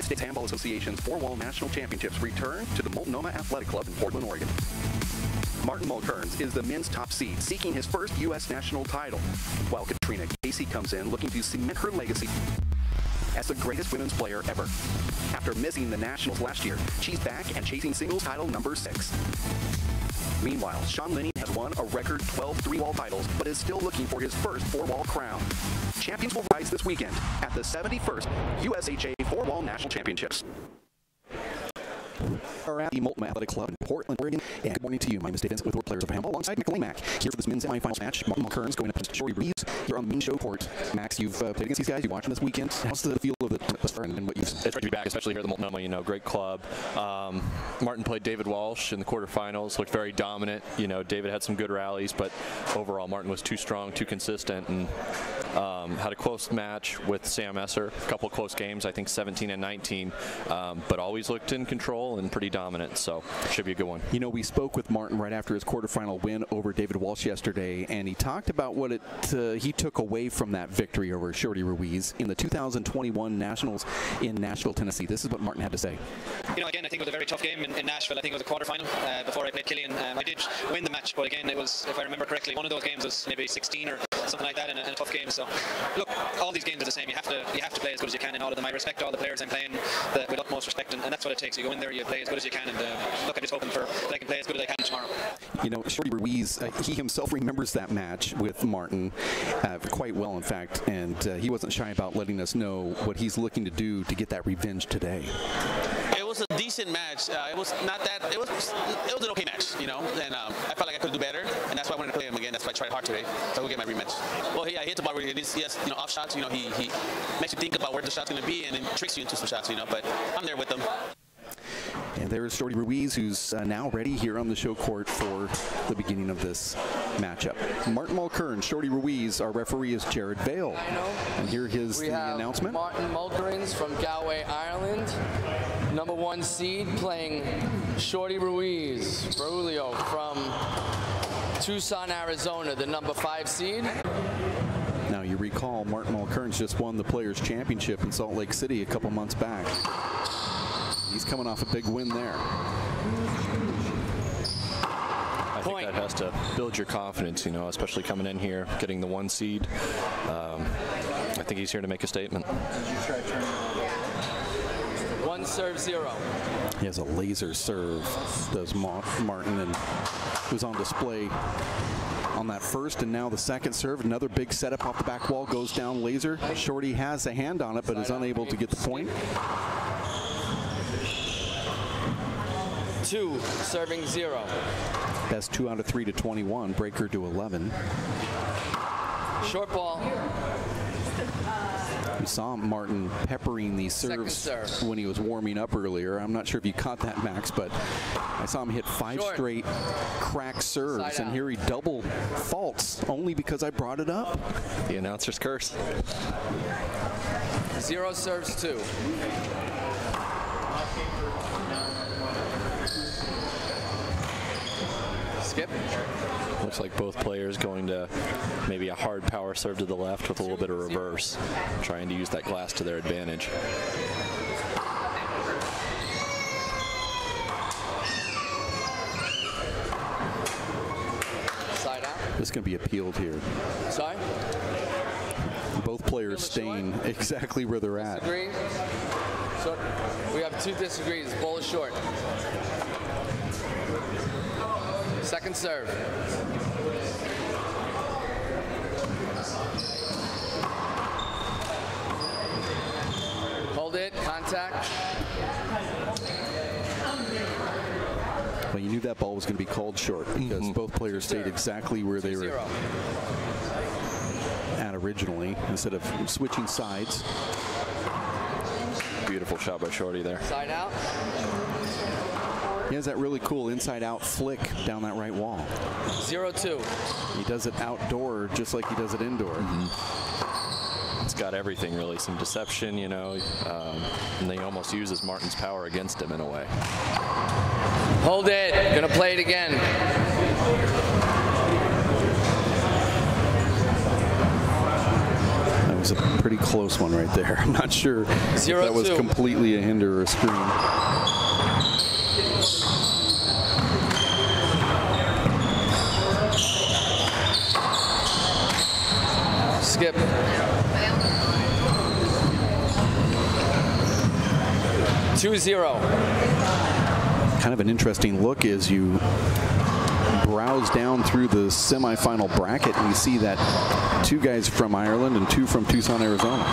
United States Handball Association's four-wall national championships return to the Multnomah Athletic Club in Portland, Oregon. Martin Mulkerrin is the men's top seed, seeking his first U.S. national title, while Catriona Casey comes in looking to cement her legacy as the greatest women's player ever. After missing the Nationals last year, she's back and chasing singles title number six. Meanwhile, Sean Lenning has won a record 12 three-wall titles, but is still looking for his first four-wall crown. Champions will rise this weekend at the 71st USHA Four-Wall National Championships are at the Multnomah Athletic Club in Portland, Oregon. And good morning to you. My name is Dave Vincent with World Players of Handball alongside McLean Mack here for this men's semifinals match. Martin Mulkerrin going up against Shorty Ruiz here on the main show court. Max, you've uh, played against these guys. You watching this weekend. How's the feel of the tournament and what you've It's great to be back, especially here at the Multnomah, you know, great club. Um, Martin played David Walsh in the quarterfinals, looked very dominant. You know, David had some good rallies, but overall Martin was too strong, too consistent, and um, had a close match with Sam Esser. A couple close games, I think 17 and 19, um, but always looked in control and pretty dominant, so should be a good one. You know, we spoke with Martin right after his quarterfinal win over David Walsh yesterday, and he talked about what it uh, he took away from that victory over Shorty Ruiz in the 2021 Nationals in Nashville, Tennessee. This is what Martin had to say. You know, again, I think it was a very tough game in, in Nashville. I think it was a quarterfinal uh, before I played Killian. Um, I did win the match, but again, it was, if I remember correctly, one of those games was maybe 16 or something like that in a, in a tough game. So, look, all these games are the same. You have to you have to play as good as you can in all of them. I respect all the players I'm playing the, with utmost respect, and, and, that's what it takes. You go in there, you play as good as you can, and uh, look, I'm just hoping for that I can play as good as I can tomorrow. You know, Shorty Ruiz, uh, he himself remembers that match with Martin uh, quite well, in fact, and uh, he wasn't shy about letting us know what he's looking to do to get that revenge today it was a decent match. Uh, it was not that. It was it was an okay match, you know. And um, I felt like I could do better, and that's why I wanted to play him again. That's why I tried hard today. So I will get my rematch. Well, yeah, I hit the ball really. He has, you know, off shots. You know, he he makes you think about where the shot's going to be, and then tricks you into some shots. You know, but I'm there with him. And there is Shorty Ruiz, who's uh, now ready here on the show court for the beginning of this matchup. Martin Mulkerrin, Shorty Ruiz, our referee is Jared Vale. And here is we the have announcement. Martin Mulkerrin from Galway, Ireland. Number one seed playing Shorty Ruiz, Braulio from Tucson, Arizona, the number five seed. Now you recall Martin Mulkerrin just won the Players' Championship in Salt Lake City a couple months back. He's coming off a big win there. I think that has to build your confidence, you know, especially coming in here, getting the one seed. Um, I think he's here to make a statement. One serve zero. He has a laser serve, does Martin, and who's on display on that first and now the second serve. Another big setup off the back wall goes down laser. Shorty has a hand on it, but is unable to get the point. Two, serving zero. Best two out of three to 21, breaker to 11. Short ball. We saw Martin peppering these serves serve. when he was warming up earlier. I'm not sure if you caught that, Max, but I saw him hit five Short. straight crack serves, Side and out. here he double faults only because I brought it up. The announcer's curse. Zero serves two. Skip. Looks like both players going to maybe a hard power serve to the left with a little bit of reverse, trying to use that glass to their advantage. Side out. This is going to be appealed here. Sorry. Both players staying exactly where they're at. Disagree. So we have two disagrees. Ball is short. Second serve. Hold it. Contact. Well, you knew that ball was going to be called short because mm-hmm. both players stayed exactly where they were at originally instead of switching sides. Beautiful shot by Shorty there. Side out. He has that really cool inside-out flick down that right wall. Zero two. He does it outdoor just like he does it indoor. It's got everything really, some deception, you know, um, and then he almost uses Martin's power against him in a way. Hold it. Gonna play it again. That was a pretty close one right there. I'm not sure Zero if that was completely a hinder or a screen. Skip. Two zero. Kind of an interesting look as you browse down through the semifinal bracket and you see that two guys from Ireland and two from Tucson, Arizona.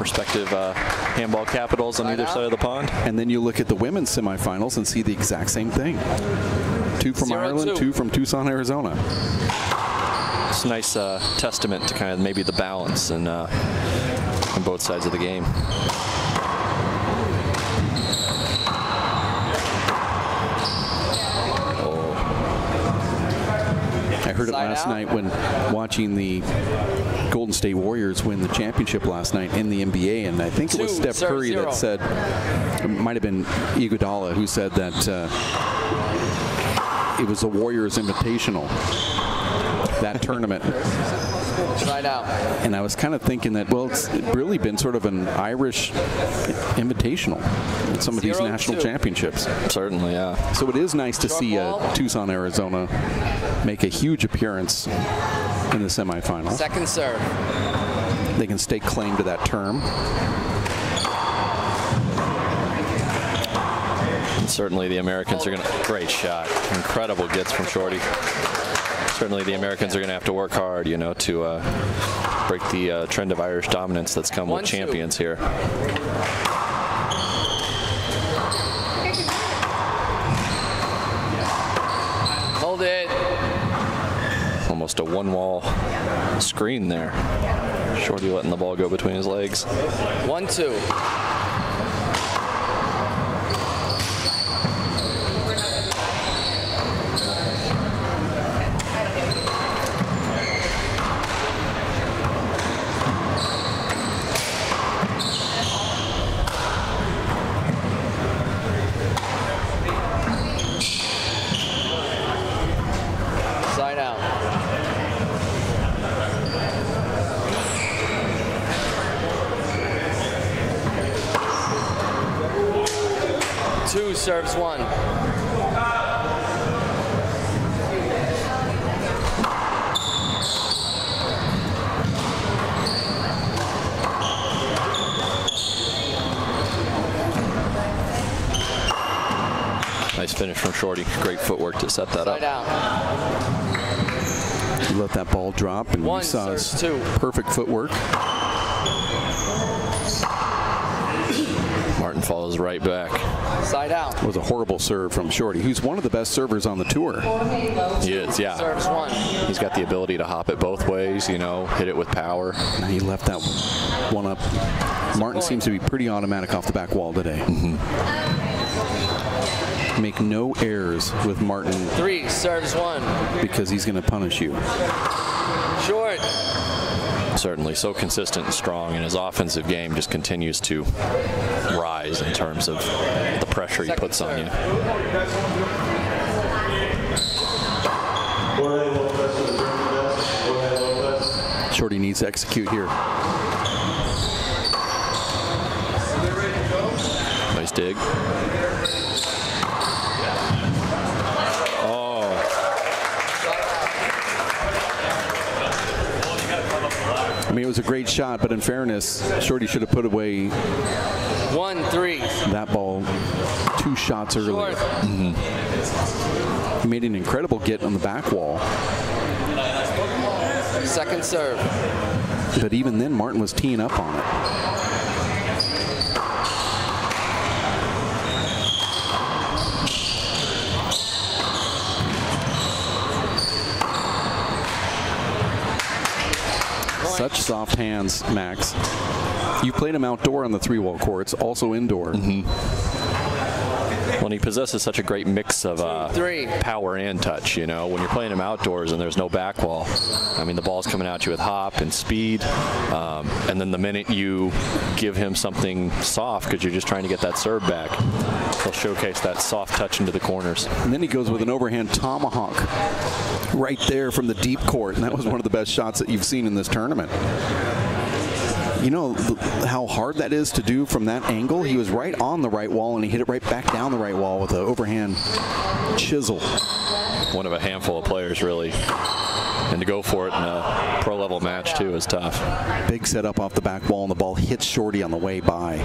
Respective uh, handball capitals on either out. side of the pond. And then you look at the women's semifinals and see the exact same thing. Two from Zero, Ireland, two. two from Tucson, Arizona. It's a nice uh, testament to kind of maybe the balance and uh, on both sides of the game. I heard it last out. night when watching the Golden State Warriors win the championship last night in the NBA, and I think it was Two, Steph serve Curry zero. that said, it might have been Iguodala who said that uh, it was the Warriors Invitational, that tournament. Side out. And I was kind of thinking that, well, it's really been sort of an Irish invitational in some of these national two. championships. Certainly, yeah. So it is nice to Short see uh. Tucson, Arizona make a huge appearance in the semifinals. Second serve. They can stake claim to that term. And certainly the Americans are going to. Great shot. Incredible gets from Shorty. Certainly the Americans are going to have to work hard, you know, to uh, break the uh, trend of Irish dominance that's come One, with two. champions here. Hold it. Almost a one-wall screen there. Shorty letting the ball go between his legs. One two. Side out. Two serves one. Nice finish from Shorty. Great footwork to set that Side up. out. He let that ball drop, and One we saw his two. perfect footwork. Martin follows right back. Side out. It was a horrible serve from Shorty, who's one of the best servers on the tour. He is, yeah. Serves one. He's got the ability to hop it both ways, you know, hit it with power. Now he left that one up. Martin seems to be pretty automatic off the back wall today. Mm-hmm. Make no errors with Martin Three serves one. because he's going to punish you. Short. Certainly so consistent and strong, and his offensive game just continues to rise in terms of the pressure he Second puts on you. Shorty needs to execute here. Nice dig. I mean, it was a great shot, but in fairness, Shorty should have put away One three. that ball two shots earlier. Short. Mm-hmm. He made an incredible get on the back wall, Second serve. but even then, Martin was teeing up on it. Such soft hands, Max. You played him outdoor on the three-wall courts, also indoor. Mm-hmm. Well, he possesses such a great mix of uh, Three. power and touch. You know, when you're playing him outdoors and there's no back wall, I mean, the ball's coming at you with hop and speed, um, and then the minute you give him something soft because you're just trying to get that serve back, he'll showcase that soft touch into the corners. And then he goes with an overhand tomahawk right there from the deep court, and that was one of the best shots that you've seen in this tournament. You know th- how hard that is to do from that angle? He was right on the right wall, and he hit it right back down the right wall with an overhand chisel. One of a handful of players, really. And to go for it in a pro level match, too, is tough. Big setup off the back wall, and the ball hits Shorty on the way by.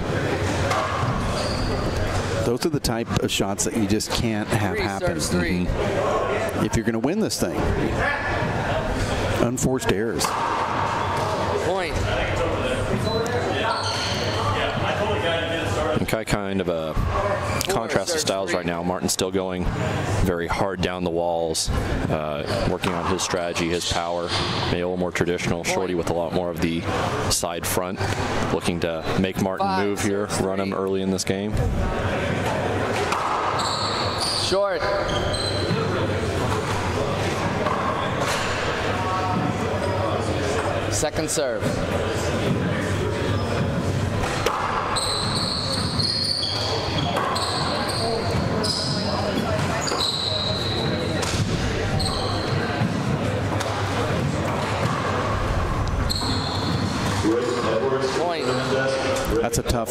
Those are the type of shots that you just can't have Three happen serves three. Mm-hmm. if you're going to win this thing. Unforced errors. Point. And Kai kind of a contrast of styles right now. Martin's still going very hard down the walls, uh, working on his strategy, his power, maybe a little more traditional. Shorty with a lot more of the side front, looking to make Martin Five, move here, run him early in this game. Short. Second serve. Point. That's a tough,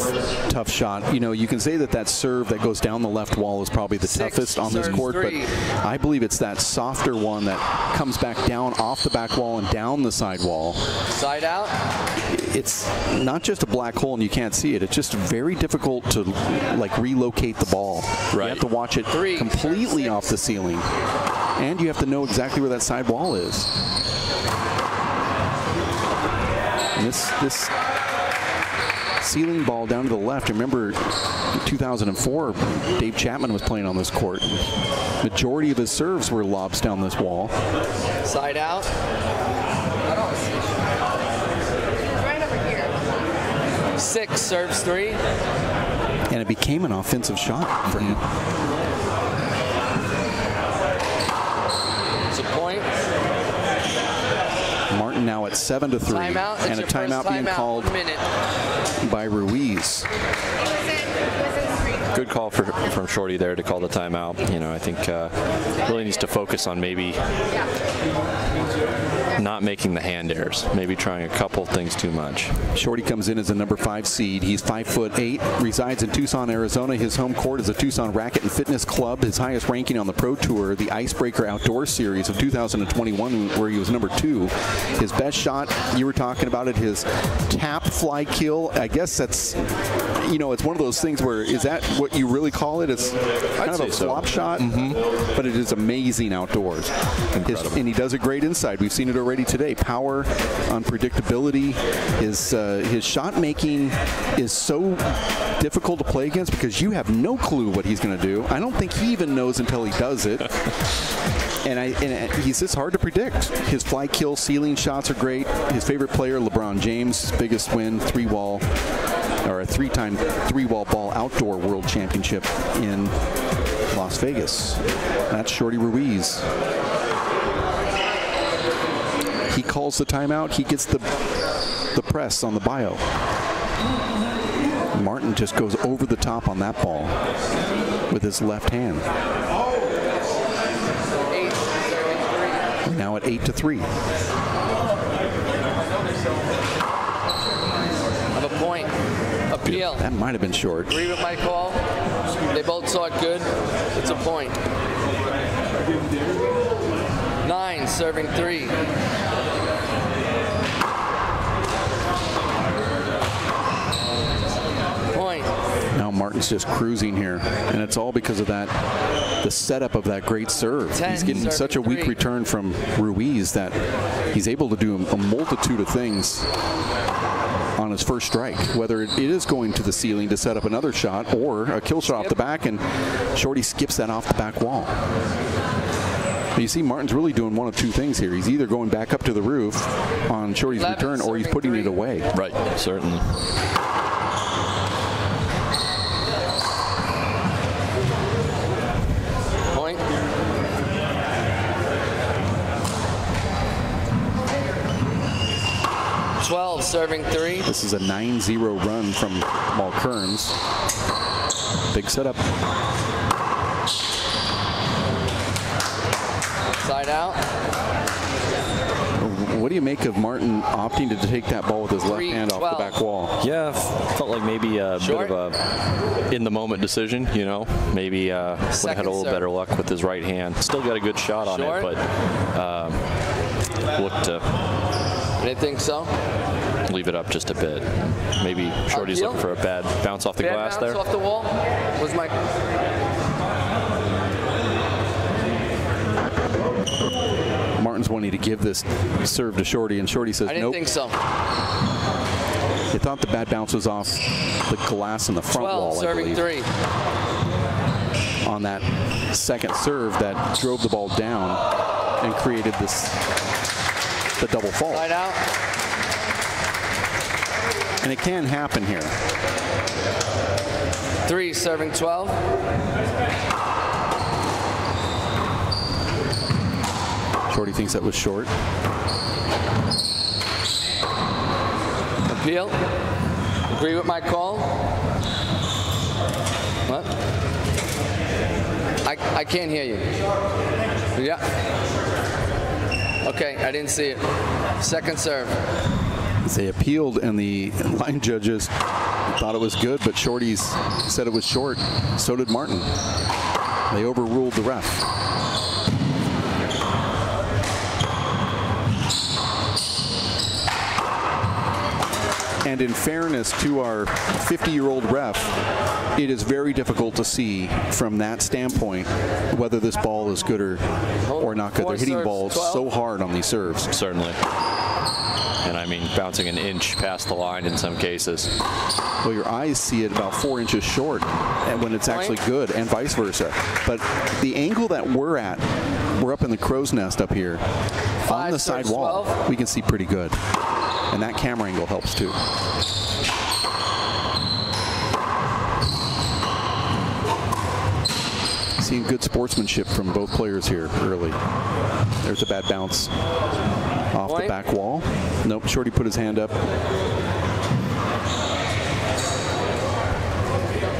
tough shot. You know, you can say that that serve that goes down the left wall is probably the Six, toughest on this court, three. but I believe it's that softer one that comes back down off the back wall and down the side wall. Side out. It's not just a black hole and you can't see it. It's just very difficult to like relocate the ball. Right. You have to watch it Three, completely six. off the ceiling, and you have to know exactly where that side wall is. And this this ceiling ball down to the left. Remember, 2004, Dave Chapman was playing on this court. Majority of his serves were lobs down this wall. Side out. Six serves three. and it became an offensive shot for him. It's a point. Martin now at seven to three, Timeout. It's and a your first timeout being timeout. called minute. by Ruiz. Good call for, from Shorty there to call the timeout. You know, I think uh, really needs to focus on maybe not making the hand errors, maybe trying a couple things too much. Shorty comes in as a number five seed. He's five foot eight, resides in Tucson, Arizona. His home court is the Tucson Racket and Fitness Club. His highest ranking on the Pro Tour, the Icebreaker Outdoor Series of 2021, where he was number two. His best shot, you were talking about it, his tap fly kill. I guess that's, you know, it's one of those things where is that what you really call it? It's kind of say a so. flop shot, mm-hmm. but it is amazing outdoors. His, and he does it great inside. We've seen it already today. Power, unpredictability. His uh, his shot making is so difficult to play against because you have no clue what he's going to do. I don't think he even knows until he does it. And, I, and he's just hard to predict. His fly kill ceiling shots are great. His favorite player, LeBron James, biggest win, three wall, or a three time three wall ball outdoor world championship in Las Vegas. That's Shorty Ruiz. He calls the timeout. He gets the the press on the bio. Martin just goes over the top on that ball with his left hand. Eight serving three. We're now at eight to three. Have a point. Appeal. That might have been short. Agree with my call. They both saw it good. It's a point. Nine serving three. Point. Now Martin's just cruising here, and it's all because of that, the setup of that great serve. Ten, he's getting serving such a weak three. return from Ruiz that he's able to do a multitude of things on his first strike, whether it is going to the ceiling to set up another shot or a kill shot off the back, and Shorty skips that off the back wall. But you see, Martin's really doing one of two things here. He's either going back up to the roof on Shorty's Eleven, return, or he's serving putting it away. Right, certainly. Serving three. This is a 9-0 run from Mulkerrin. Big setup. Side out. What do you make of Martin opting to take that ball with his left Three, hand off 12. the back wall? Yeah, felt like maybe a Short. bit of a in the moment decision. You know, maybe uh, would have had a little serve. better luck with his right hand. Still got a good shot on Short. it, but um, looked to Didn't think so. Leave it up just a bit. Maybe Shorty's Upfield? looking for a bad bounce off the Bad glass bounce there. off the wall. Was my Martin's wanting to give this serve to Shorty, and Shorty says, I didn't nope. think so. They thought the bad bounce was off the glass in the front 12 wall, I serving believe. three. On that second serve that drove the ball down and created this the double fault. Side out. And it can happen here. Three serving 12. Shorty thinks that was short. Appeal. Agree with my call? What? I, I can't hear you. Yeah. Okay, I didn't see it. Second serve. They appealed, and the line judges thought it was good, but Shorty's said it was short. So did Martin. They overruled the ref. And in fairness to our 50-year-old ref, it is very difficult to see from that standpoint whether this ball is good or, or not good. They're hitting balls so hard on these serves. Certainly. And I mean, bouncing an inch past the line in some cases. Well, your eyes see it about four inches short and when it's actually good, and vice versa. But the angle that we're at, we're up in the crow's nest up here. on the side wall, 12. we can see pretty good. And that camera angle helps too. Seeing good sportsmanship from both players here early. There's a bad bounce off the back wall. Nope, Shorty put his hand up.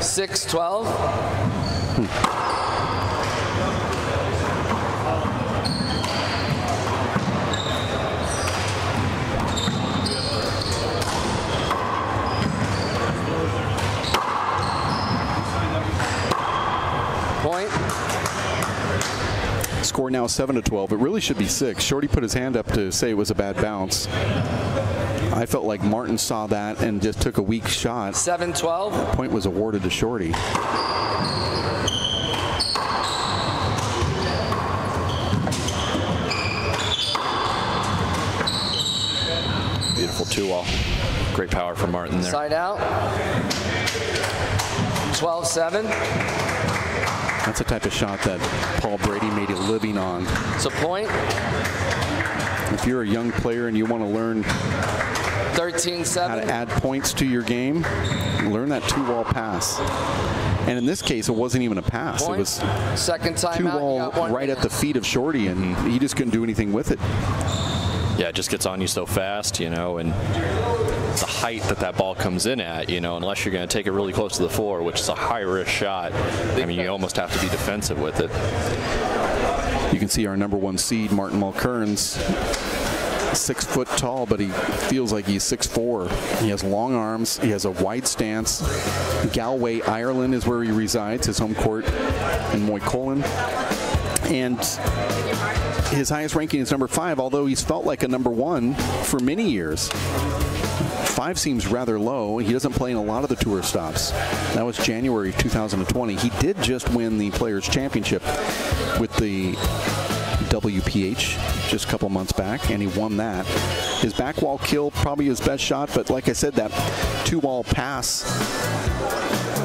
Six, 12. Point. Score now 7 to 12. It really should be 6. Shorty put his hand up to say it was a bad bounce. I felt like Martin saw that and just took a weak shot. 7, 12. Point was awarded to Shorty. Beautiful two all. Great power from Martin there. Side out. 12, 7. That's the type of shot that Paul Brady made a living on. It's a point. If you're a young player and you want to learn 13, how to add points to your game, learn that two-wall pass. And in this case, it wasn't even a pass. It was Second time two out. you wall got one right at the feet of Shorty, and he just couldn't do anything with it. Yeah, it just gets on you so fast, you know, and the height that that ball comes in at, you know, unless you're going to take it really close to the floor, which is a high risk shot. I mean, you almost have to be defensive with it. You can see our number one seed, Martin Mulkerrin, six foot tall, but he feels like he's six four. He has long arms. He has a wide stance. Galway, Ireland is where he resides, his home court in Moycullen. And his highest ranking is number five, although he's felt like a number one for many years. Five seems rather low. He doesn't play in a lot of the tour stops. That was January 2020. He did just win the Players' Championship with the WPH just a couple months back, and he won that. His back wall kill, probably his best shot, but like I said, that two wall pass,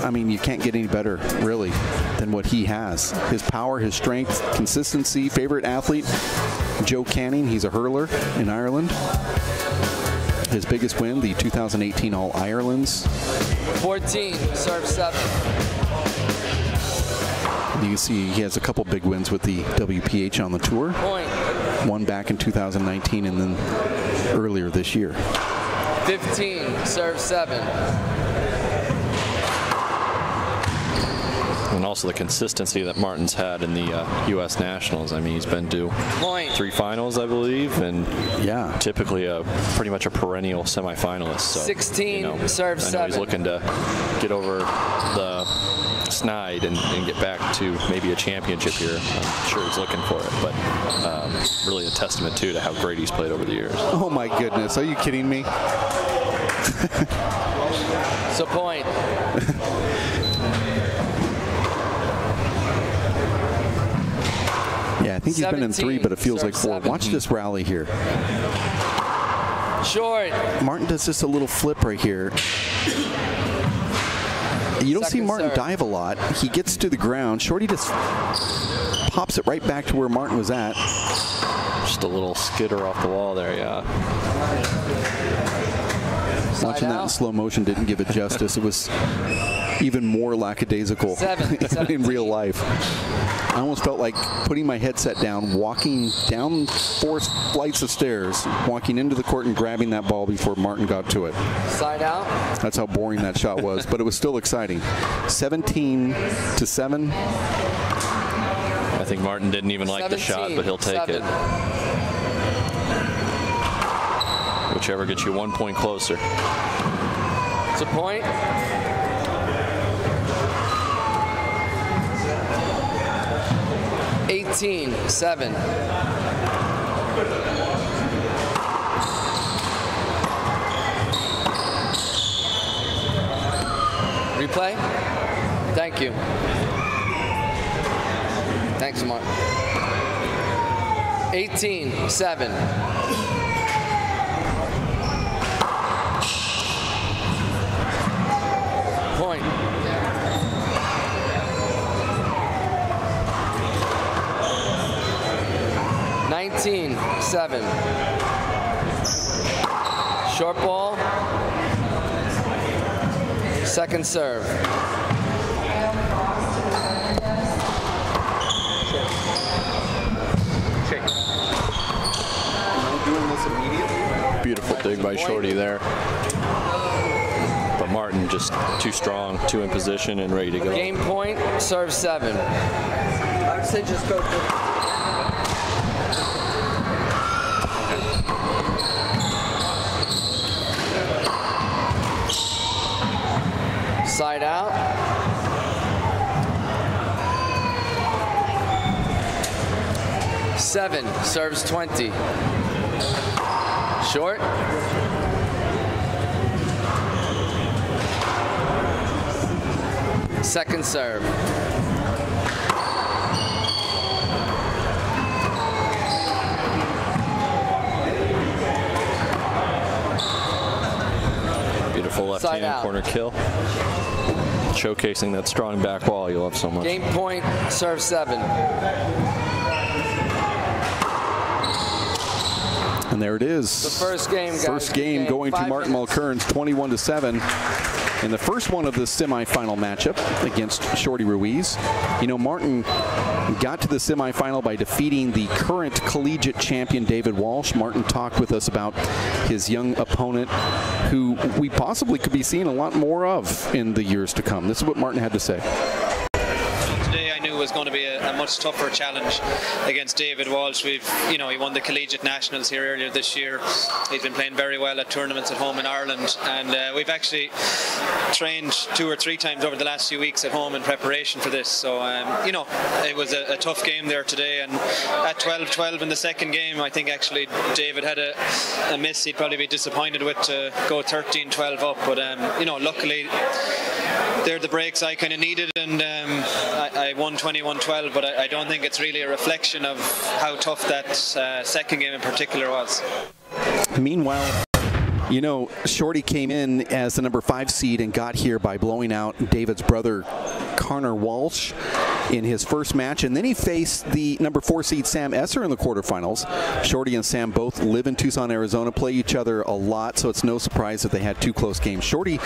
I mean, you can't get any better, really, than what he has. His power, his strength, consistency, favorite athlete, Joe Canning, he's a hurler in Ireland. His biggest win, the 2018 All Irelands. 14, serve 7. You can see he has a couple big wins with the WPH on the tour. Point. One back in 2019 and then earlier this year. 15, serve 7. And also the consistency that Martin's had in the uh, U.S. Nationals. I mean, he's been to Point. three finals, I believe, and Yeah. typically a pretty much a perennial semifinalist. So, 16, you know, serve I know seven. he's looking to get over the snide and, and get back to maybe a championship here. I'm sure he's looking for it, but um, really a testament too to how great he's played over the years. Oh my goodness, are you kidding me? So point. Yeah, I think he's been in three, but it feels like four. seven. Watch this rally here. Short. Martin does just a little flip right here. You don't see Martin serve. dive a lot. He gets to the ground. Shorty just pops it right back to where Martin was at. Just a little skitter off the wall there, yeah. Side Watching that in slow motion didn't give it justice. It was even more lackadaisical Seven, in real life. I almost felt like putting my headset down, walking down four flights of stairs, walking into the court and grabbing that ball before Martin got to it. Side out. That's how boring that shot was, but it was still exciting. 17 to 7. I think Martin didn't even like the shot, but he'll take seven. it. Whichever gets you one point closer. It's a point. Eighteen, seven. Replay. Thank you. Thanks, Mark. 18, 7. Point. Nineteen, seven. Short ball. Second serve. Beautiful dig by Shorty there. But Martin just too strong, too in position and ready to go. Game point, serve seven. I'd say just go for Side out. Seven, serves 20. Short. Second serve. Beautiful left Side hand out. corner kill. Showcasing that strong back wall you love so much. Game point, serve seven. And there it is. The first game, guys. First game Game, going to Martin minutes. Mulkerrin, 21 to 7. In the first one of the semifinal matchup against Shorty Ruiz. You know, Martin got to the semifinal by defeating the current collegiate champion David Walsh. Martin talked with us about his young opponent who we possibly could be seeing a lot more of in the years to come. This is what Martin had to say. Was going to be a, a much tougher challenge against David Walsh. We've, you know, he won the collegiate nationals here earlier this year. He's been playing very well at tournaments at home in Ireland, and uh, we've actually trained two or three times over the last few weeks at home in preparation for this. So, um, you know, it was a, a tough game there today, and at 12-12 in the second game, I think actually David had a, a miss. He'd probably be disappointed with to go 13-12 up, but um, you know, luckily they're the breaks I kind of needed, and um, I, I won 21-12. But I, I don't think it's really a reflection of how tough that uh, second game in particular was. Meanwhile, you know, Shorty came in as the number five seed and got here by blowing out David's brother, Connor Walsh, in his first match. And then he faced the number four seed, Sam Esser, in the quarterfinals. Shorty and Sam both live in Tucson, Arizona, play each other a lot, so it's no surprise that they had two close games. Shorty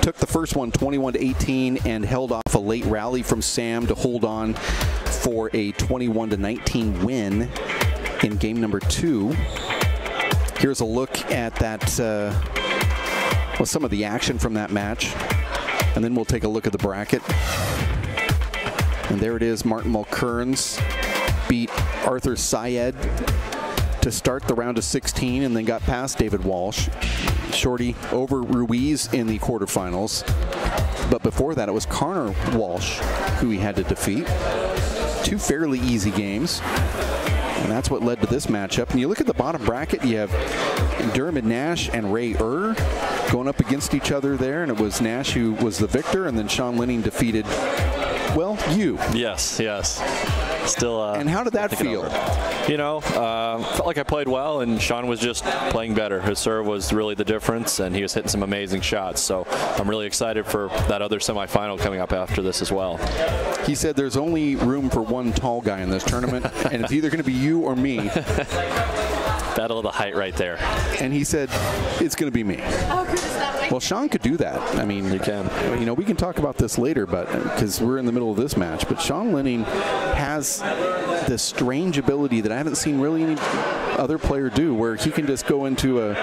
took the first one 21 to 18 and held off a late rally from Sam to hold on for a 21 to 19 win in game number two. Here's a look at that uh, with some of the action from that match. And then we'll take a look at the bracket. And there it is. Martin Mulkerrin beat Arthur Syed to start the round of 16 and then got past David Walsh. Shorty over Ruiz in the quarterfinals. But before that, it was Connor Walsh who he had to defeat. Two fairly easy games. And that's what led to this matchup. And you look at the bottom bracket, you have Dermot Nash and Ray Ur going up against each other there. And it was Nash who was the victor, and then Sean Lenning defeated, well, you. Yes, yes. Still. Uh, and how did that feel? You know, uh, felt like I played well, and Sean was just playing better. His serve was really the difference, and he was hitting some amazing shots. So I'm really excited for that other semifinal coming up after this as well. He said there's only room for one tall guy in this tournament, and it's either going to be you or me. Battle of the height right there. And he said it's going to be me. Well, Sean could do that. I mean, you can. You know, we can talk about this later, but because we're in the middle of this match. But Sean Lenning has this strange ability that I haven't seen really any other player do, where he can just go into a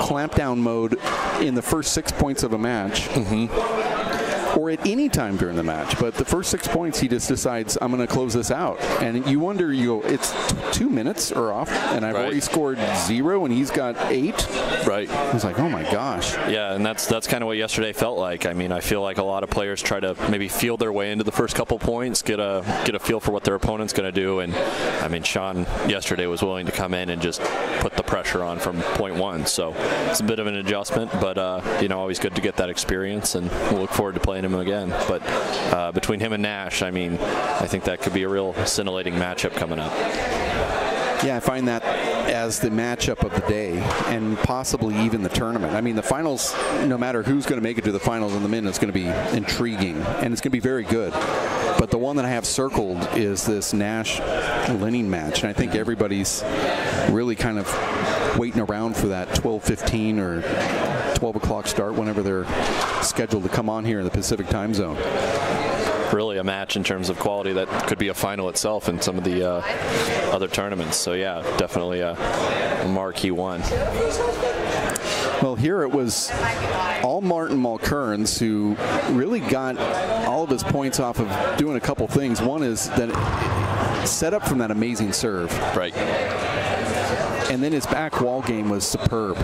clampdown mode in the first six points of a match. Mm-hmm or at any time during the match. But the first six points, he just decides, I'm going to close this out. And you wonder, you go, it's t- two minutes or off, and I've Right. already scored zero, and he's got eight. Right. I was like, oh my gosh. Yeah, and that's that's kind of what yesterday felt like. I mean, I feel like a lot of players try to maybe feel their way into the first couple points, get a get a feel for what their opponent's going to do, and I mean, Sean yesterday was willing to come in and just put the pressure on from point one. So it's a bit of an adjustment, but uh, you know, always good to get that experience, and we'll look forward to playing him again. But uh, between him and Nash, I mean, I think that could be a real scintillating matchup coming up. Yeah, I find that as the matchup of the day and possibly even the tournament. I mean, the finals, no matter who's going to make it to the finals in the men, is going to be intriguing and it's going to be very good. But the one that I have circled is this Nash Lenning match. And I think everybody's really kind of waiting around for that 12:15 or 12 o'clock start whenever they're scheduled to come on here in the Pacific time zone. really a match in terms of quality that could be a final itself in some of the uh, other tournaments. So yeah, definitely a, marquee one. Well, here it was all Martin Mulkerrin who really got all of his points off of doing a couple things. One is that set up from that amazing serve. Right. And then his back wall game was superb.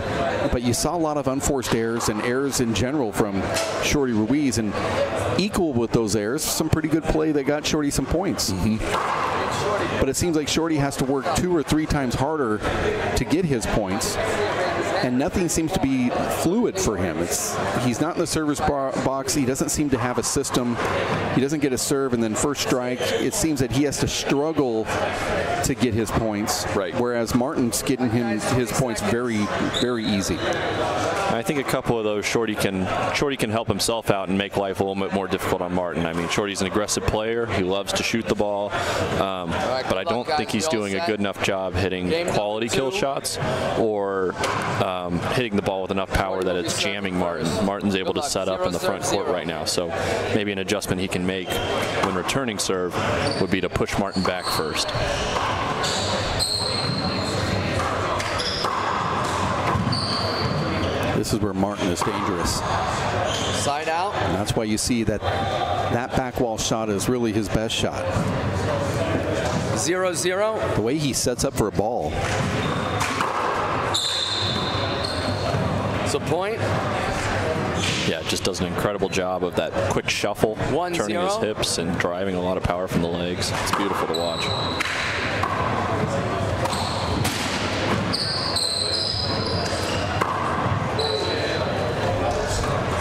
But you saw a lot of unforced errors and errors in general from Shorty Ruiz. And equal with those errors, some pretty good play that got Shorty some points. Mm-hmm. But it seems like Shorty has to work two or three times harder to get his points. And nothing seems to be fluid for him. It's he's not in the service bo- box. He doesn't seem to have a system. He doesn't get a serve and then first strike. It seems that he has to struggle to get his points. Right. Whereas Martin's getting him his points very, very easy. I think a couple of those Shorty can Shorty can help himself out and make life a little bit more difficult on Martin. I mean, Shorty's an aggressive player. He loves to shoot the ball, um, right, but I don't think he's You all doing a good enough job hitting Game quality kill shots or um, hitting the ball with enough power that it's jamming Martin. Martin's able to set up in the front court right now, so maybe an adjustment he can make when returning serve would be to push Martin back first. This is where Martin is dangerous. Side out. And that's why you see that that back wall shot is really his best shot. Zero zero. The way he sets up for a ball. It's a point. Yeah, just does an incredible job of that quick shuffle, One turning his hips and driving a lot of power from the legs. It's beautiful to watch.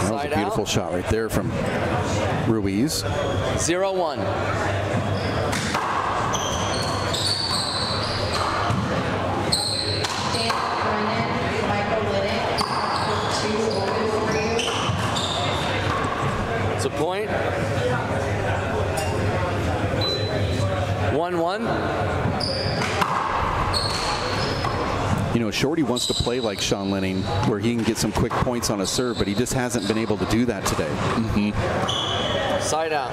That was a beautiful out. shot right there from Ruiz. Zero one. Dan Brennan, Michael Liddick, two open for you. It's a point. One one. You know, Shorty wants to play like Sean Lenning, where he can get some quick points on a serve, but he just hasn't been able to do that today. Mm-hmm. Side out.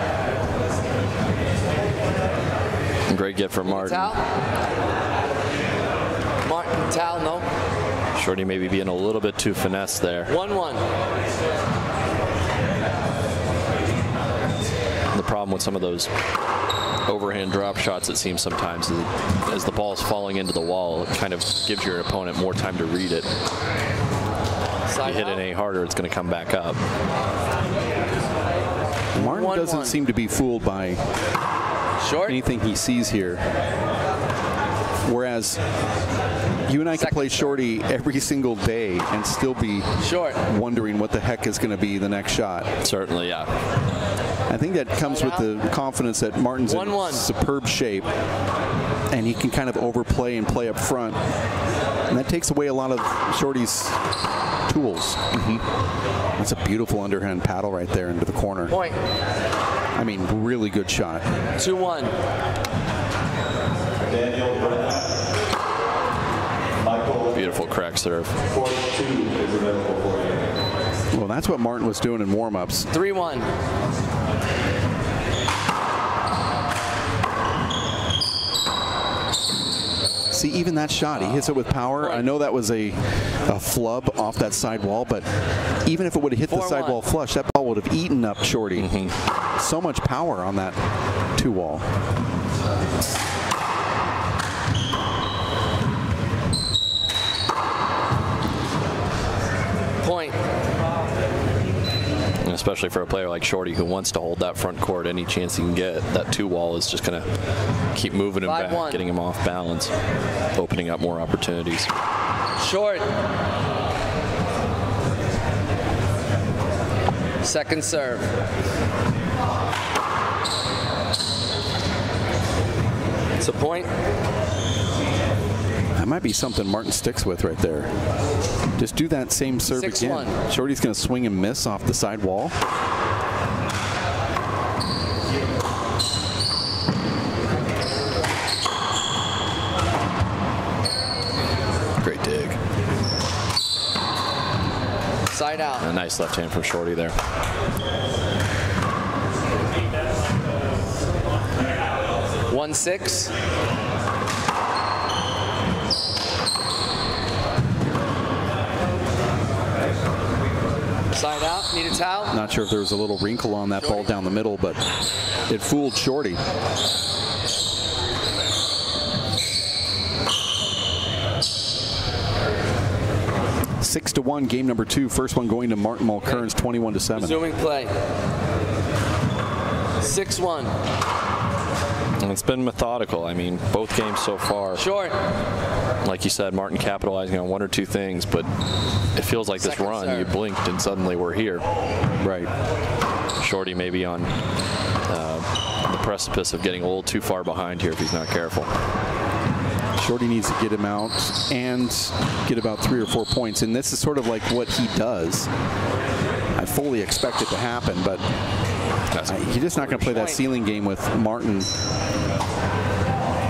Great get from Martin. Towel. Martin towel. No. Shorty maybe being a little bit too finesse there. 1 1. The problem with some of those overhand drop shots, it seems sometimes, is as the ball is falling into the wall, it kind of gives your opponent more time to read it. Side You hit it any harder, it's going to come back up. Martin One, doesn't one. seem to be fooled by Short. anything he sees here. Whereas you and I could Second play shorty every single day and still be Short. wondering what the heck is going to be the next shot. Certainly, yeah. I think that comes with the confidence that Martin's in 1-1. superb shape and he can kind of overplay and play up front. And that takes away a lot of Shorty's tools. Mm-hmm. That's a beautiful underhand paddle right there into the corner. Point. I mean, really good shot. 2 1. Daniel Brennan. Michael Beautiful crack serve. Court 2 is available for you. Well, that's what Martin was doing in warm-ups. 3 1. See, even that shot, he hits it with power. I know that was a, a flub off that side wall, but even if it would have hit the 4-1. sidewall flush, that ball would have eaten up Shorty. Mm-hmm. So much power on that two wall. Especially for a player like Shorty who wants to hold that front court any chance he can get. That two wall is just going to keep moving him back, 5-1. getting him off balance, opening up more opportunities. Short. Second serve. It's a point. That might be something Martin sticks with right there. Just do that same serve Six again. one. Shorty's going to swing and miss off the side wall. Great dig. Side out. A nice left hand from Shorty there. One six. Side out. Need a towel. Not sure if there was a little wrinkle on that ball down the middle, but it fooled Shorty. Six to one, game number two. First one going to Martin Mulkerrin, 21 to seven. Resuming play. Six one. And it's been methodical. I mean, both games so far, Short. Like you said, Martin capitalizing on one or two things, but it feels like this run, serve. you blinked and suddenly we're here. Right. Shorty maybe on uh, the precipice of getting a little too far behind here if he's not careful. Shorty needs to get him out and get about three or four points. And this is sort of like what he does. I fully expect it to happen, but That's I, you're just not going to play that ceiling game with Martin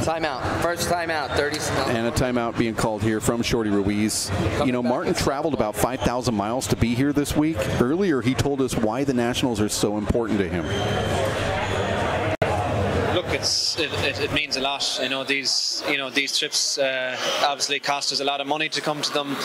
Timeout. First timeout. 30 seconds. and a timeout being called here from Shorty Ruiz. You know, Martin traveled about 5,000 miles to be here this week. Earlier, he told us why the Nationals are so important to him. Look, it's it, it, it means a lot. You know these you know these trips uh, obviously cost us a lot of money to come to them.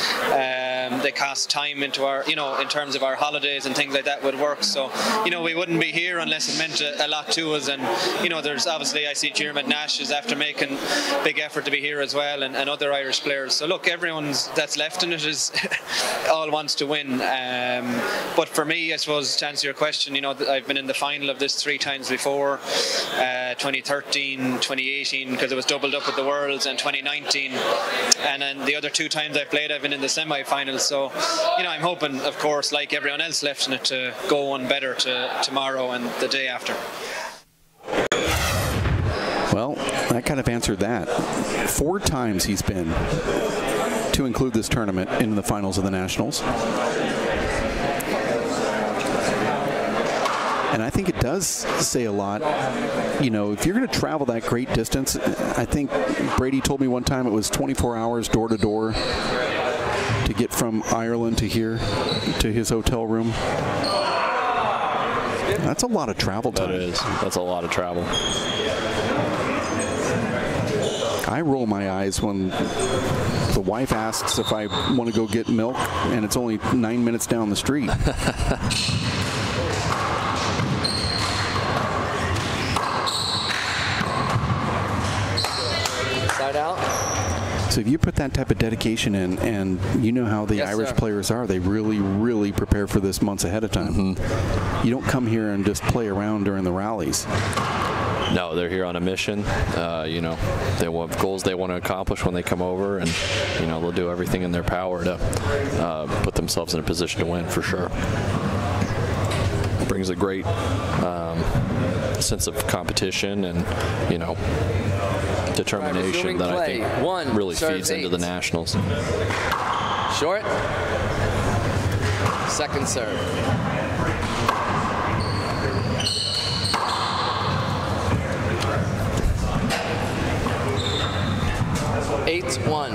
Um, they cost time into our you know in terms of our holidays and things like that would work. So you know we wouldn't be here unless it meant a, a lot to us. And you know there's obviously I see Jeremy Nash is after making big effort to be here as well, and, and other Irish players. So look, everyone's that's left in it is all wants to win. Um, but for me, I suppose to answer your question, you know I've been in the final of this three times before. Uh, 2013, 2018, because it was doubled up with the Worlds, and 2019. And then the other two times I played, I've been in the semi-finals. So, you know, I'm hoping, of course, like everyone else left in it, to go on better to tomorrow and the day after. Well, that kind of answered that. Four times he's been to include this tournament in the finals of the Nationals. And I think it does say a lot. You know, if you're going to travel that great distance, I think Brady told me one time it was 24 hours door to door to get from Ireland to here to his hotel room. That's a lot of travel That time. is. That's a lot of travel. I roll my eyes when the wife asks if I want to go get milk, and it's only nine minutes down the street. Side out. So if you put that type of dedication in, and you know how the Yes, Irish sir. players are, they really, really prepare for this months ahead of time. You don't come here and just play around during the rallies. No, they're here on a mission. Uh, you know, they have goals they want to accomplish when they come over, and you know they'll do everything in their power to uh, put themselves in a position to win for sure. Brings a great um, sense of competition and you know determination that I think One, really feeds into the nationals. Short. Second serve. Eight one.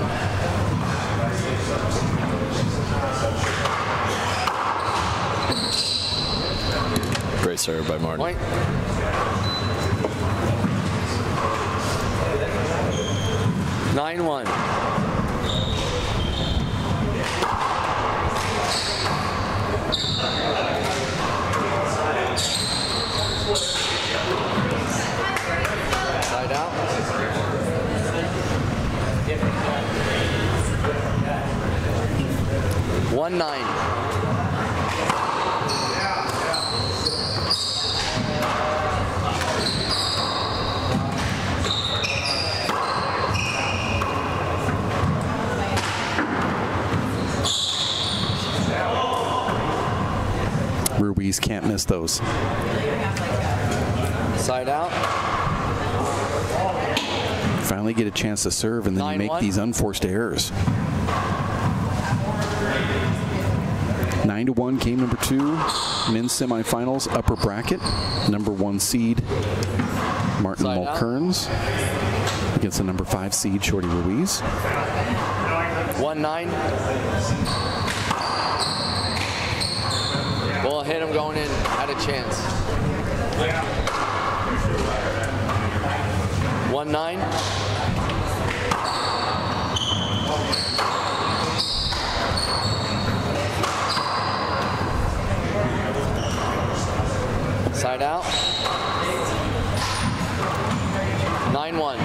Great serve by Martin. Point. Nine one. Side out. One nine. Can't miss those. Side out. Finally get a chance to serve, and then you Nine make one. these unforced errors. Nine to one, game number two, men's semifinals, upper bracket, number one seed Martin Side out. Mulkerrin against the number five seed Shorty Ruiz. One nine. Ball hit him going in. Had a chance. One nine. Side out. Nine one.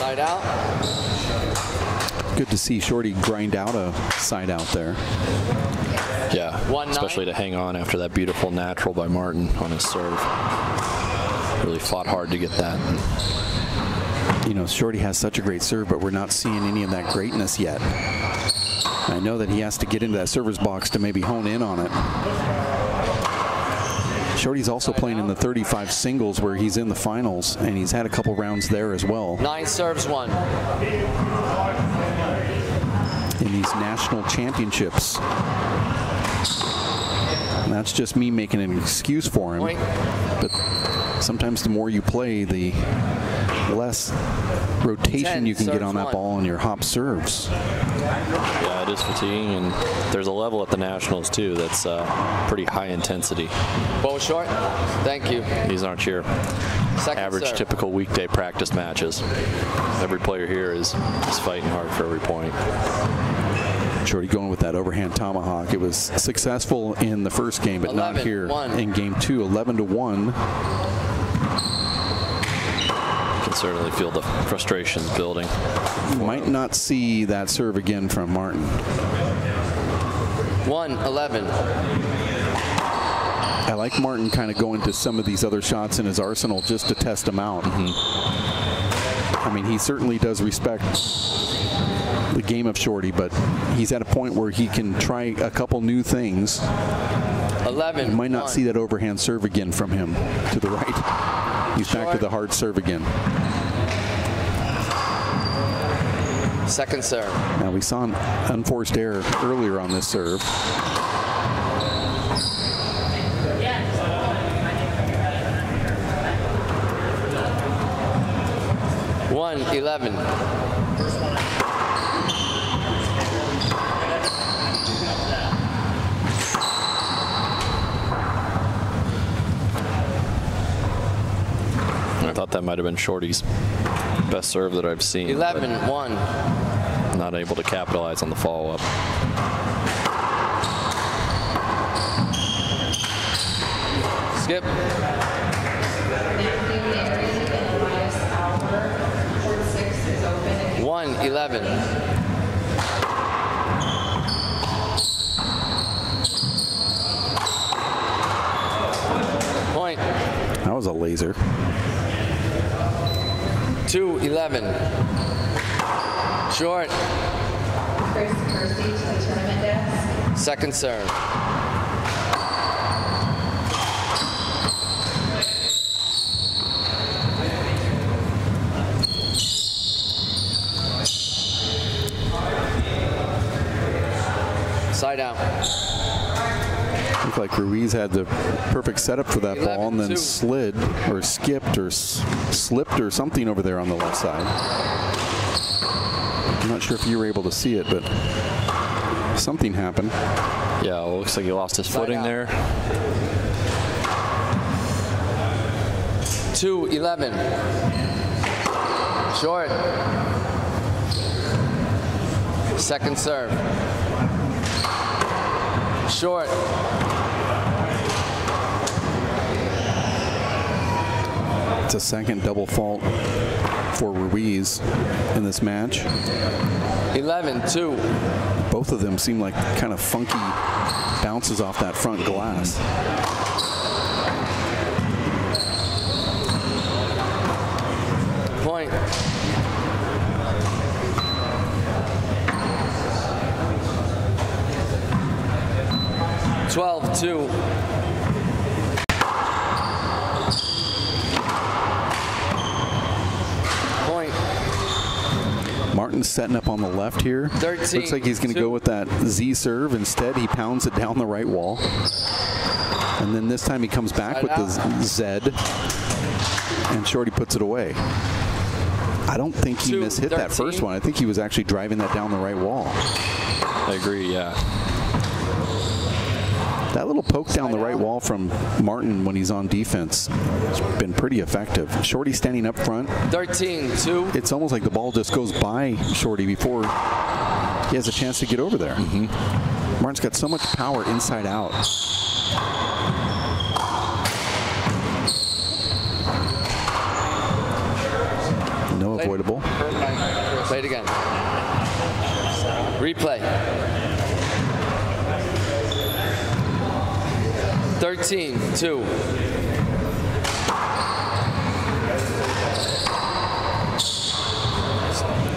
Side out. Good to see Shorty grind out a side out there. Yeah, One nine. especially to hang on after that beautiful natural by Martin on his serve. Really fought hard to get that. You know, Shorty has such a great serve, but we're not seeing any of that greatness yet. I know that he has to get into that server's box to maybe hone in on it. Shorty's also playing in the 35 singles where he's in the finals, and he's had a couple rounds there as well Nine serves one. In these national championships. And that's just me making an excuse for him. Point. But sometimes the more you play, the less rotation Ten, you can get on that one. ball and your hop serves. Yeah, it is fatiguing, and there's a level at the Nationals too that's uh, pretty high intensity. Ball short. Thank you. These aren't your Second average, serve. typical weekday practice matches. Every player here is, is fighting hard for every point. Shorty going with that overhand tomahawk. It was successful in the first game, but not here one. in game two. 11 to 1. You can certainly feel the frustrations building. Might not see that serve again from Martin. One eleven. I like Martin kind of going to some of these other shots in his arsenal just to test them out. Mm-hmm. I mean, he certainly does respect the game of Shorty, but he's at a point where he can try a couple new things. Eleven. You might not one. see that overhand serve again from him to the right. He's back to the hard serve again. Second serve. Now we saw an unforced error earlier on this serve. One, 11. Thought that might have been Shorty's best serve that I've seen. but 11, 1. Not able to capitalize on the follow up. Skip. Matthew Derry and Elias Albert. Court six is open. 1, 11. Point. That was a laser. 2, 11. Short. Chris to the tournament desk. Second serve. Side out. Looked like Ruiz had the perfect setup for that ball and then 11-2. slid or skipped or s- slipped or something over there on the left side. I'm not sure if you were able to see it, but something happened. Yeah, well, looks like he lost his footing out. there. 2 11. Short. Second serve. Short. It's a second double fault for Ruiz in this match. 11 2. Both of them seem like kind of funky bounces off that front glass. Point. Twelve two. Point. Martin's setting up on the left here. 13, Looks like he's going to go with that Z serve. Instead, he pounds it down the right wall. And then this time he comes back Side with the Z. And Shorty puts it away. I don't think he Two, mishit that first one. I think he was actually driving that down the right wall. I agree, yeah. That little poke down the right wall from Martin when he's on defense has been pretty effective. Shorty standing up front. 13 2. It's almost like the ball just goes by Shorty before he has a chance to get over there. Mm-hmm. Martin's got so much power inside out. No avoidable. Play it again. Replay. 13 2.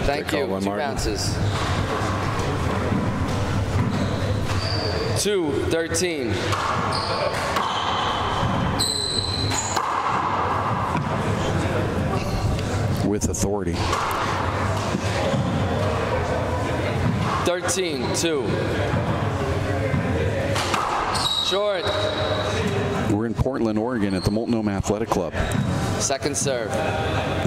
Thank you. by Two Martin. bounces. Two, 13. with authority. 13 2. Short. We're in Portland, Oregon at the Multnomah Athletic Club. Second serve.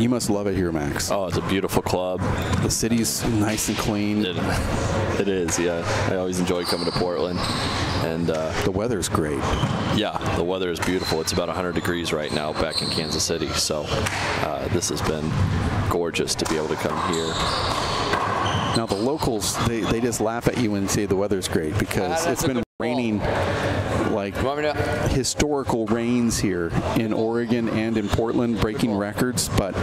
You must love it here, Max. Oh, it's a beautiful club. The city's nice and clean. It, it is, yeah. I always enjoy coming to Portland. And uh, The weather's great. yeah, the weather is beautiful. It's about 100 degrees right now back in Kansas City. So uh, this has been gorgeous to be able to come here. Now the locals, they, they just laugh at you when you say the weather's great because that's it's a been raining. ball. Like You want me to? historical rains here in Oregon and in Portland, breaking records, but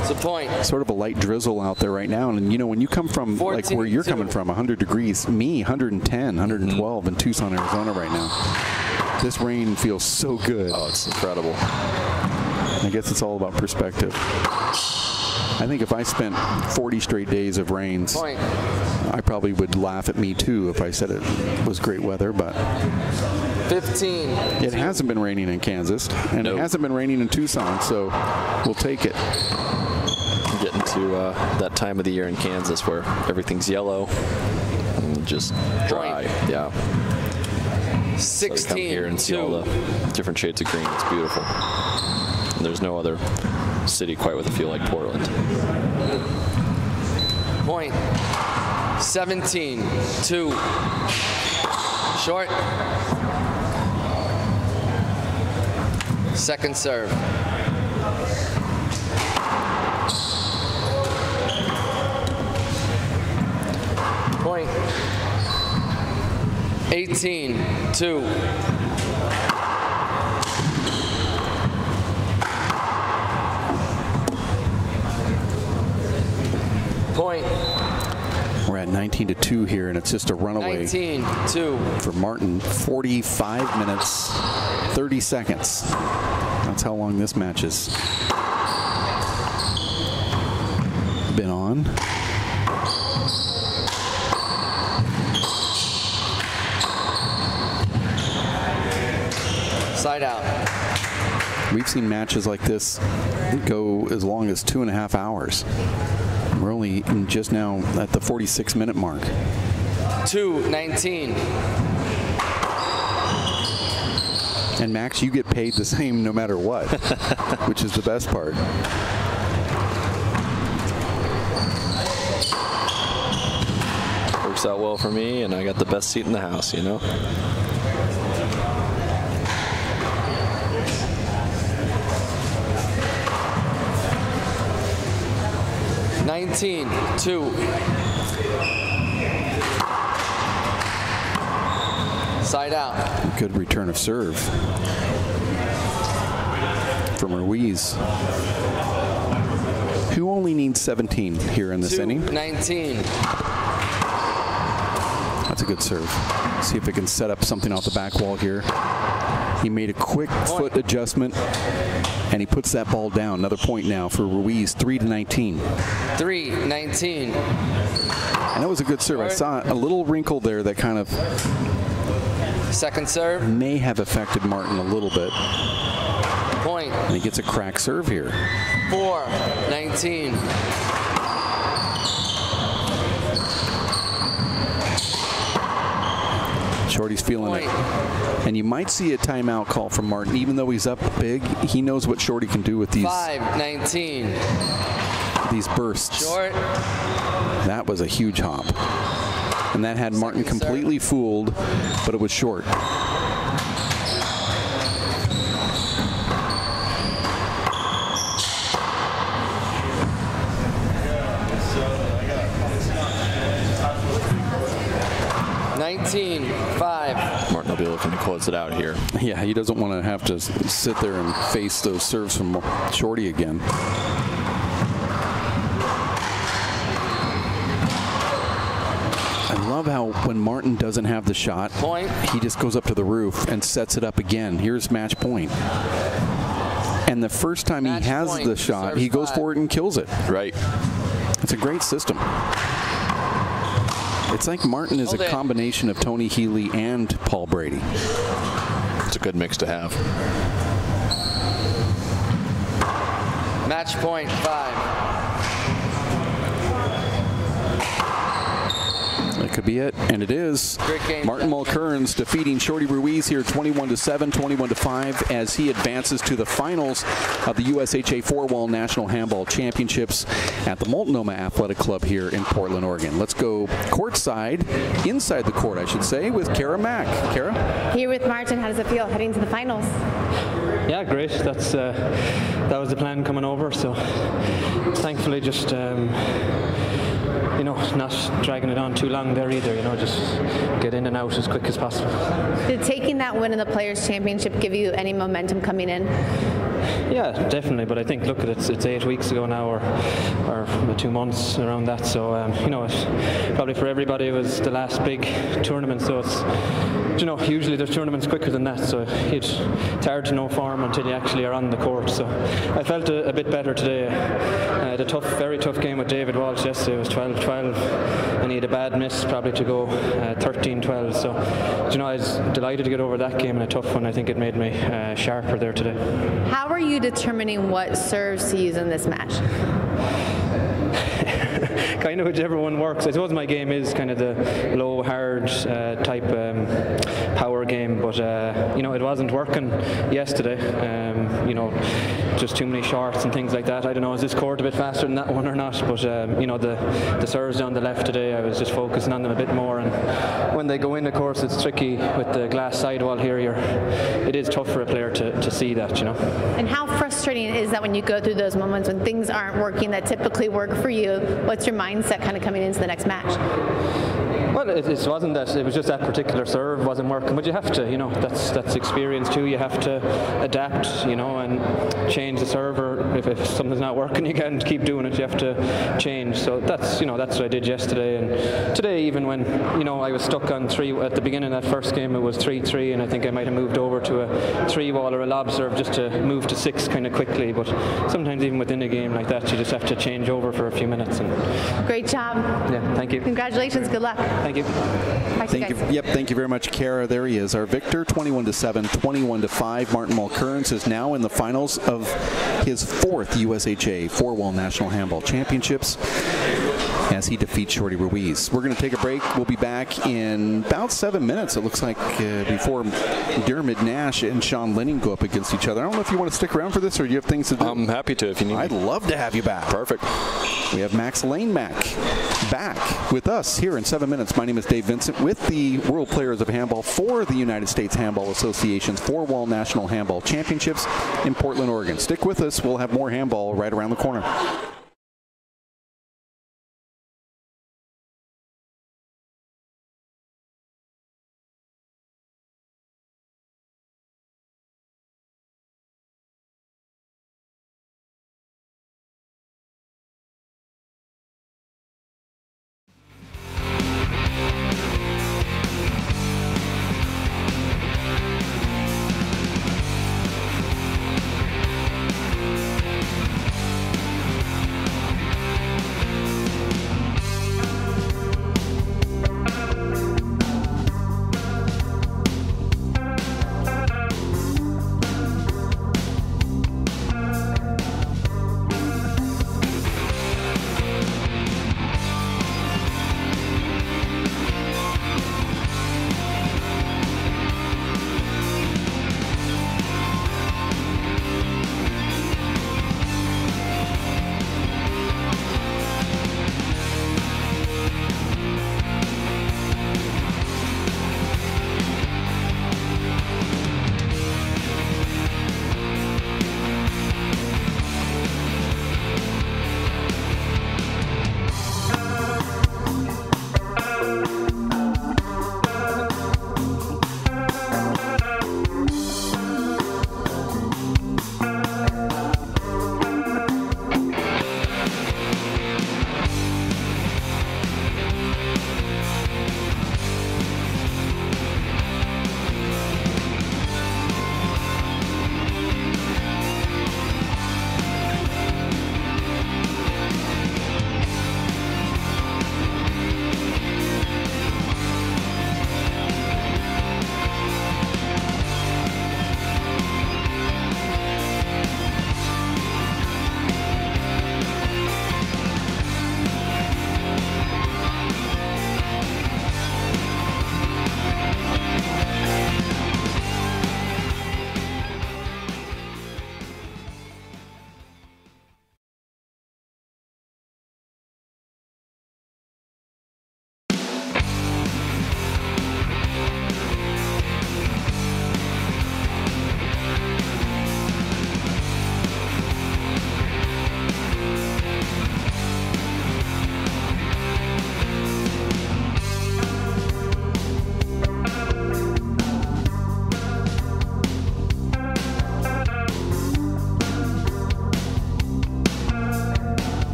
It's a point. sort of a light drizzle out there right now. And you know, when you come from like where you're 14-2. coming from, 100 degrees, me 110, 112 mm-hmm. in Tucson, Arizona right now. This rain feels so good. Oh, it's incredible. I guess it's all about perspective. I think if I spent 40 straight days of rains, Point. I probably would laugh at me too if I said it was great weather, but 15. it hasn't been raining in Kansas and Nope. it hasn't been raining in Tucson, so we'll take it. Getting to uh, that time of the year in Kansas where everything's yellow and just dry. Yeah. So 16. come here and see all the different shades of green. It's beautiful. And there's no other city quite with a feel like Portland. Point. 17, 2. Short. Second serve. Point. 18, 2. Point. We're at 19 to 2 here, and it's just a runaway 19, 2. for Martin. 45 minutes, 30 seconds. That's how long this match has been on. Side out. We've seen matches like this go as long as two and a half hours. We're only just now at the 46 minute mark. 219. And Max, you get paid the same no matter what, which is the best part. Works out well for me, and I got the best seat in the house, you know? Nineteen, two. Side out. Good return of serve from Ruiz, who only needs 17 here in this Two, inning. 19. That's a good serve. See if it can set up something off the back wall here. He made a quick foot adjustment, and he puts that ball down. Another point now for Ruiz, 3 to 19. 3, 19. And that was a good serve. I saw a little wrinkle there that kind of Second serve. may have affected Martin a little bit. Point. And he gets a crack serve here. 4, 19. Shorty's feeling Point. it. And you might see a timeout call from Martin. Even though he's up big, he knows what Shorty can do with these 5, 19. these bursts. Short. That was a huge hop. And that had Martin completely fooled, but it was short. Nineteen, 5. Martin will be looking to close it out here. Yeah, he doesn't want to have to sit there and face those serves from Shorty again. I love how when Martin doesn't have the shot, Point. he just goes up to the roof and sets it up again. Here's match point. And the first time Match he has point. the shot, Serves he goes five. for it and kills it. Right. It's a great system. It's like Martin is Hold a it. combination of Tony Healy and Paul Brady. It's a good mix to have. Match point, 5. Could be it, and it is. Great game. Martin Mulkerrin defeating Shorty Ruiz here 21 to 7, 21 to 5 as he advances to the finals of the USHA four-wall National Handball Championships at the Multnomah Athletic Club here in Portland, Oregon. Let's go courtside, inside the court, I should say, with Kara Mack. Kara? Here with Martin, how does it feel heading to the finals? Yeah, great. That's uh, that was the plan coming over. So thankfully, just um, you know, not dragging it on too long there either. You know, just get in and out as quick as possible. Did taking that win in the Players' Championship give you any momentum coming in? Yeah, definitely. But I think look at it, it's, it's eight weeks ago now, or or two months around that. So um, you know, it, probably for everybody it was the last big tournament. So it's you know, usually there's tournaments quicker than that. So it, it's hard to know form until you actually are on the court. So I felt a, a bit better today. Uh, had a tough, very tough game with David Walsh yesterday. It was 12-12, and he had a bad miss probably to go uh, 13-12. So you know, I was delighted to get over that game and a tough one. I think it made me uh, sharper there today. How are you determining what serves to use in this match? kind of whichever one works. I suppose my game is kind of the low, hard uh, type um, game, but uh, you know it wasn't working yesterday. Um, you know, just too many shorts and things like that. I don't know, is this court a bit faster than that one or not? But um, you know, the the serves down the left today, I was just focusing on them a bit more. And when they go in, of course, it's tricky with the glass sidewall here. You're, it is tough for a player to, to see that, you know. And how frustrating is that when you go through those moments when things aren't working that typically work for you? What's your mindset kind of coming into the next match? Well, it, it, wasn't that. It was just that particular serve wasn't working. But you have to, you know, that's that's experience too. You have to adapt, you know, and change the server. If, if something's not working, you can't keep doing it. You have to change. So that's, you know, that's what I did yesterday. And today, even when, you know, I was stuck on three at the beginning of that first game, it was three-three, and I think I might have moved over to a three-wall or a lob serve just to move to six kind of quickly. But sometimes even within a game like that, you just have to change over for a few minutes. And great job. Yeah, thank you. Congratulations. Good luck. Thank you. Thank you. Yep. Thank you very much, Kara. There he is, our victor, 21 to seven, 21 to five. Martin Mulkerrin is now in the finals of his fourth USHA four-wall national handball championships as he defeats Shorty Ruiz. We're going to take a break. We'll be back in about seven minutes. It looks like uh, before Dermot Nash and Sean Lenning go up against each other. I don't know if you want to stick around for this or you have things to do. I'm happy to if you need. I'd me. love to have you back. Perfect. We have Max Lane Mac back with us here in seven minutes. My name is Dave Vincent with the World Players of Handball for the United States Handball Association's Four Wall National Handball Championships in Portland, Oregon. Stick with us. We'll have more handball right around the corner.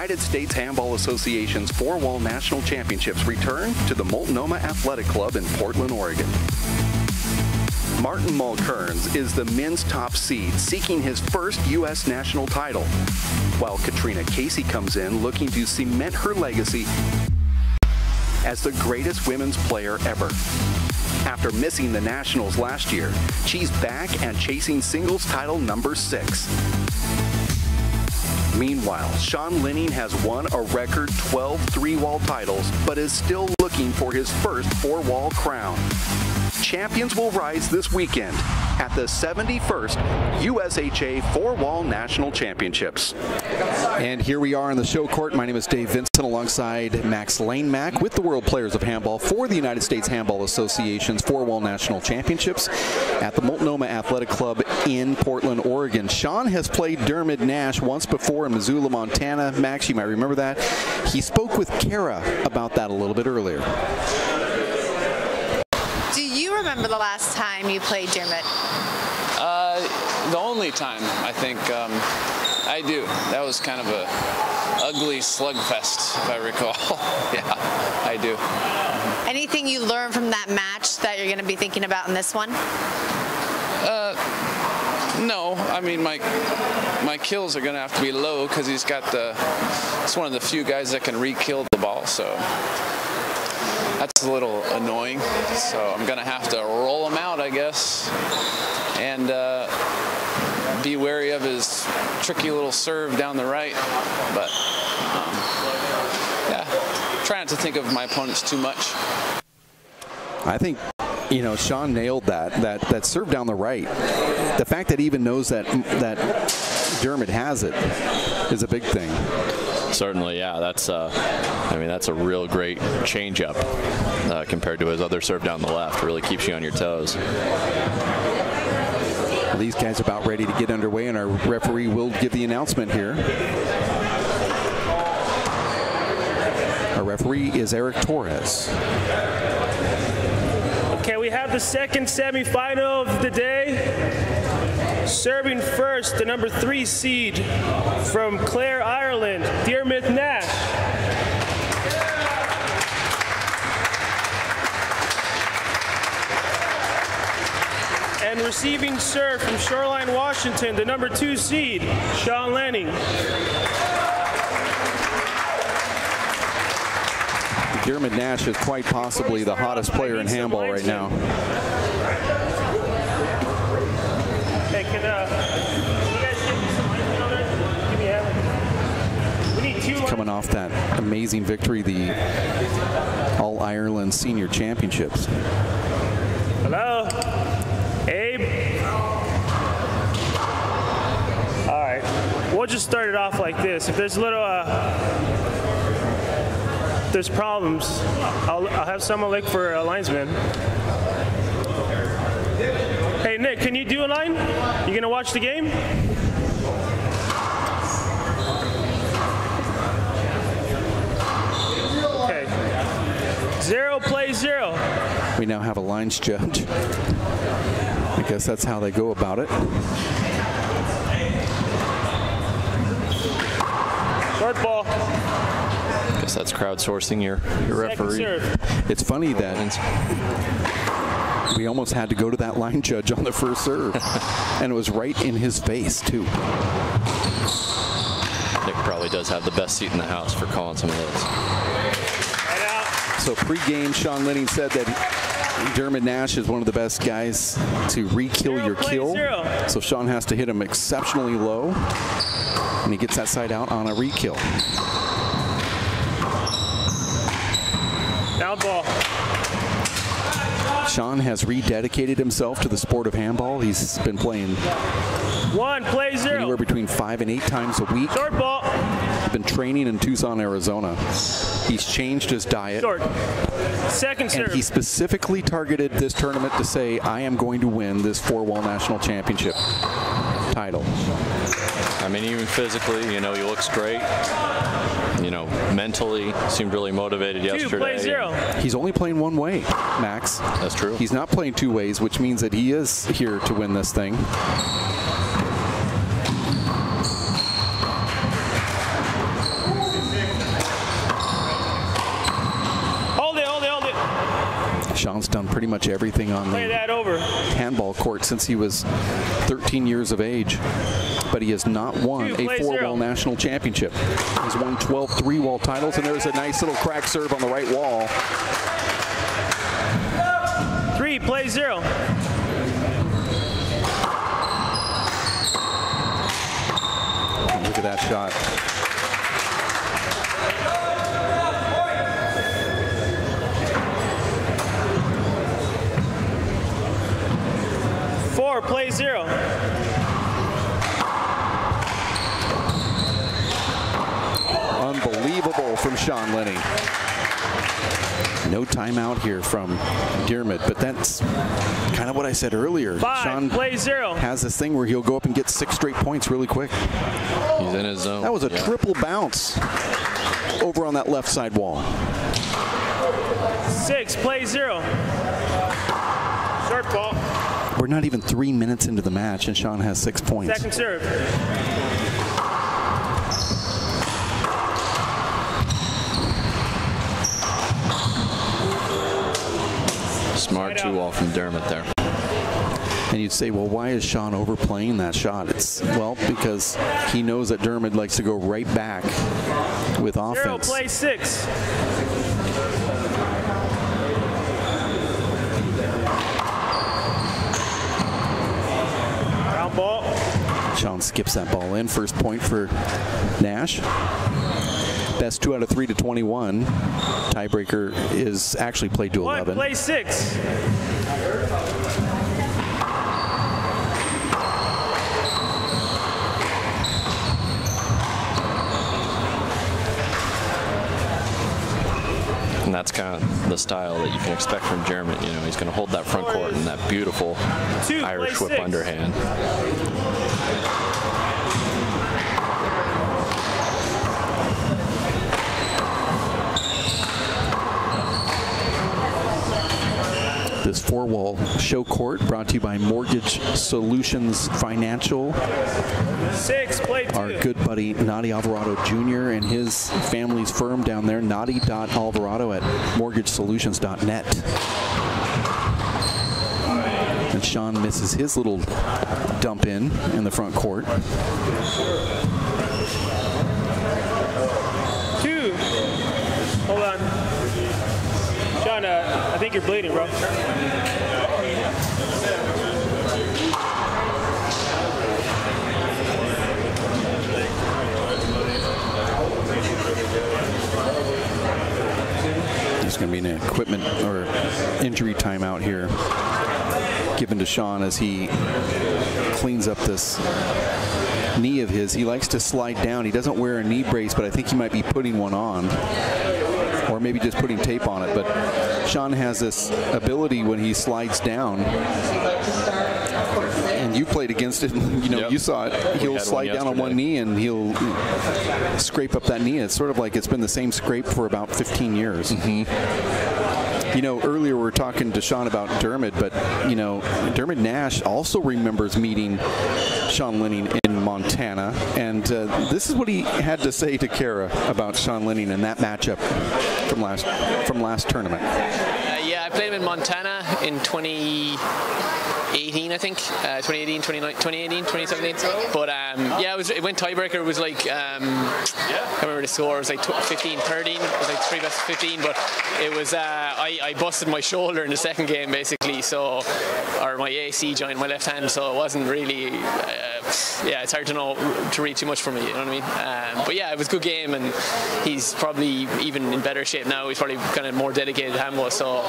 United States Handball Association's four-wall national championships return to the Multnomah Athletic Club in Portland, Oregon. Martin Mulkerrin is the men's top seed, seeking his first U.S. national title, while Catriona Casey comes in looking to cement her legacy as the greatest women's player ever. After missing the Nationals last year, she's back and chasing singles title number six. Meanwhile, Sean Lenning has won a record 12 three-wall titles, but is still looking for his first four-wall crown. Champions will rise this weekend at the 71st USHA Four-Wall National Championships. And here we are on the show court. My name is Dave Vincent alongside Max Lane Mack with the World Players of Handball for the United States Handball Association's Four-Wall National Championships at the Multnomah Athletic Club in Portland, Oregon. Sean has played Dermot Nash once before in Missoula, Montana. Max, you might remember that. He spoke with Kara about that a little bit earlier. Do you remember the last time you played Dermot? Uh, the only time, I think, um, I do. That was kind of a ugly slugfest, if I recall. yeah, I do. Anything you learned from that match that you're going to be thinking about in this one? Uh, no, I mean my my kills are going to have to be low because he's got the. It's one of the few guys that can re-kill the ball, so that's a little annoying. So I'm going to have to roll him out, I guess, and uh, be wary of his tricky little serve down the right. But um, yeah, try not to think of my opponents too much. I think you know Sean nailed that that that serve down the right. The fact that he even knows that that Dermot has it is a big thing. Certainly, yeah. That's, uh, I mean, that's a real great changeup uh, compared to his other serve down the left. Really keeps you on your toes. Well, these guys are about ready to get underway, and our referee will give the announcement here. Our referee is Eric Torres. Okay, we have the second semifinal of the day. Serving first, the number three seed from Clare, Ireland, Dermot Nash. And receiving serve from Shoreline, Washington, the number two seed, Sean Lenning. Dermot Nash is quite possibly the hottest player in handball right now. Hey, can, uh, can you guys give me some linesmen on there? Give me a hand. We need two Coming off that amazing victory, the All Ireland Senior Championships. Hello? Abe? All right. We'll just start it off like this. If there's a little, uh, if there's problems, I'll, I'll have someone look for a linesman. Hey, Nick, can you do a line? You gonna watch the game? Okay. Zero plays zero. We now have a lines judge. I guess that's how they go about it. Short ball. I Guess that's crowdsourcing your, your referee. serve. It's funny that we almost had to go to that line judge on the first serve, and it was right in his face too. Nick probably does have the best seat in the house for calling some of those. So pre-game, Sean Lenning said that Dermot Nash is one of the best guys to re-kill your kill. zero. So Sean has to hit him exceptionally low, and he gets that side out on a re-kill. Down ball. Sean has rededicated himself to the sport of handball. He's been playing One, play zero. anywhere between five and eight times a week. Short ball. He's been training in Tucson, Arizona. He's changed his diet. Short. Second And serve. he specifically targeted this tournament to say, I am going to win this four-wall national championship title. I mean, even physically, you know, he looks great. You know, mentally, seemed really motivated yesterday. play zero. He's only playing one way, Max. That's true. He's not playing two ways, which means that he is here to win this thing. Done pretty much everything on Play the that over. handball court since he was 13 years of age. But he has not won Two, a four-wall national championship. He's won 12 three-wall titles, and there's a nice little crack serve on the right wall. Three, play zero. Look at that shot. Four, play zero. Unbelievable from Sean Lenny. No timeout here from Dermot, but that's kind of what I said earlier. Five, Sean play zero. has this thing where he'll go up and get six straight points really quick. He's in his zone. That was a Yeah. triple bounce over on that left side wall. Six, play zero. Short ball. We're not even three minutes into the match, and Sean has six points. Second serve. Smart two wall from Dermot there. And you'd say, well, why is Sean overplaying that shot? It's, well, because he knows that Dermot likes to go right back with offense. Zero, offense. play six. Ground ball. Sean skips that ball in. First point for Nash. Best two out of three to 21. Tiebreaker is actually played to One, 11. play six. And that's kind of the style that you can expect from Jeremy. You know, he's going to hold that front court and that beautiful Two, Irish whip six. underhand. This four wall show court brought to you by Mortgage Solutions Financial. Six, play two. Our good buddy Nadi Alvarado Jr. and his family's firm down there, Nadi.Alvarado at mortgagesolutions.net. And Sean misses his little dump in in the front court. Two. Hold on. Sean, uh, I think you're bleeding, bro. There's going to be an equipment or injury timeout here given to Sean as he cleans up this knee of his. He likes to slide down. He doesn't wear a knee brace, but I think he might be putting one on. Or maybe just putting tape on it. But Sean has this ability when he slides down. And you played against it, you know, Yep. you saw it. He'll slide down on one knee and he'll scrape up that knee. It's sort of like it's been the same scrape for about 15 years. You know, earlier we were talking to Sean about Dermot, but you know, Dermot Nash also remembers meeting Sean Lenning Montana, and uh, this is what he had to say to Kara about Sean Lenning and that matchup from last from last tournament. Uh, yeah, I played him in Montana in 2018, I think. Uh, 2018, 2018, 2017. But um, yeah, it, was, it went tiebreaker. It was like, um, I remember the score. It was like 15 13. It was like three best 15. But it was, uh, I, I busted my shoulder in the second game, basically. So, or my AC joint, my left hand. So it wasn't really, uh, yeah, it's hard to know, to read too much for me, you know what I mean? Um, but yeah, it was a good game. And he's probably even in better shape now. He's probably kind of more dedicated to handball. So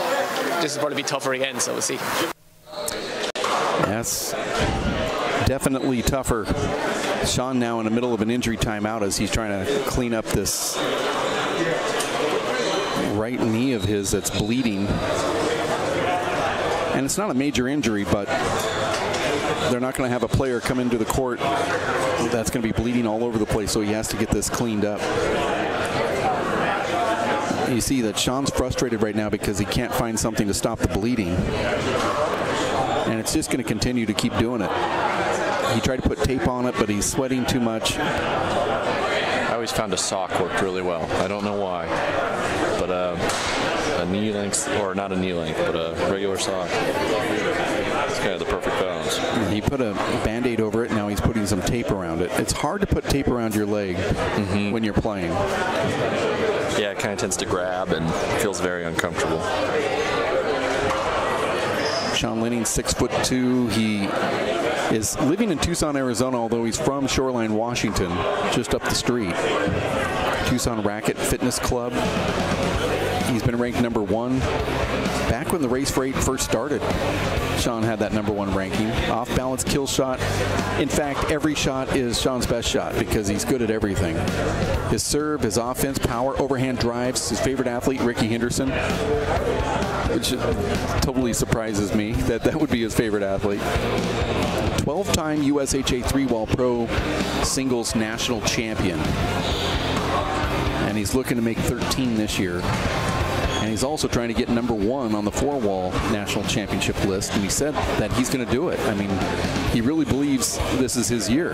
this will probably be tougher again. So we'll see. That's definitely tougher. Sean now in the middle of an injury timeout as he's trying to clean up this right knee of his that's bleeding. And it's not a major injury, but they're not going to have a player come into the court that's going to be bleeding all over the place, so he has to get this cleaned up. You see that Sean's frustrated right now because he can't find something to stop the bleeding and it's just going to continue to keep doing it. He tried to put tape on it, but he's sweating too much. I always found a sock worked really well. I don't know why, but uh, a knee length, or not a knee length, but a regular sock. It's kind of the perfect balance. He put a band-aid over it. Now he's putting some tape around it. It's hard to put tape around your leg when you're playing. Yeah, it kind of tends to grab and feels very uncomfortable. Sean Lenning, six foot two. He is living in Tucson, Arizona, although he's from Shoreline, Washington, just up the street. Tucson Racket Fitness Club. He's been ranked number one back when the race for eight first started. Sean had that number one ranking. Off balance kill shot. In fact, every shot is Sean's best shot because he's good at everything. His serve, his offense, power, overhand drives. His favorite athlete, Rickey Henderson, which totally surprises me that that would be his favorite athlete. 12-time USHA three-wall pro singles national champion. And he's looking to make 13 this year. And he's also trying to get number one on the four-wall national championship list. And he said that he's going to do it. I mean, he really believes this is his year.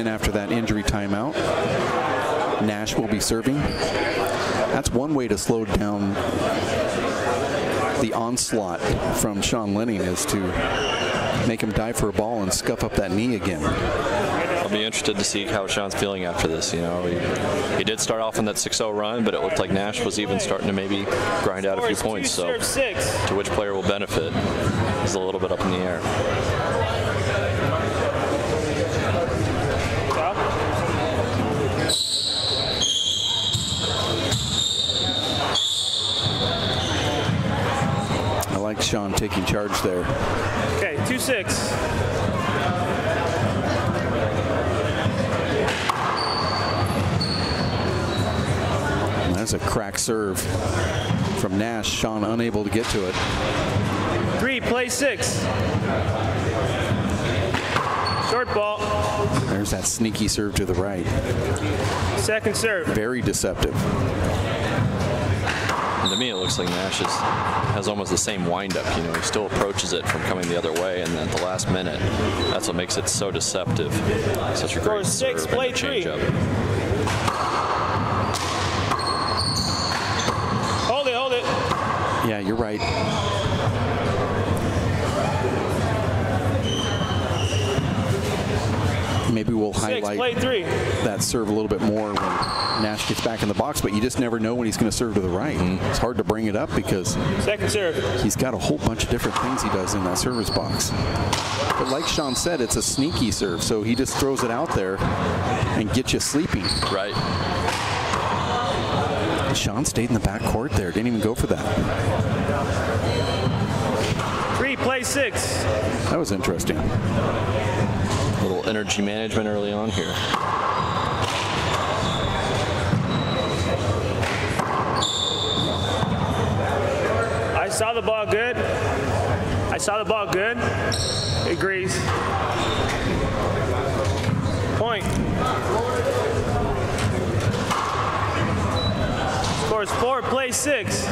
In after that injury timeout, Nash will be serving. That's one way to slow down the onslaught from Sean Lenning is to make him dive for a ball and scuff up that knee again. I'll be interested to see how Sean's feeling after this. You know, he, he did start off on that 6-0 run, but it looked like Nash was even starting to maybe grind out a few points. So, to which player will benefit is a little bit up in the air. Sean taking charge there. Okay, 2 6. That's a crack serve from Nash. Sean unable to get to it. 3, play 6. Short ball. There's that sneaky serve to the right. Second serve. Very deceptive. And to me, it looks like Nash is, has almost the same windup. You know, he still approaches it from coming the other way, and then at the last minute, that's what makes it so deceptive. Such a great six, serve play a three. changeup. Hold it, hold it. Yeah, you're right. Maybe we'll Six, highlight play three. that serve a little bit more when Nash gets back in the box, but you just never know when he's going to serve to the right. Mm-hmm. It's hard to bring it up because Second serve. he's got a whole bunch of different things he does in that service box. But like Sean said, it's a sneaky serve, so he just throws it out there and gets you sleeping. Right. Sean stayed in the back court there, didn't even go for that. Three, play six. That was interesting. Energy management early on here. I saw the ball good. I saw the ball good. It agrees. Point. Scores four, play six.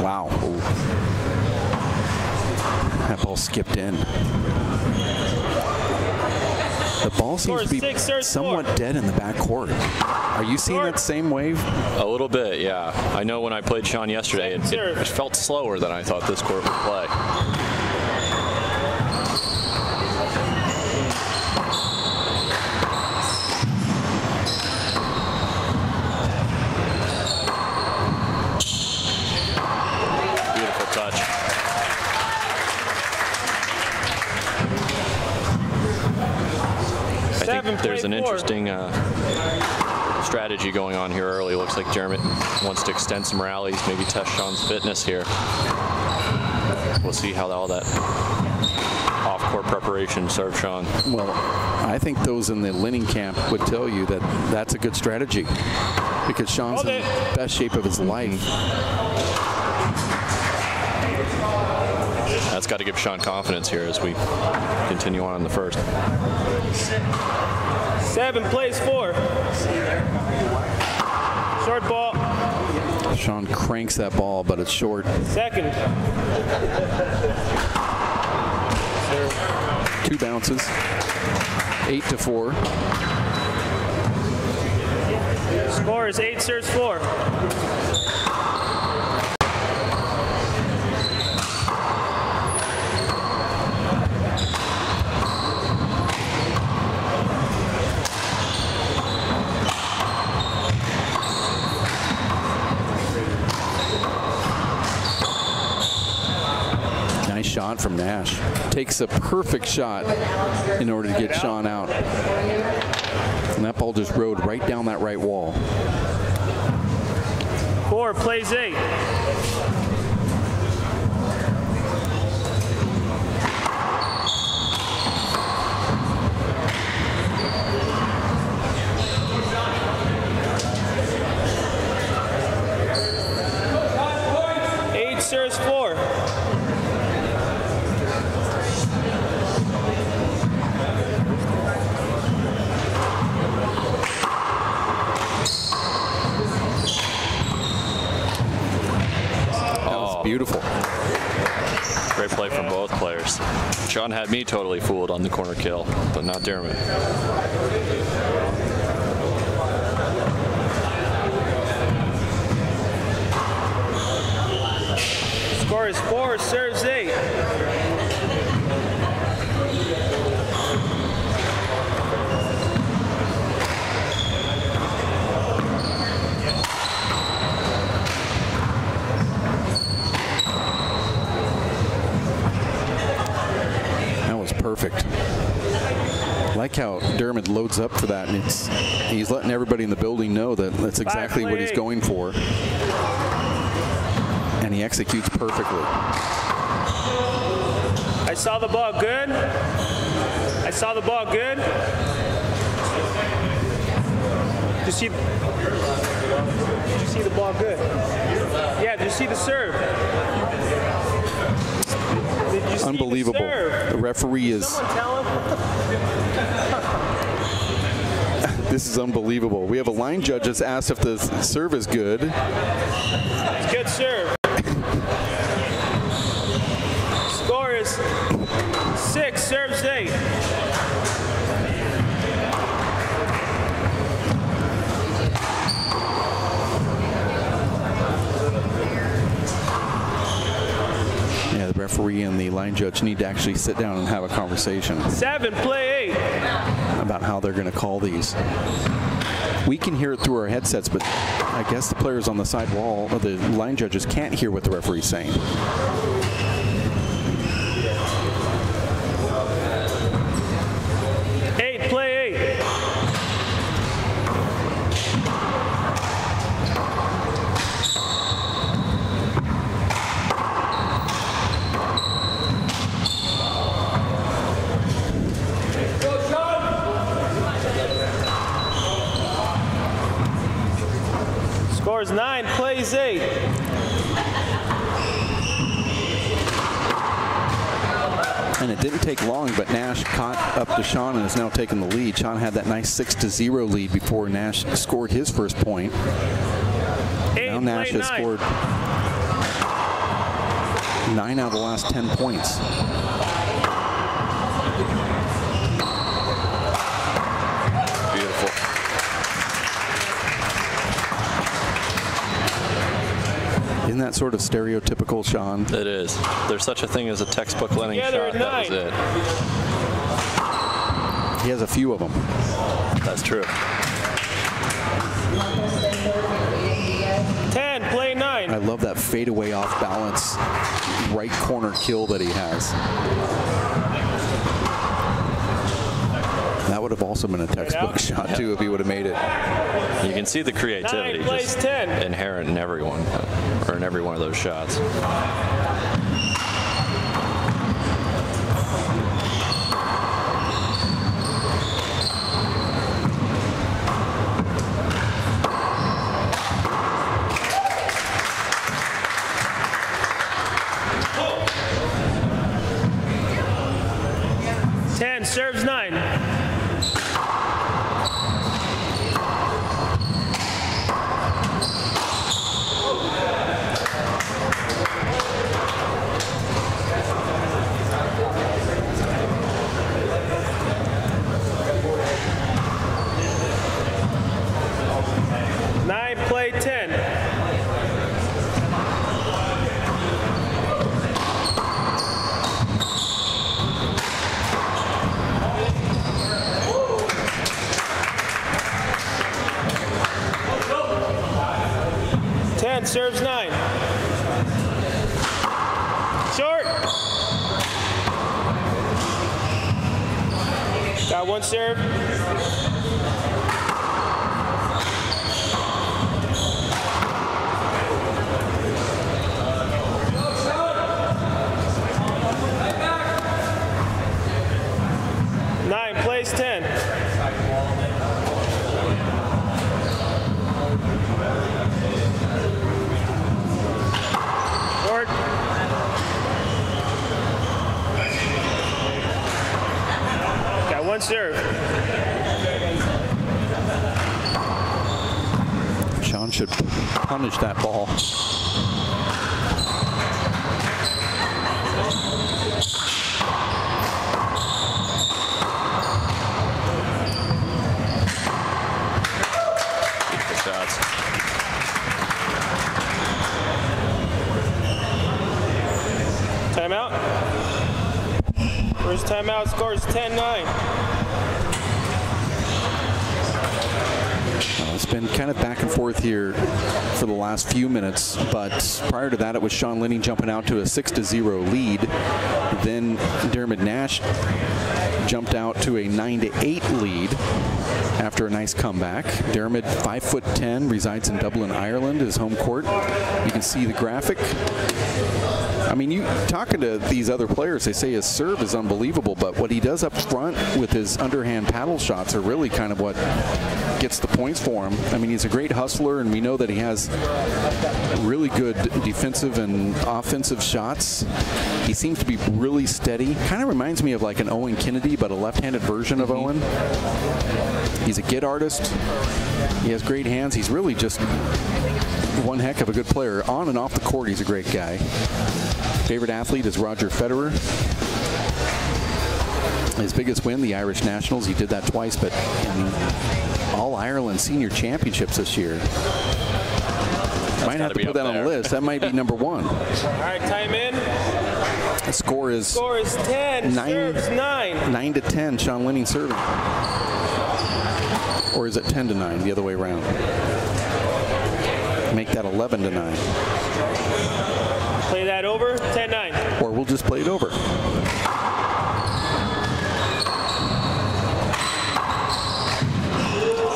Wow. That ball skipped in. The ball seems to be Score six, third somewhat score. dead in the back court. Are you seeing that same wave? A little bit, yeah. I know when I played Sean yesterday, it, it, it felt slower than I thought this court would play. Beautiful touch. I Seven, think there's play an interesting uh, strategy going on here early. Looks like Jeremy wants to extend some rallies, maybe test Sean's fitness here. We'll see how all that off-court preparation serves Sean. Well, I think those in the Lenning camp would tell you that that's a good strategy because Sean's in the best shape of his life. that's got to give Sean confidence here as we continue on in the first. Seven plays four. Short ball. Sean cranks that ball, but it's short. Second. Two bounces. Eight to four. Score is eight serves four. From Nash. Takes a perfect shot in order to get Sean out. And that ball just rode right down that right wall. Four plays. Eight both players. Sean had me totally fooled on the corner kill, but not Dermot. Score is four, serves eight. That was perfect. Like how Dermot loads up for that, and it's he's letting everybody in the building know that that's exactly what he's going for, and he executes perfectly. I saw the ball good. I saw the ball good. Did you see? Did you see the ball good? Yeah. Did you see the serve? Unbelievable. The referee is. Someone tell him. This is unbelievable. We have a line judge that's asked if the serve is good. It's good serve. Score is six, serves eight. Referee and the line judge need to actually sit down and have a conversation Seven, play eight. about how they're going to call these. We can hear it through our headsets, but I guess the players on the side wall, or the line judges, can't hear what the referee's saying. Take long, but Nash caught up to Sean and is now taking the lead. Sean had that nice 6 to 0 lead before Nash scored his first point. Eight, now Nash has nine. scored nine out of the last 10 points. Isn't that sort of stereotypical, Sean? It is. There's such a thing as a textbook Lenning Together shot. at That was it. He has a few of them. That's true. Ten, play nine. I love that fadeaway off balance right corner kill that he has. That would have also been a textbook shot too if he would have made it. You can see the creativity Nine plays just 10. inherent in everyone, or in every one of those shots. Timeout scores 10 9. Uh, It's been kind of back and forth here for the last few minutes, but prior to that, it was Sean Lenning jumping out to a six to zero lead. Then Dermot Nash jumped out to a nine to eight lead after a nice comeback. Dermot, five foot ten, resides in Dublin, Ireland, his home court. You can see the graphic. I mean, you talking to these other players, they say his serve is unbelievable, but what he does up front with his underhand paddle shots are really kind of what gets the points for him. I mean, he's a great hustler, and we know that he has really good defensive and offensive shots. He seems to be really steady. Kind of reminds me of like an Owen Kennedy, but a left-handed version of mm-hmm. Owen. He's a get artist. He has great hands. He's really just one heck of a good player. On and off the court, he's a great guy. Favorite athlete is Roger Federer. His biggest win, the Irish Nationals. He did that twice, but I all Ireland senior championships this year. Might have gotta put up that on the list. That might be number one. All right, time in. The score is Score is 10. Nine. Serves 9. nine to ten. Sean Lenning serving, or is it ten to nine? The other way around. Make that eleven to nine, Play that over. 10 9. or we'll just play it over.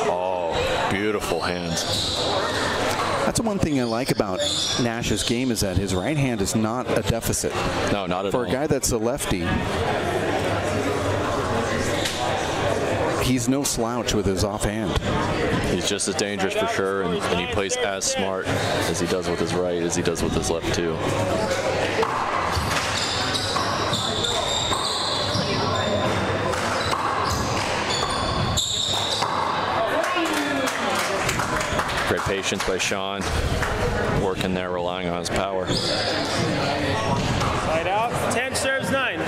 Oh, beautiful hands. That's the one thing I like about Nash's game is that his right hand is not a deficit. No, not at For all. a guy that's a lefty, he's no slouch with his offhand. He's just as dangerous for sure, and, and he plays as smart as he does with his right as he does with his left too. Great patience by Sean, working there, relying on his power. Side out. 10 serves 9.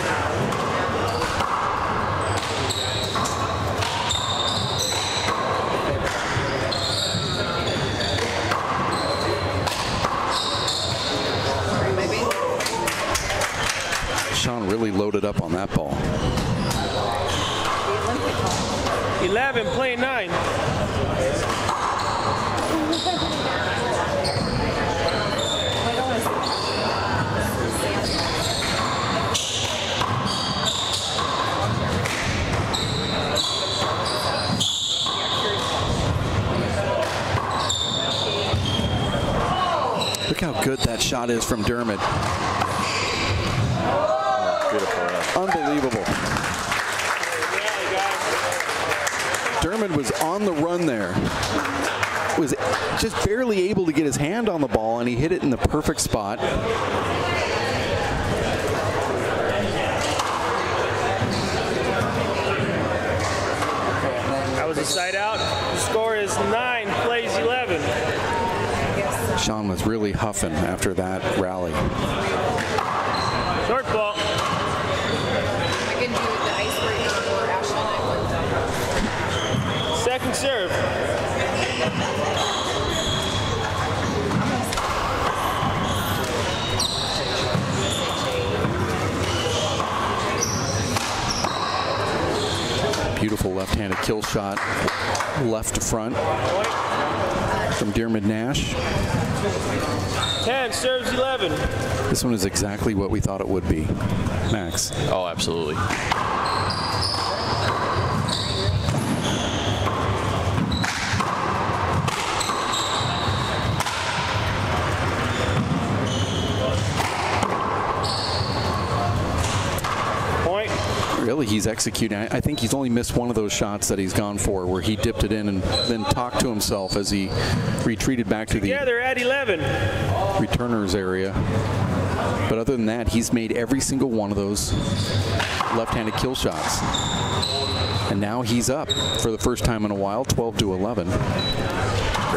Sean really loaded up on that ball. 11. Play 9. Look how good that shot is from Dermot. Unbelievable. Dermot was on the run there. Was just barely able to get his hand on the ball, and he hit it in the perfect spot. That was a side out. The score is 9. Plays 11. Sean was really huffing after that rally. Short ball. I can do the icebreaker or Ashland Second serve. Beautiful left-handed kill shot, left to front. from Dermot Nash. 10 serves 11. This one is exactly what we thought it would be. Max. Oh, absolutely. Point. Really, he's executing. I I think he's only missed one of those shots that he's gone for, where he dipped it in and then talked to himself as he retreated back to the Together at 11. returners area. But other than that, he's made every single one of those left-handed kill shots. And now he's up for the first time in a while, 12 to 11.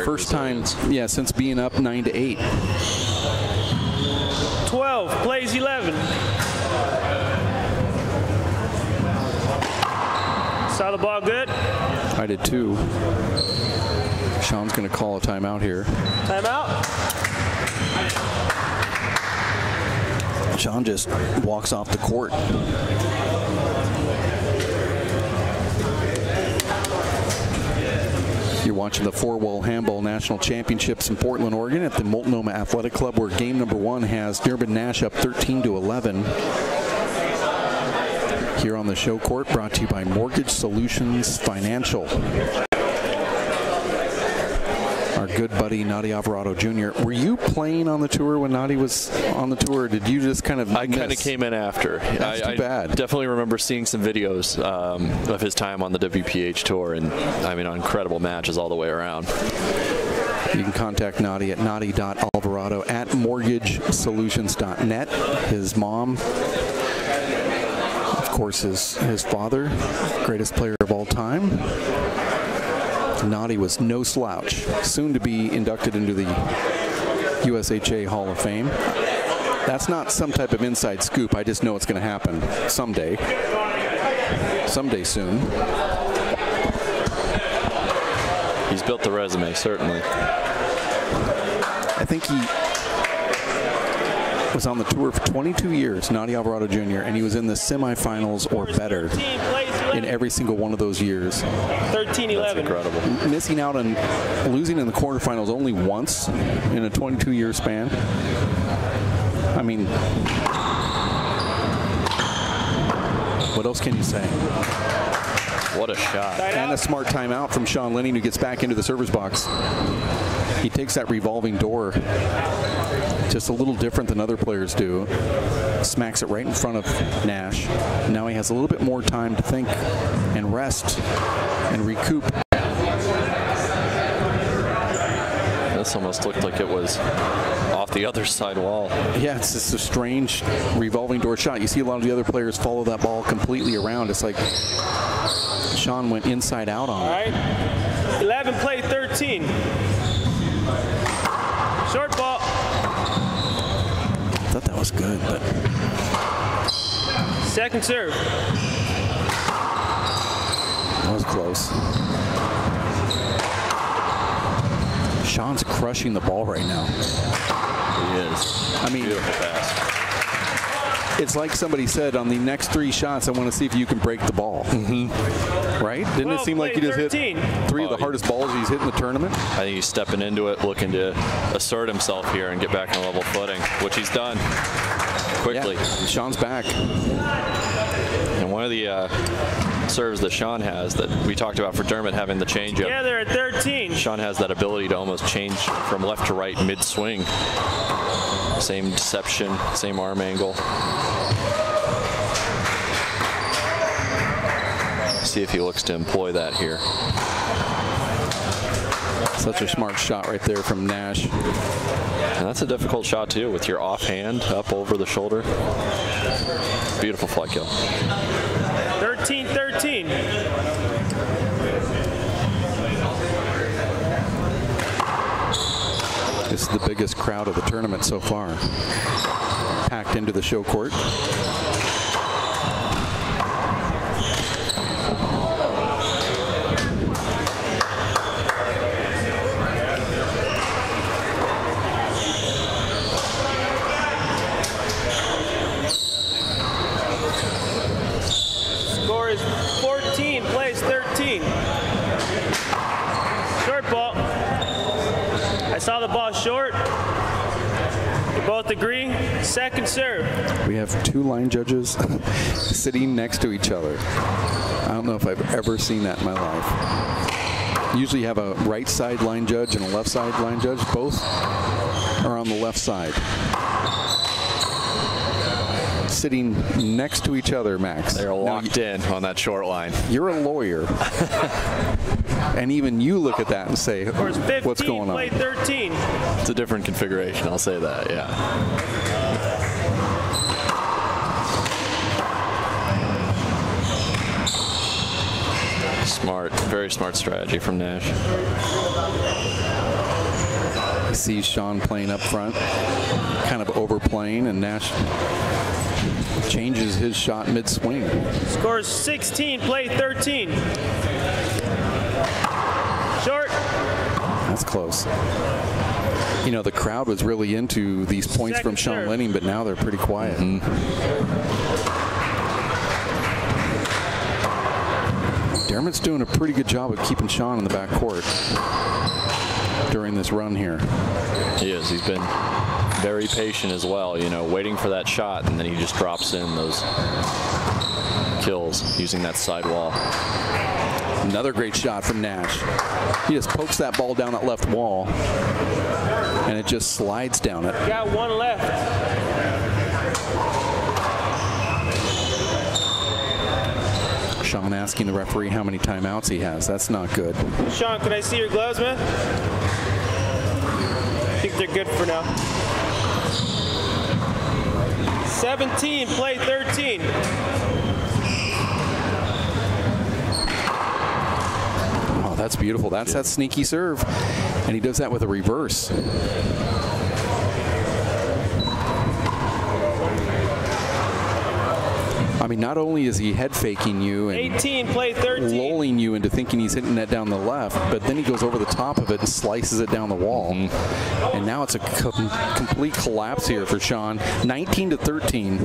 first time, yeah, since being up 9 to 8. 12 plays 11. Saw the ball good. I did too. Sean's going to call a timeout here. Timeout. Sean just walks off the court. You're watching the four-wall handball national championships in Portland, Oregon, at the Multnomah Athletic Club, where game number one has Dermot Nash up 13 to 11. Here on the show court, brought to you by Mortgage Solutions Financial. Our good buddy Naty Alvarado Jr. Were you playing on the tour when Naty was on the tour? Did you just kind of? I kind of came in after. That's I, too I bad. definitely remember seeing some videos um, of his time on the WPH tour, and I mean, incredible matches all the way around. You can contact Naty at nadi.alvarado at mortgagesolutions.net. His mom, course, his, his father, greatest player of all time. Naty was no slouch, soon to be inducted into the USHA Hall of Fame. That's not some type of inside scoop. I just know it's going to happen someday. Someday soon. He's built the resume, certainly. I think he was on the tour for 22 years, Naty Alvarado Jr., and he was in the semifinals or better in every single one of those years. 13 11. Incredible. Missing out on losing in the quarterfinals only once in a 22 year span. I mean, what else can you say? What a shot. And a smart timeout from Sean Lenning, who gets back into the server's box. He takes that revolving door, just a little different than other players do. Smacks it right in front of Nash. Now he has a little bit more time to think and rest and recoup. This almost looked like it was off the other side wall. Yeah, it's just a strange revolving door shot. You see a lot of the other players follow that ball completely around. It's like Sean went inside out on All it. right. 11 play 13. Short ball. I thought that was good, but Second serve. that was close. Sean's crushing the ball right now. He is. I mean, Beautiful pass. It's like somebody said on the next three shots, I want to see if you can break the ball. Mm-hmm. Right? Didn't it seem like he played, just 13. hit three of the hardest balls he's hit in the tournament? I think he's stepping into it, looking to assert himself here and get back on level footing, which he's done quickly. Yeah, Sean's back. And one of the uh, serves that Sean has that we talked about for Dermot having the changeup. Together at 13. Sean has that ability to almost change from left to right mid swing. Same deception, same arm angle. See if he looks to employ that here. Such a smart shot right there from Nash. And that's a difficult shot too, with your offhand up over the shoulder. Beautiful fly kill. 13 13. This is the biggest crowd of the tournament so far. Packed into the show court. Score is 14 plays 13. Short ball. I saw the ball short. We both agree. Second serve. We have two line judges sitting next to each other. I don't know if I've ever seen that in my life. Usually you have a right side line judge and a left side line judge. Both are on the left side. Sitting next to each other, Max. They're locked in on that short line. You're a lawyer. and even you look at that and say, 15, what's going play on? 13. It's a different configuration, I'll say that, yeah. Smart, very smart strategy from Nash. You see Sean playing up front, kind of overplaying, and Nash changes his shot mid-swing. Scores 16, play 13. Short. That's close. You know, the crowd was really into these points from Second Sean. Lenning, but now they're pretty quiet. Mm-hmm. Dermot's doing a pretty good job of keeping Sean in the back court during this run here. He is. He's been very patient as well, you know, waiting for that shot, and then he just drops in those kills using that side wall. Another great shot from Nash. He just pokes that ball down that left wall, and it just slides down it. Got one left. Sean asking the referee how many timeouts he has. That's not good. Sean, can I see your gloves, man? I think they're good for now. 17, play 13. Oh, that's beautiful. That's that sneaky serve. And he does that with a reverse. Mean, not only is he head faking you and 18, play 13. lulling you into thinking he's hitting that down the left, but then he goes over the top of it and slices it down the wall. And now it's a co- complete collapse here for Sean. 19 to 13.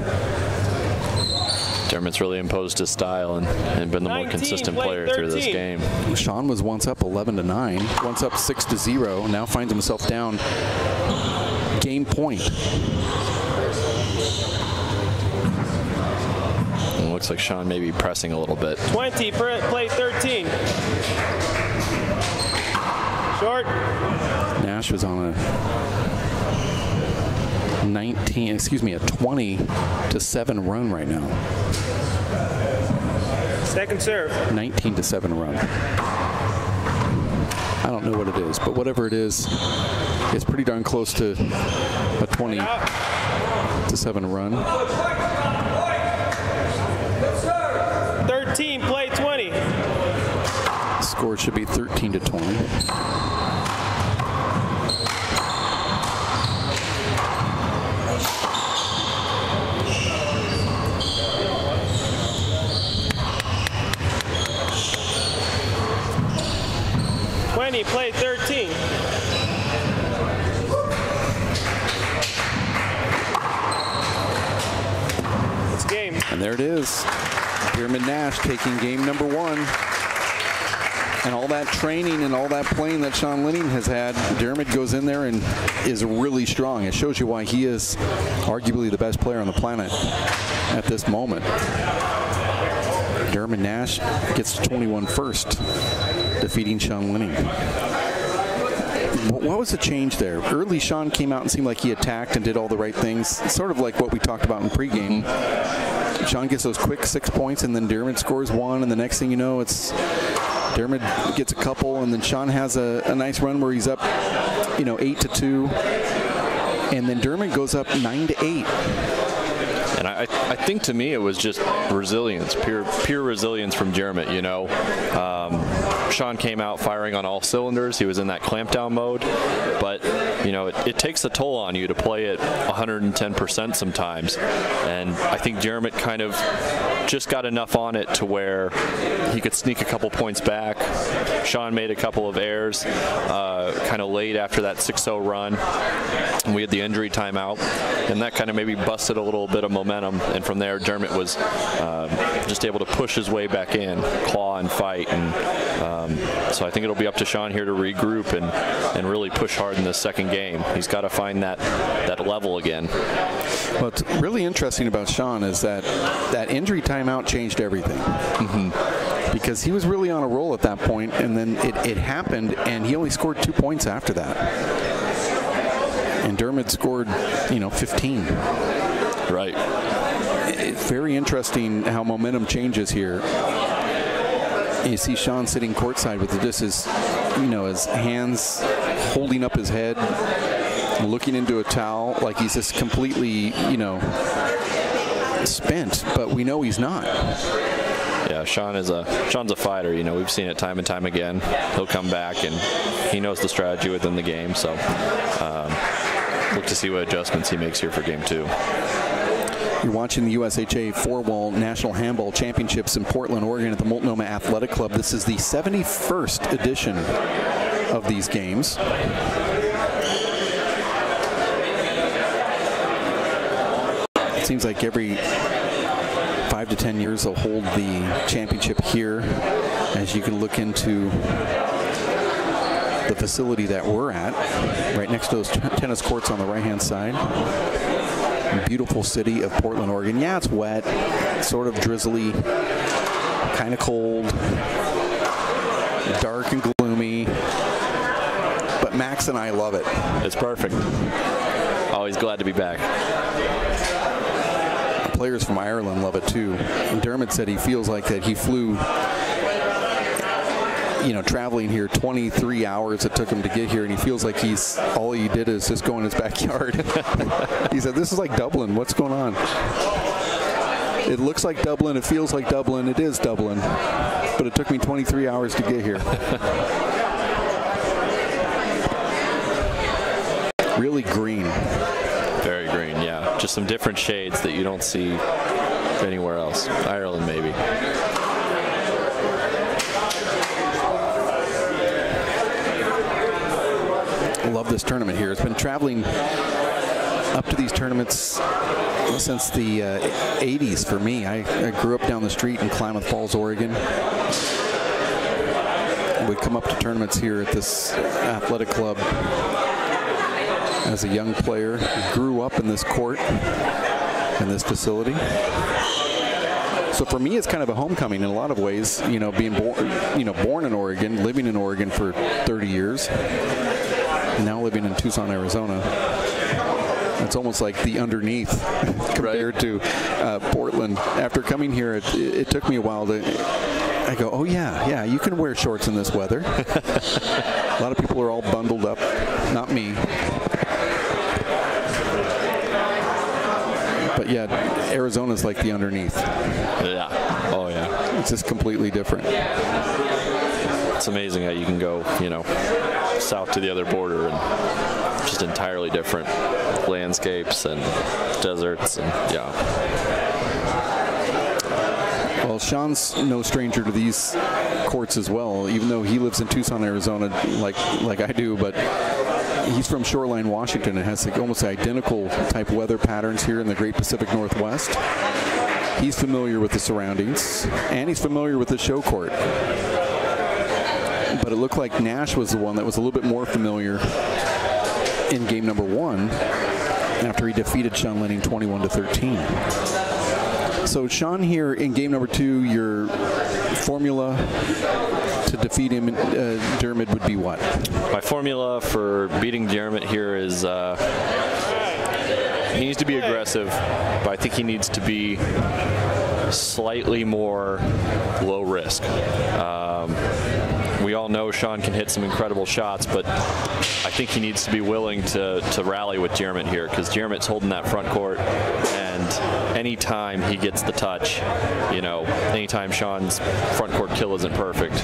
Dermot's really imposed his style and, and been the more consistent play player through this game. Sean was once up 11 to 9, once up 6 to 0, now finds himself down game point. Looks like Sean may be pressing a little bit. 20, pr- play 13. Short. Nash was on a 19, excuse me, a 20 to 7 run right now. Second serve. 19 to 7 run. I don't know what it is, but whatever it is, it's pretty darn close to a 20 to 7 run. 13, play 20. Score should be 13 to 20. Twenty, play 13. It's game. And there it is. Pyramid Nash taking game number one. And all that training and all that playing that Sean Lenning has had, Dermot goes in there and is really strong. It shows you why he is arguably the best player on the planet at this moment. Dermot Nash gets to 21 first, defeating Sean Lenning. What was the change there? Early Sean came out and seemed like he attacked and did all the right things, sort of like what we talked about in pregame. Mm-hmm. Sean gets those quick six points, and then Dermot scores one, and the next thing you know, it's Dermot gets a couple, and then Sean has a, a nice run where he's up, you know, eight to two, and then Dermot goes up nine to eight. And I, I think to me it was just resilience, pure pure resilience from Dermot. You know, um, Sean came out firing on all cylinders. He was in that clampdown mode, but you know it, it takes a toll on you to play at 110% sometimes. And I think Dermot kind of just got enough on it to where he could sneak a couple points back. Sean made a couple of errors, uh, kind of late after that 6-0 run. We had the injury timeout, and that kind of maybe busted a little bit of momentum. And from there, Dermot was uh, just able to push his way back in, claw and fight, and Um, so I think it'll be up to Sean here to regroup and, and really push hard in the second game. He's got to find that that level again. What's really interesting about Sean is that that injury timeout changed everything. Mm-hmm. Because he was really on a roll at that point, and then it, it happened, and he only scored two points after that. And Dermot scored, you know, 15. Right. Very interesting how momentum changes here. You see Sean sitting courtside with just his, you know, his hands holding up his head, looking into a towel like he's just completely, you know, spent. But we know he's not. Yeah, Sean is a Sean's a fighter. You know, we've seen it time and time again. He'll come back and he knows the strategy within the game. So um, look to see what adjustments he makes here for game two. You're watching the USHA Four-Wall National Handball Championships in Portland, Oregon at the Multnomah Athletic Club. This is the 71st edition of these games. It seems like every five to ten years they'll hold the championship here as you can look into the facility that we're at right next to those tennis courts on the right hand side beautiful city of Portland, Oregon. Yeah, it's wet, sort of drizzly, kind of cold, dark and gloomy. But Max and I love it. It's perfect. Always glad to be back. The players from Ireland love it too. And Dermot said he feels like that he flew you know, traveling here 23 hours it took him to get here, and he feels like he's all he did is just go in his backyard. he said, "This is like Dublin. What's going on?" It looks like Dublin. It feels like Dublin. It is Dublin, but it took me 23 hours to get here. really green. Very green, yeah. Just some different shades that you don't see anywhere else. Ireland, maybe. Love this tournament here. It's been traveling up to these tournaments since the uh, 80s for me. I, I, grew up down the street in Klamath Falls, Oregon. We'd come up to tournaments here at this athletic club as a young player. Grew up in this court, in this facility. So for me, it's kind of a homecoming in a lot of ways. You know, being born, you know, born in Oregon, living in Oregon for 30 years, now living in Tucson, Arizona. It's almost like the underneath compared right. to uh, Portland. After coming here, it, it, took me a while to. I go, oh yeah, yeah, you can wear shorts in this weather. a lot of people are all bundled up, not me. But yeah, Arizona's like the underneath. Yeah. Oh yeah. It's just completely different. It's amazing how you can go, you know, south to the other border and just entirely different landscapes and deserts and yeah. Well, Sean's no stranger to these courts as well, even though he lives in Tucson, Arizona, like like I do. But he's from Shoreline, Washington, and has like almost identical type weather patterns here in the Great Pacific Northwest. He's familiar with the surroundings, and he's familiar with the show court it looked like Nash was the one that was a little bit more familiar in game number one after he defeated Sean Lenning 21 to 13. So Sean here in game number two, your formula to defeat him, uh, Dermot would be what? My formula for beating Dermot here is uh, he needs to be aggressive, but I think he needs to be slightly more low risk. Um, we all know Sean can hit some incredible shots, but I think he needs to be willing to, to rally with Dermot here because Dermot's holding that front court, and anytime he gets the touch, you know, anytime Sean's front court kill isn't perfect,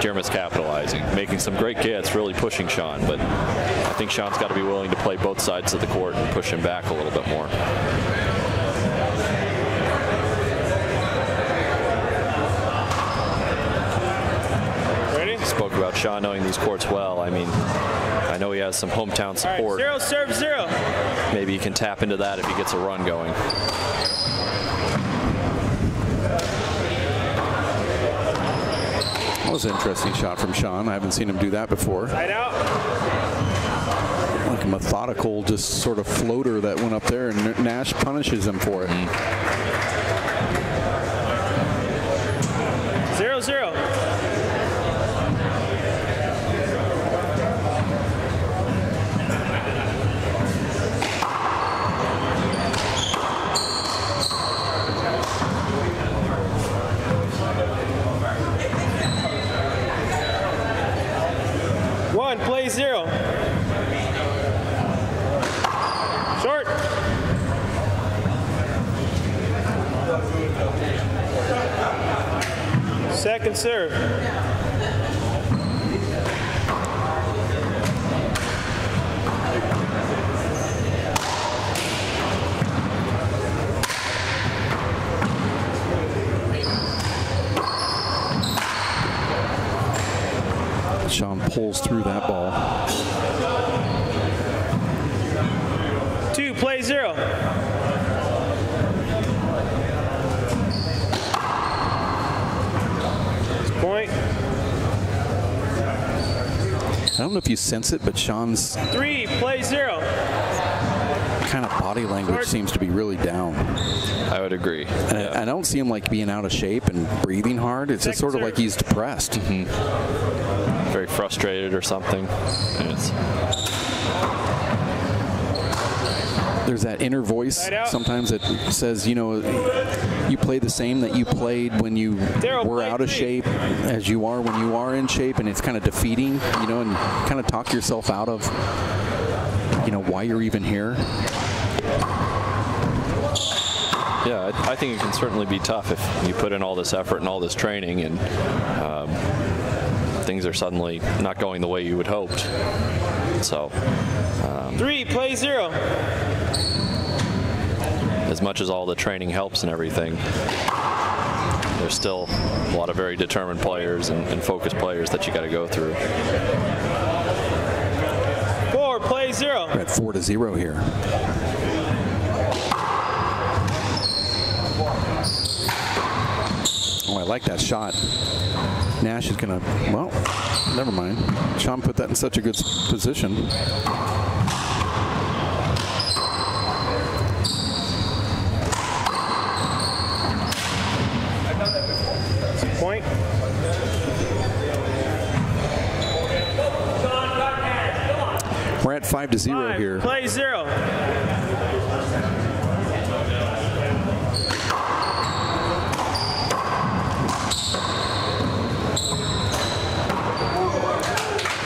Dermot's capitalizing, making some great gets, really pushing Sean, but I think Sean's got to be willing to play both sides of the court and push him back a little bit more. Spoke about Sean knowing these courts well. I mean, I know he has some hometown support. zero serve zero. Maybe he can tap into that if he gets a run going. That was an interesting shot from Sean. I haven't seen him do that before. Side out. Like a methodical, just sort of floater that went up there, and Nash punishes him for it. Zero zero. One, zero. Short. Second serve. Sean pulls through that ball. Two, play zero. Point. I don't know if you sense it, but Sean's Three, play zero. kind of body language seems to be really down. I would agree. And I, I don't see him like being out of shape and breathing hard. It's just sort of like he's depressed. Mm-hmm. Very frustrated or something. It's- There's that inner voice sometimes that says, you know, you play the same that you played when you Daryl, were out of three. shape as you are when you are in shape, and it's kind of defeating, you know, and kind of talk yourself out of, you know, why you're even here. Yeah, I, I think it can certainly be tough if you put in all this effort and all this training and um, things are suddenly not going the way you would hoped. So, um, Three, play zero. as much as all the training helps and everything, there's still a lot of very determined players and, and focused players that you got to go through. Four, play zero. We're at four to zero here. Oh, I like that shot. Nash is gonna. Well, never mind. Sean put that in such a good position. Point. We're at five to zero Five, here. play zero.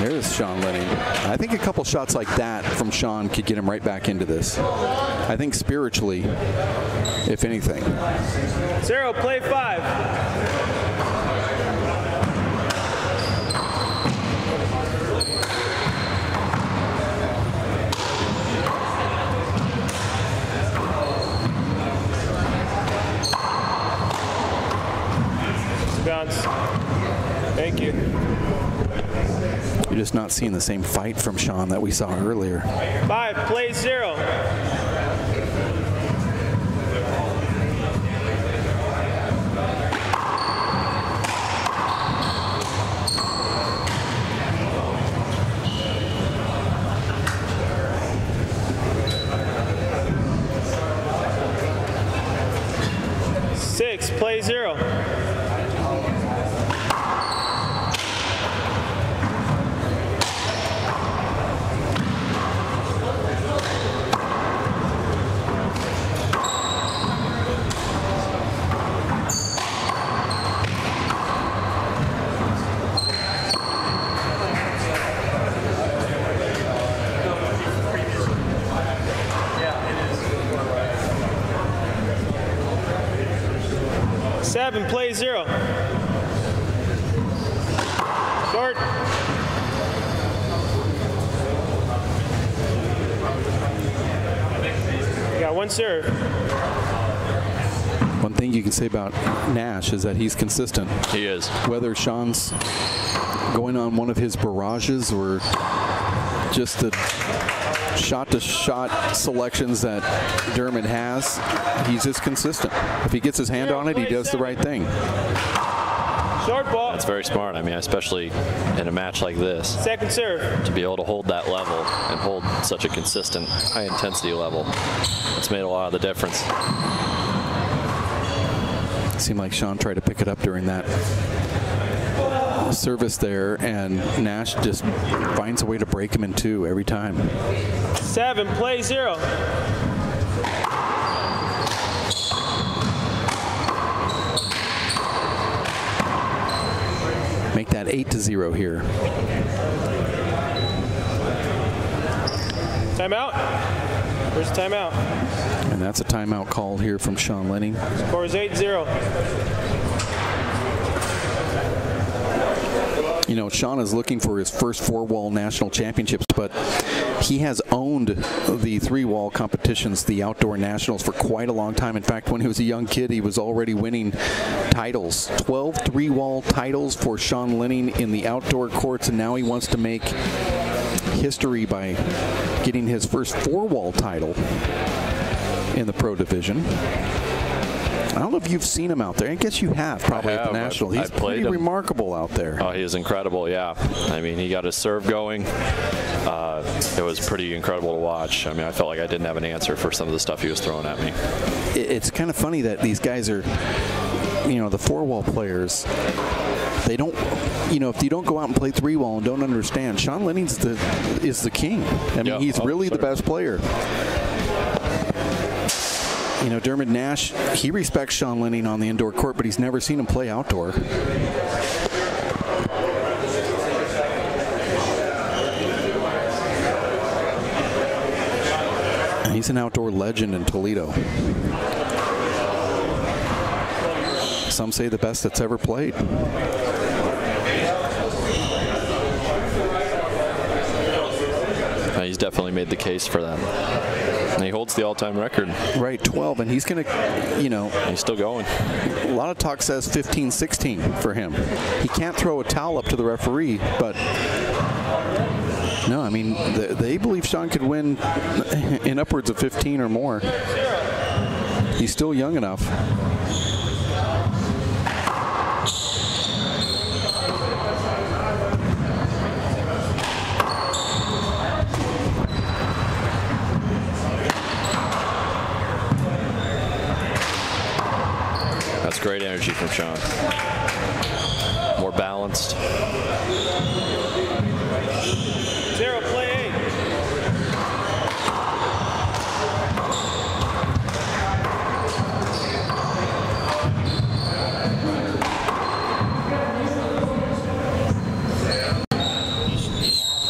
There's Sean Lenning. I think a couple shots like that from Sean could get him right back into this. I think spiritually, if anything. Zero, play five. Bounce. Thank you. You're just not seeing the same fight from Sean that we saw earlier. Five, play zero. Six, play zero. Seven, play zero. Short. You got one serve. One thing you can say about Nash is that he's consistent. He is. Whether Sean's going on one of his barrages or just the shot to shot selections that Dermot has, he's just consistent. If he gets his hand on it, he does the right thing. Short ball. That's very smart. I mean, especially in a match like this, Second serve. to be able to hold that level and hold such a consistent, high intensity level, it's made a lot of the difference. Seemed like Sean tried to pick it up during that service there, and Nash just finds a way to break him in two every time. Seven, play zero. Make that eight to zero here. Timeout. Where's the timeout? And that's a timeout call here from Sean Lenning. Score is 8 0. You know, Sean is looking for his first four-wall national championships, but he has owned the three-wall competitions, the outdoor nationals, for quite a long time. In fact, when he was a young kid, he was already winning titles. 12 three-wall titles for Sean Lenning in the outdoor courts, and now he wants to make history by getting his first four-wall title in the pro division. I don't know if you've seen him out there. I guess you have probably I at the national. I've- He's I've pretty him. remarkable out there. Oh, he is incredible, yeah. I mean, he got his serve going. Uh, it was pretty incredible to watch. I mean, I felt like I didn't have an answer for some of the stuff he was throwing at me. it- it's kind of funny that these guys are, you know, the four wall players. They don't, you know, if you don't go out and play three wall and don't understand, Sean Lenning's the is the king. I mean, Yeah, he's oh, really the best player. You know, Dermot Nash, he respects Sean Lenning on the indoor court, but he's never seen him play outdoor. And he's an outdoor legend in Toledo. Some say the best that's ever played. Uh, he's definitely made the case for that. And he holds the all-time record. Right, 12, and he's going to, you know. He's still going. A lot of talk says 15 16 for him. He can't throw a towel up to the referee, but. No, I mean, they, they believe Sean could win in upwards of 15 or more. He's still young enough. Great energy from Sean. More balanced. Zero, play eight.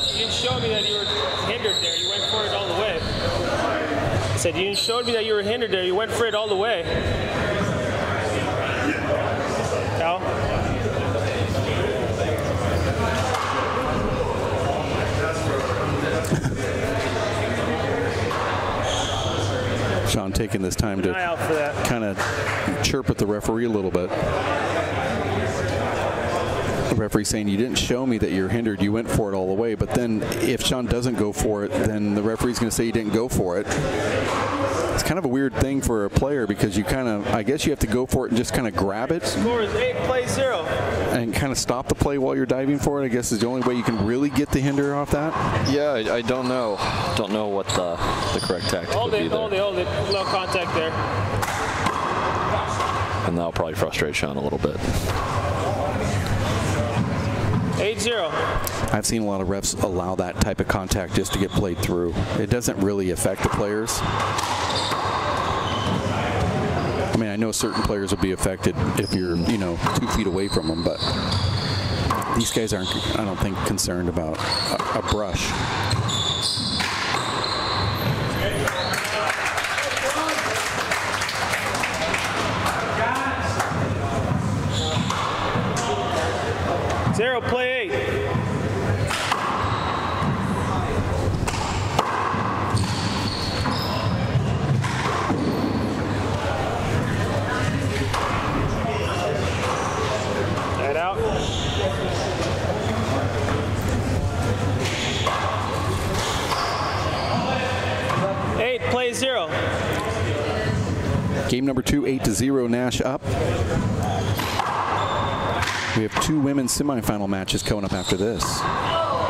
You didn't show me that you were hindered there. You went for it all the way. I said you didn't show me that you were hindered there. You went for it all the way. Taking this time Keep an eye out for to kind of chirp at the referee a little bit. The referee saying you didn't show me that you're hindered. You went for it all the way. But then if Sean doesn't go for it, then the referee's going to say you didn't go for it. It's kind of a weird thing for a player because you kind of, I guess you have to go for it and just kind of grab it Score is eight, play zero. and kind of stop the play while you're diving for it. I guess is the only way you can really get the hinder off that. Yeah, I, I don't know. Don't know what the, the correct tactic Hold would be it, there. hold it, hold it. No contact there. And that'll probably frustrate Sean a little bit. 8-0. I've seen a lot of refs allow that type of contact just to get played through. It doesn't really affect the players. I mean, I know certain players will be affected if you're, you know, two feet away from them, but these guys aren't, I don't think, concerned about a, a brush. Zero, play eight. That out. Eight, play zero. Game number two, eight to zero, Nash up. We have two women's semifinal matches coming up after this.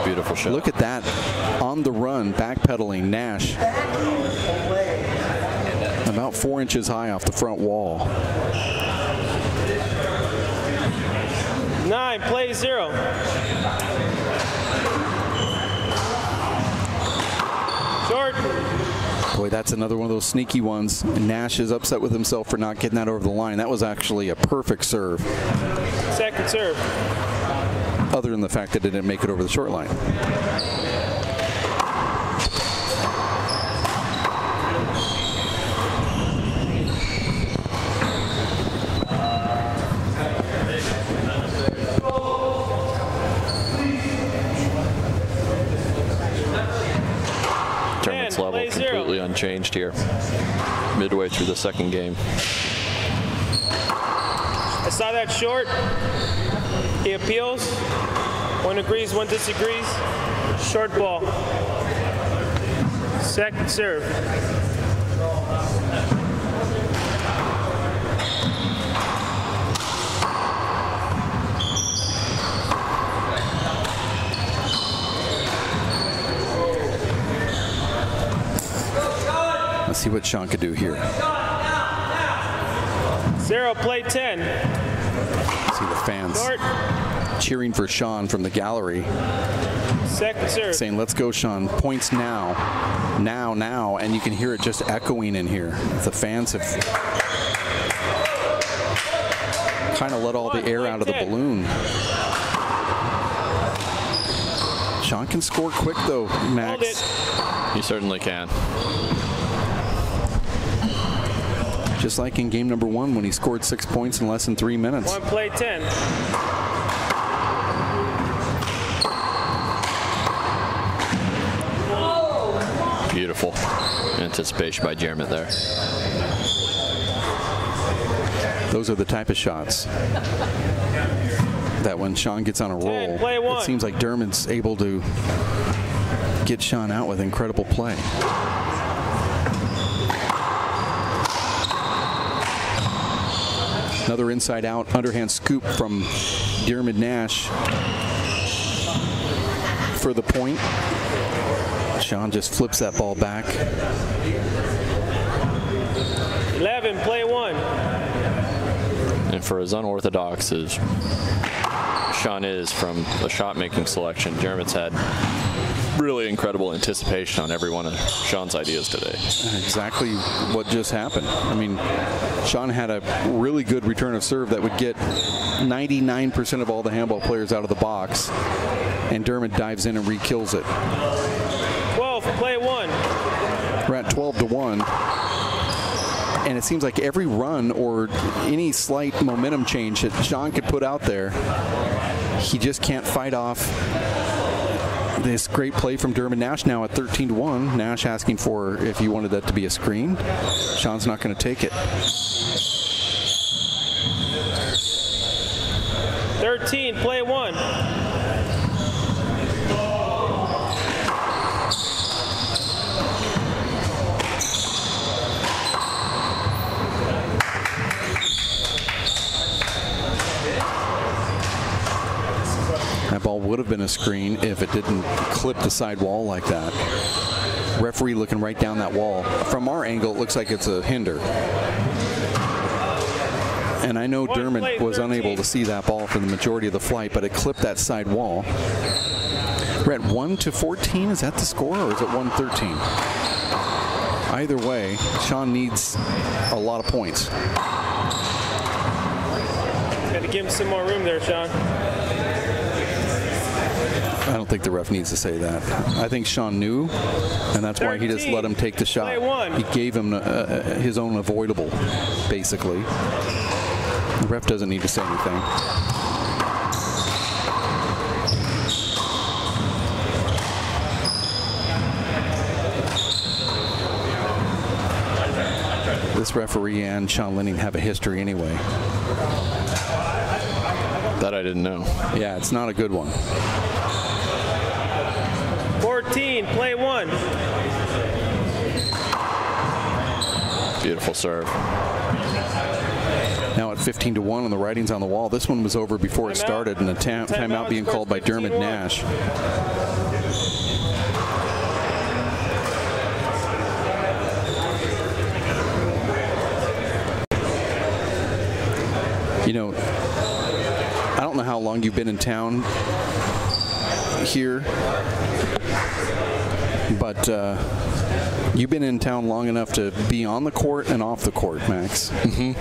Beautiful shot. Look at that. On the run, backpedaling, Nash. About four inches high off the front wall. Nine, play zero. Short. Boy, that's another one of those sneaky ones. Nash is upset with himself for not getting that over the line. That was actually a perfect serve, Second serve. other than the fact that it didn't make it over the short line. Tournament's level play zero. Completely unchanged here. Midway through the second game. I saw that short. He appeals. One agrees, one disagrees. Short ball. Second serve. See what Sean could do here. Zero, play 10. See the fans Short. cheering for Sean from the gallery, Second serve. saying, Let's go, Sean. Points now. Now, now. And you can hear it just echoing in here. The fans have kind of let all the air out of the balloon. Sean can score quick, though, Max. He certainly can. Just like in game number one when he scored six points in less than three minutes. One, play 10. Beautiful anticipation by Jeremy there. Those are the type of shots that when Sean gets on a roll, play one. it seems like Dermot's able to get Sean out with incredible play. Another inside out underhand scoop from Dermot Nash for the point. Sean just flips that ball back. 11, play one. And for as unorthodox as Sean is from a shot making selection, Jeremy's had really incredible anticipation on every one of Sean's ideas today. Exactly what just happened. I mean, Sean had a really good return of serve that would get 99% of all the handball players out of the box, and Dermot dives in and re-kills it. 12, play one. We're at 12 to 1. And it seems like every run or any slight momentum change that Sean could put out there, he just can't fight off this great play from Dermot Nash now at 13 to 1. Nash asking for if he wanted that to be a screen. Sean's not going to take it. 13, play one. Would have been a screen if it didn't clip the side wall like that. Referee looking right down that wall. From our angle, it looks like it's a hinder. And I know Dermot was unable to see that ball for the majority of the flight, but it clipped that side wall. We're at 1 to 14. Is that the score, or is it 113? Either way, Sean needs a lot of points. Got to give him some more room there, Sean. I don't think the ref needs to say that. I think Sean knew, and that's why he just let him take the shot. He gave him uh, uh, his own avoidable, basically. The ref doesn't need to say anything. This referee and Sean Lenning have a history anyway. That I didn't know. Yeah, it's not a good one. 14, play one. Beautiful serve. Now at 15 to 1 on the writings on the wall. This one was over before it started, and a ta- timeout being called by Dermot Nash. You know, I don't know how long you've been in town here, but uh, you've been in town long enough to be on the court and off the court, Max. Mm-hmm.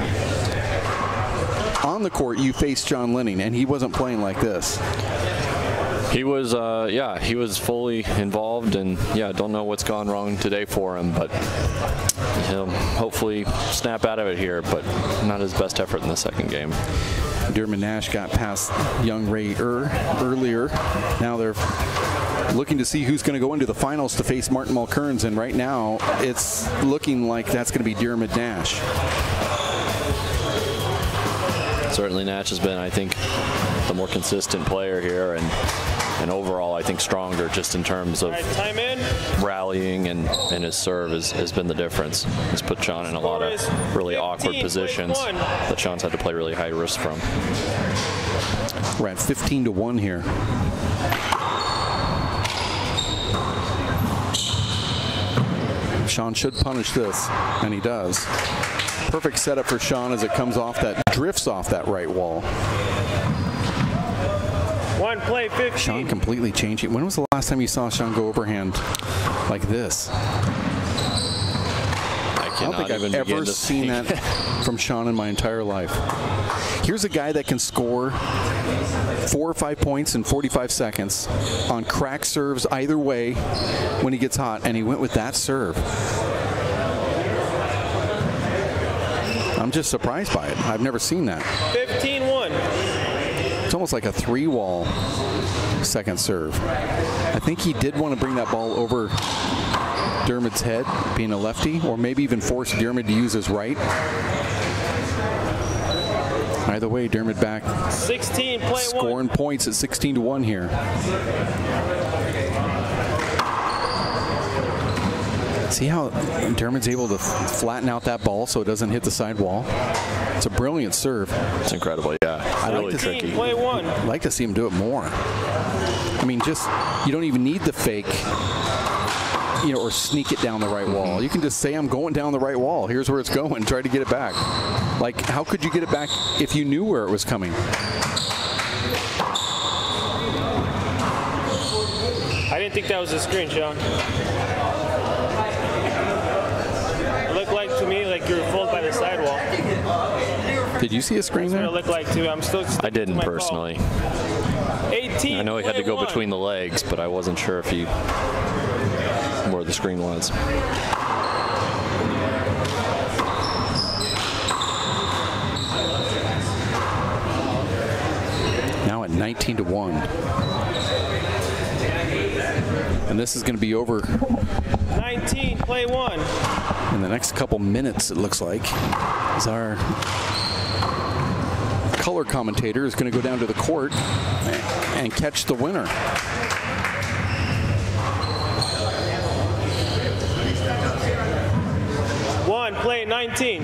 On the court, you faced Sean Lenning, and he wasn't playing like this. He was, uh, yeah, he was fully involved, and yeah, don't know what's gone wrong today for him, but he'll hopefully snap out of it here, but not his best effort in the second game. Dermot Nash got past young Ray Ur earlier. Now they're looking to see who's going to go into the finals to face Martin Mulkerrin, and right now it's looking like that's going to be Dermot Nash. Certainly, Nash has been, I think, the more consistent player here, and and overall, I think stronger just in terms of All right, time in. rallying and, and his serve has, has been the difference. He's put Sean in a lot of really awkward positions point one. that Sean's had to play really high risk from. We're at 15 to 1 here. Sean should punish this, and he does. Perfect setup for Sean as it comes off that, drifts off that right wall. One play, 15. Sean completely changing. When was the last time you saw Sean go overhand like this? I I don't think I've even ever seen think. that from Sean in my entire life. Here's a guy that can score four or five points in 45 seconds on crack serves either way when he gets hot, and he went with that serve. I'm just surprised by it. I've never seen that. 15 1. It's almost like a three wall second serve. I think he did want to bring that ball over Dermot's head, being a lefty, or maybe even force Dermot to use his right. Either way, Dermot back 16 play 1. scoring points at 16 to 1 here. See how Dermot's able to flatten out that ball so it doesn't hit the side wall? It's a brilliant serve. It's incredible, yeah. I really like to see- tricky. Play 1. I'd like to see him do it more. I mean, just you don't even need the fake, you know, or sneak it down the right mm-hmm. wall. You can just say, "I'm going down the right wall. Here's where it's going. Try to get it back." Like, how could you get it back if you knew where it was coming? I didn't think that was a screen, Sean. It looked like to me like you were fooled by the sidewall. Did you see a screen That's what there? it looked like too. I'm still. I didn't my call. personally. 18. I know he had to go one. between the legs, but I wasn't sure if he where the screen was. Now at 19 to 1. And this is going to be over 19. Play 1. in the next couple minutes, it looks like. As our color commentator is going to go down to the court and catch the winner. One. Play 19.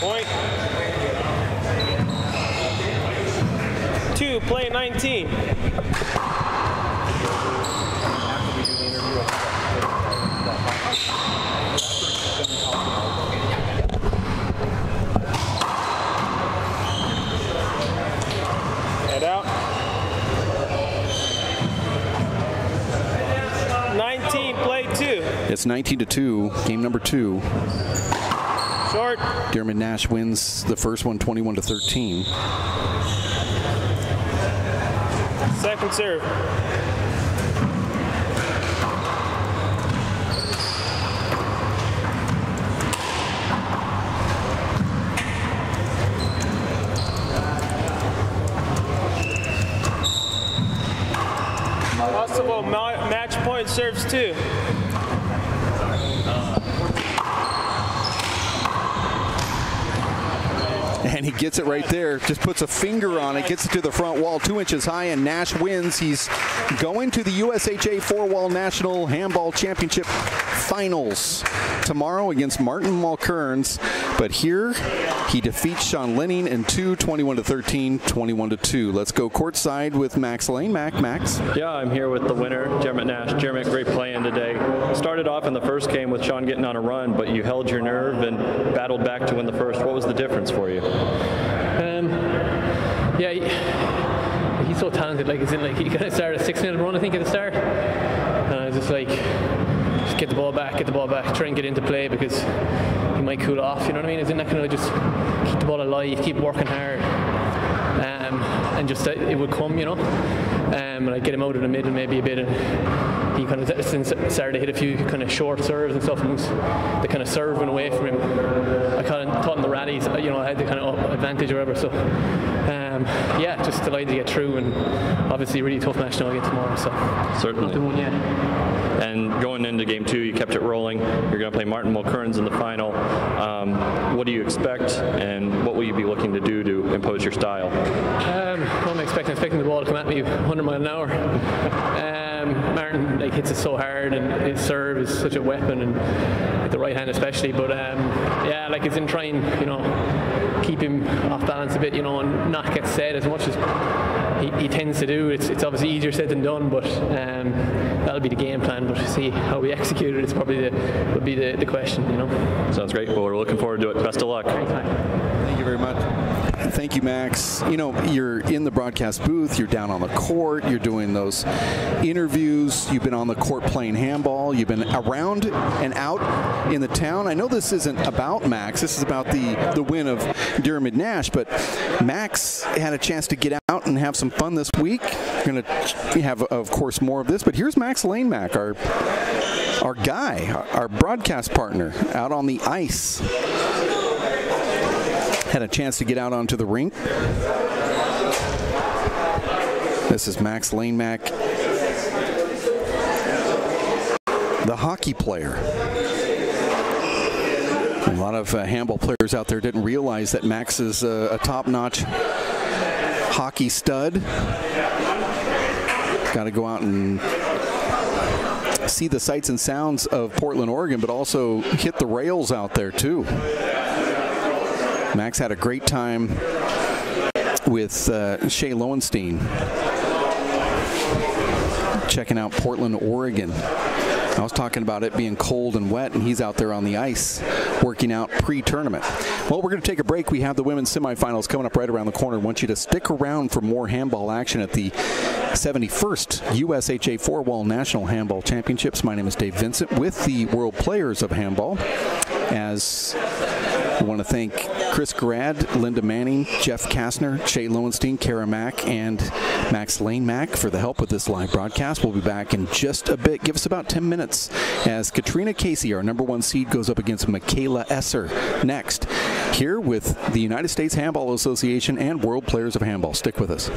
Point. Two. Play 19. Head out. 19, play two. It's 19 to 2, game number two. Short. Dermot Nash wins the first one 21 to 13. Second serve. Possible ma- match point serves two. He gets it right there. Just puts a finger on it, gets it to the front wall, two inches high, and Nash wins. He's going to the USHA Four Wall National Handball Championship Finals tomorrow against Martin Mulkerrin. But here he defeats Sean Lenning in two, 21 to 13, 21 to 2. Let's go courtside with Max Lane. Mac, Max. Yeah, I'm here with the winner, Jeremy Nash. Jeremy, great playing today. Started off in the first game with Sean getting on a run, but you held your nerve and battled back to win the first. What was the difference for you? Um, yeah, he, he's so talented. Like, it's in like he kind of started a six-minute run, I think, at the start, and I was just like, get the ball back, get the ball back, try and get into play because he might cool off. You know what I mean? In that kind of just keep the ball alive, keep working hard, um, and just uh, it would come, you know. Um, and I get him out of the middle maybe a bit, and he kind of started to hit a few kind of short serves and stuff, and was the kind of serve went away from him. I kind of thought in the rallies, you know, I had the kind of advantage or whatever. So um, yeah, just delighted to get through, and obviously really tough match now again tomorrow. So certainly. One yet. And going into game two, you kept it rolling. You're going to play Martin Mulkerrin in the final. Um, what do you expect, and what will you be looking to do to impose your style? Um, I'm expecting, expecting the ball to come at me 100 mile an hour. Um, Martin like hits it so hard, and his serve is such a weapon, and with the right hand especially. But um, yeah, like it's in trying, you know, keep him off balance a bit, you know, and not get set as much as he, he, tends to do. It's, it's obviously easier said than done, but um, that'll be the game plan. But to see how we execute it it is probably the would be the, the question. You know. Sounds great. Well, we're looking forward to it. Best of luck. Thank you very much. Thank you, Max. You know, you're in the broadcast booth, you're down on the court, you're doing those interviews, you've been on the court playing handball, you've been around and out in the town. I know this isn't about Max, this is about the, the win of Dermot Nash, but Max had a chance to get out and have some fun this week. We're going to have, of course, more of this, but here's Max Lane Mac, our, our guy, our broadcast partner, out on the ice had a chance to get out onto the rink. This is Max Lane Mac, the hockey player. A lot of uh, handball players out there didn't realize that Max is uh, a top-notch hockey stud. Got to go out and see the sights and sounds of Portland, Oregon, but also hit the rails out there too. Max had a great time with uh, Shay Lowenstein checking out Portland, Oregon. I was talking about it being cold and wet, and he's out there on the ice working out pre-tournament. Well, we're going to take a break. We have the women's semifinals coming up right around the corner. I want you to stick around for more handball action at the 71st USHA Four-Wall National Handball Championships. My name is Dave Vincent with the World Players of Handball. As I want to thank Chris Grad, Linda Manning, Jeff Kastner, Shay Lowenstein, Kara Mack, and Max Lane Mack for the help with this live broadcast. We'll be back in just a bit. Give us about 10 minutes as Catriona Casey, our number one seed, goes up against Michaela Esser next. Here with the United States Handball Association and World Players of Handball. Stick with us.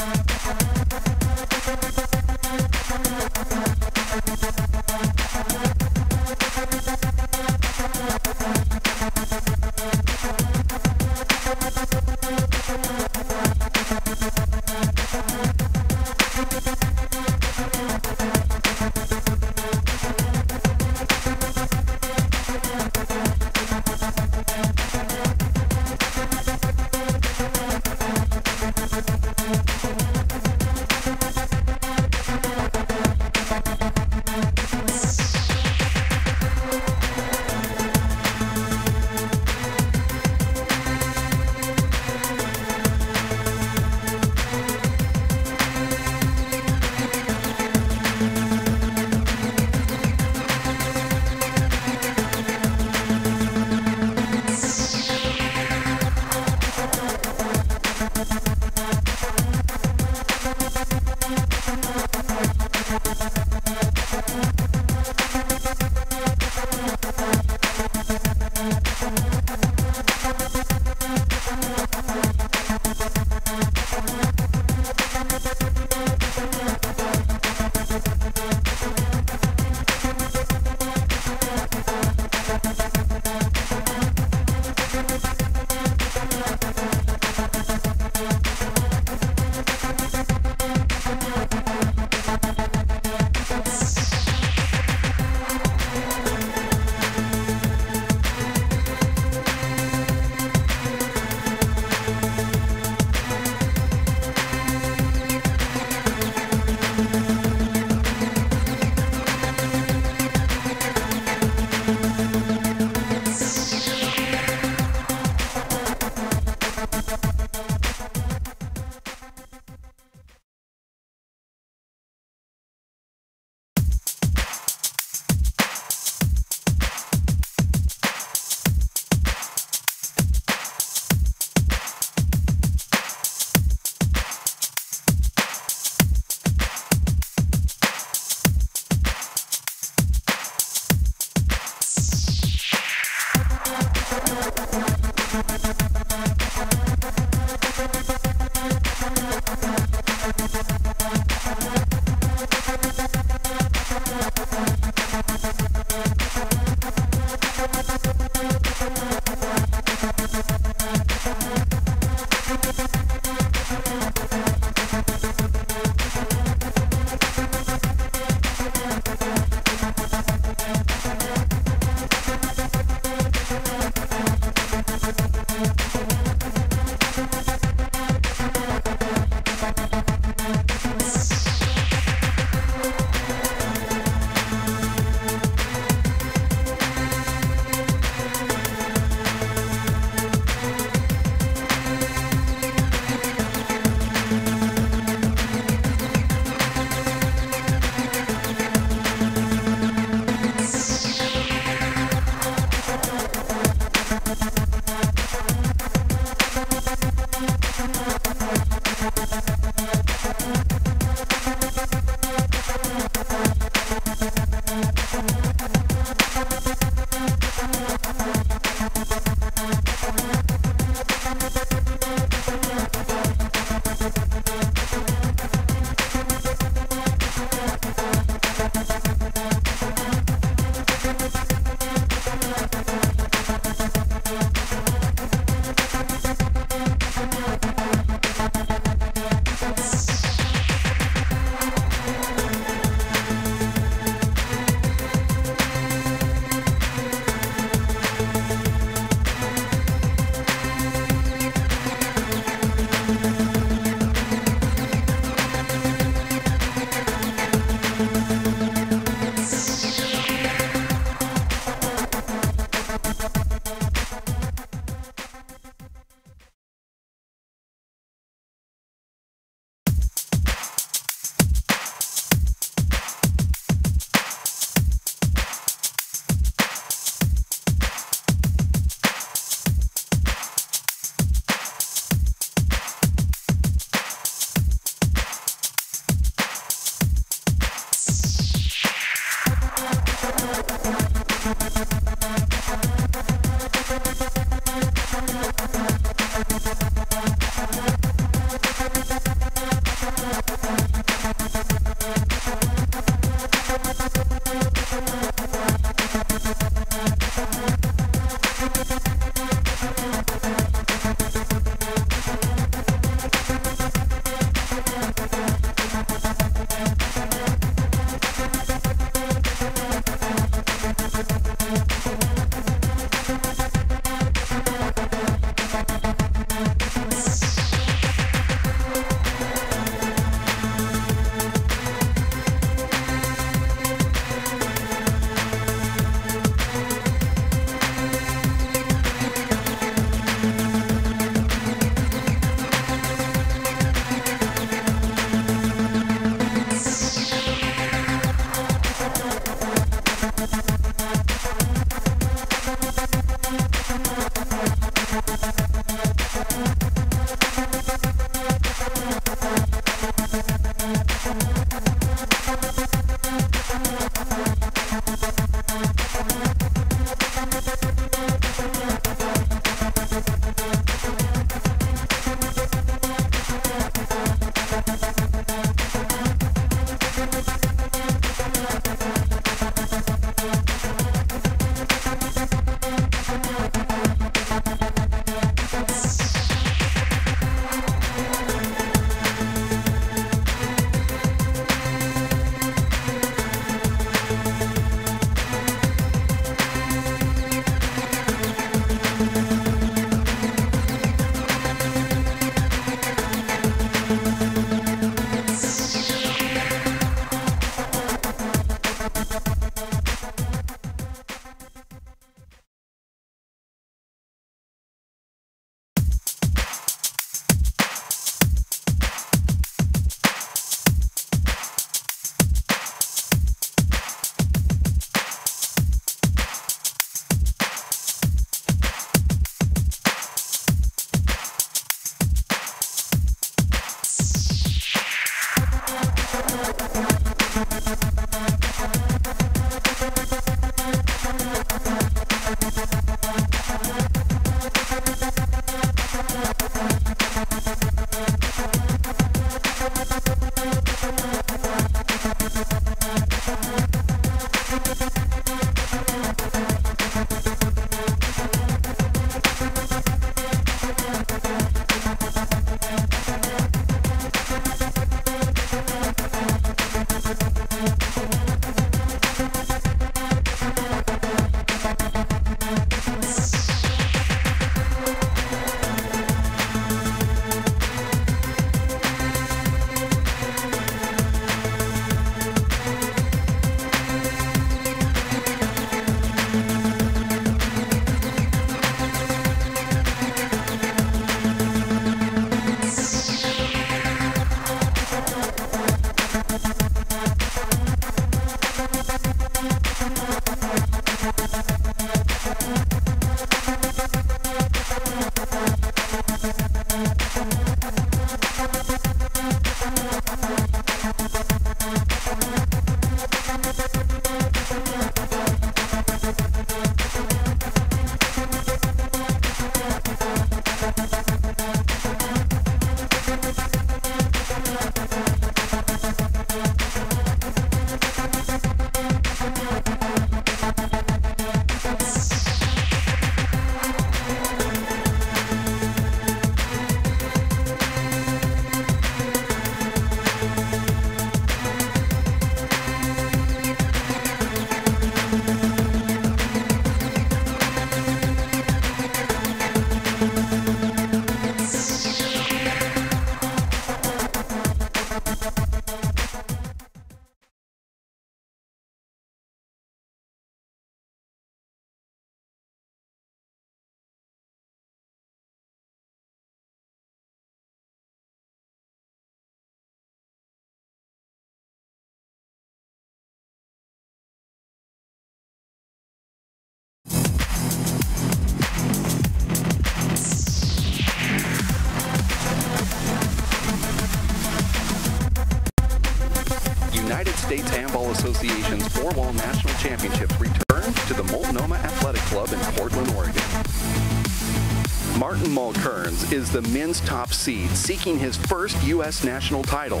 Is the men's top seed, seeking his first U.S. national title,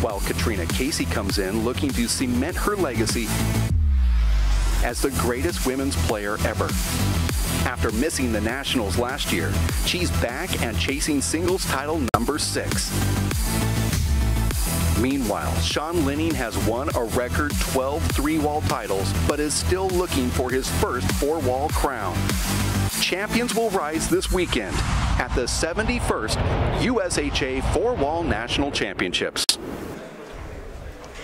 while Catriona Casey comes in looking to cement her legacy as the greatest women's player ever. After missing the Nationals last year, she's back and chasing singles title number six. Meanwhile, Sean Lenning has won a record 12 three-wall titles, but is still looking for his first four-wall crown. Champions will rise this weekend at the 71st USHA Four-Wall National Championships.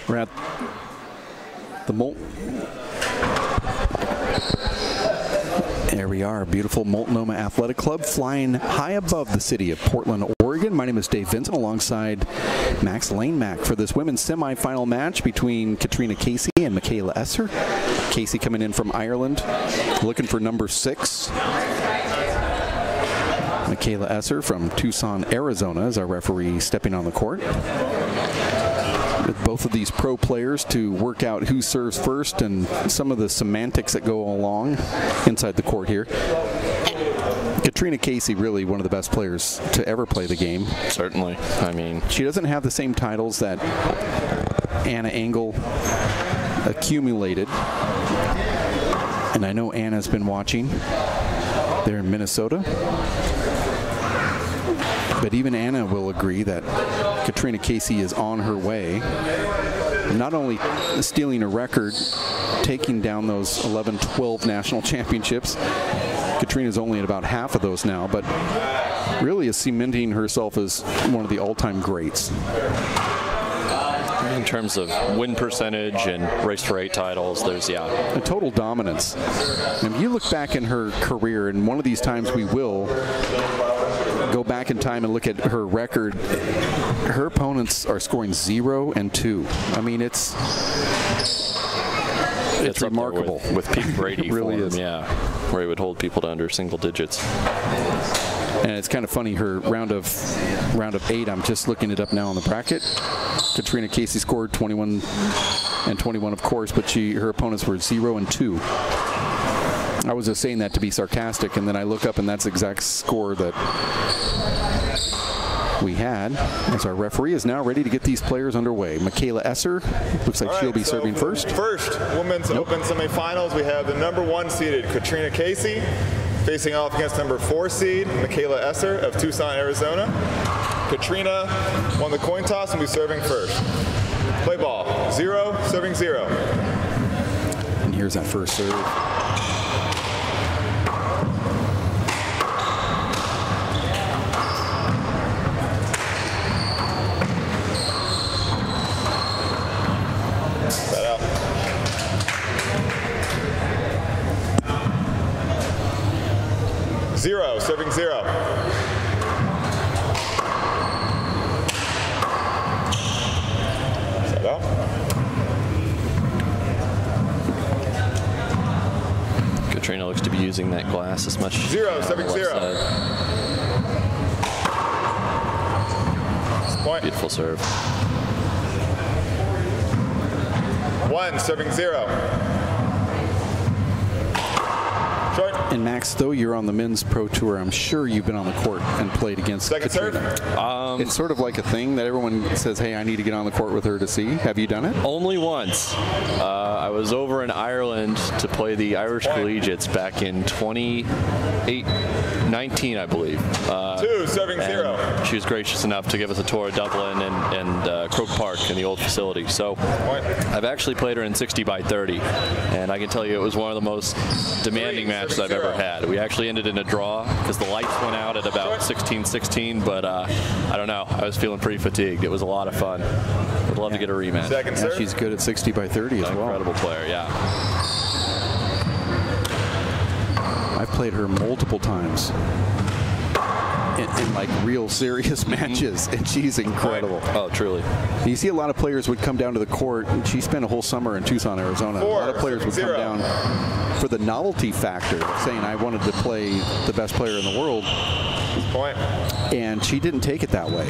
We're at the. There we are, beautiful Multnomah Athletic Club flying high above the city of Portland, Oregon. My name is Dave Vincent alongside Max Lane Mac for this women's semifinal match between Catriona Casey and Michaela Esser. Casey coming in from Ireland, looking for number six. Michaela Esser from Tucson, Arizona is our referee stepping on the court with both of these pro players to work out who serves first and some of the semantics that go along inside the court here. Catriona Casey, really one of the best players to ever play the game. Certainly. I mean, she doesn't have the same titles that Anna Engel accumulated. And I know Anna's been watching there in Minnesota. But even Anna will agree that Catriona Casey is on her way. Not only stealing a record, taking down those 11 12 national championships. Catriona's only at about half of those now, but really is cementing herself as one of the all time greats. In terms of win percentage and race for eight titles, there's, yeah. A total dominance. And if you look back in her career, and one of these times we will, go back in time and look at her record, her opponents are scoring zero and two. I mean, it's it's, remarkable. With, with Pete Brady, really form, is. yeah, where he would hold people to under single digits. And it's kind of funny. Her round of round of eight. I'm just looking it up now on the bracket. Catriona Casey scored 21 and 21, of course, but she her opponents were zero and two. I was just saying that to be sarcastic, and then I look up, and that's the exact score that we had. As our referee is now ready to get these players underway. Michaela Esser looks like All she'll be so serving first. First, women's open semifinals. We have the number one seeded Catriona Casey facing off against number four seed Michaela Esser of Tucson, Arizona. Catriona won the coin toss and will be serving first. Play ball. Zero, serving zero. And here's that first serve. Zero, serving zero. Set out. Catriona looks to be using that glass as much. Zero, serving zero. side. Point. Beautiful serve. One, serving zero. Short. And Max, though you're on the men's pro tour, I'm sure you've been on the court and played against Second Catriona. serve. Um, it's sort of like a thing that everyone says, "Hey, I need to get on the court with her to see." Have you done it? Only once. Uh, I was over in Ireland to play the Irish Collegiates back in 2008, 19, I believe. Uh, Two, serving and zero. She was gracious enough to give us a tour of Dublin and, and uh, Croke Park in the old facility. So I've actually played her in 60 by 30, and I can tell you it was one of the most demanding Three, matches I've ever had. We actually ended in a draw because the lights went out at about 16-16, but uh, I don't know. I was feeling pretty fatigued. It was a lot of fun. Would love to get a rematch. Second Yeah, she's good at 60 by 30 as well. Incredible player, yeah. I've played her multiple times in, in like real serious matches, and she's incredible. Oh, truly. You see a lot of players would come down to the court, and she spent a whole summer in Tucson, Arizona. Four, a lot of players would zero. come down for the novelty factor, saying I wanted to play the best player in the world, Point. and she didn't take it that way.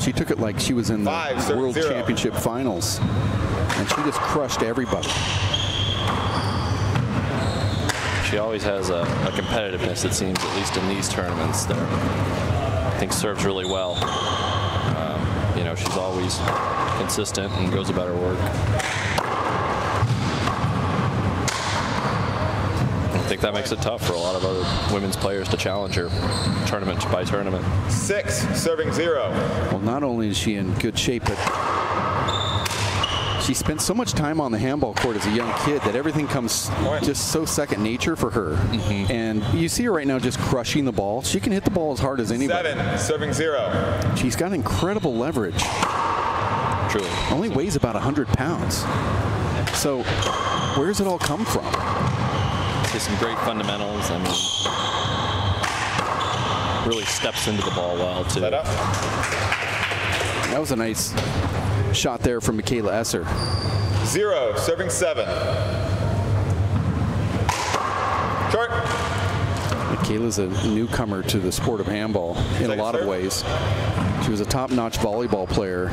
She took it like she was in the Five, World zero. Championship Finals. and she just crushed everybody. She always has a, a competitiveness, it seems, at least in these tournaments. There, I think serves really well. Um, you know, she's always consistent and goes about her work. I think that makes it tough for a lot of other women's players to challenge her tournament by tournament. Six, serving zero. Well, not only is she in good shape, but she spent so much time on the handball court as a young kid that everything comes just so second nature for her. Mm-hmm. And you see her right now just crushing the ball. She can hit the ball as hard as anybody. Seven, serving zero. She's got incredible leverage. Truly. Only weighs about 100 pounds. So where does it all come from? See some great fundamentals. I mean, really steps into the ball well too. That was a nice shot there from Michaela Esser. Zero, serving seven. Short. Michaela's a newcomer to the sport of handball in a lot of ways. She was a top-notch volleyball player.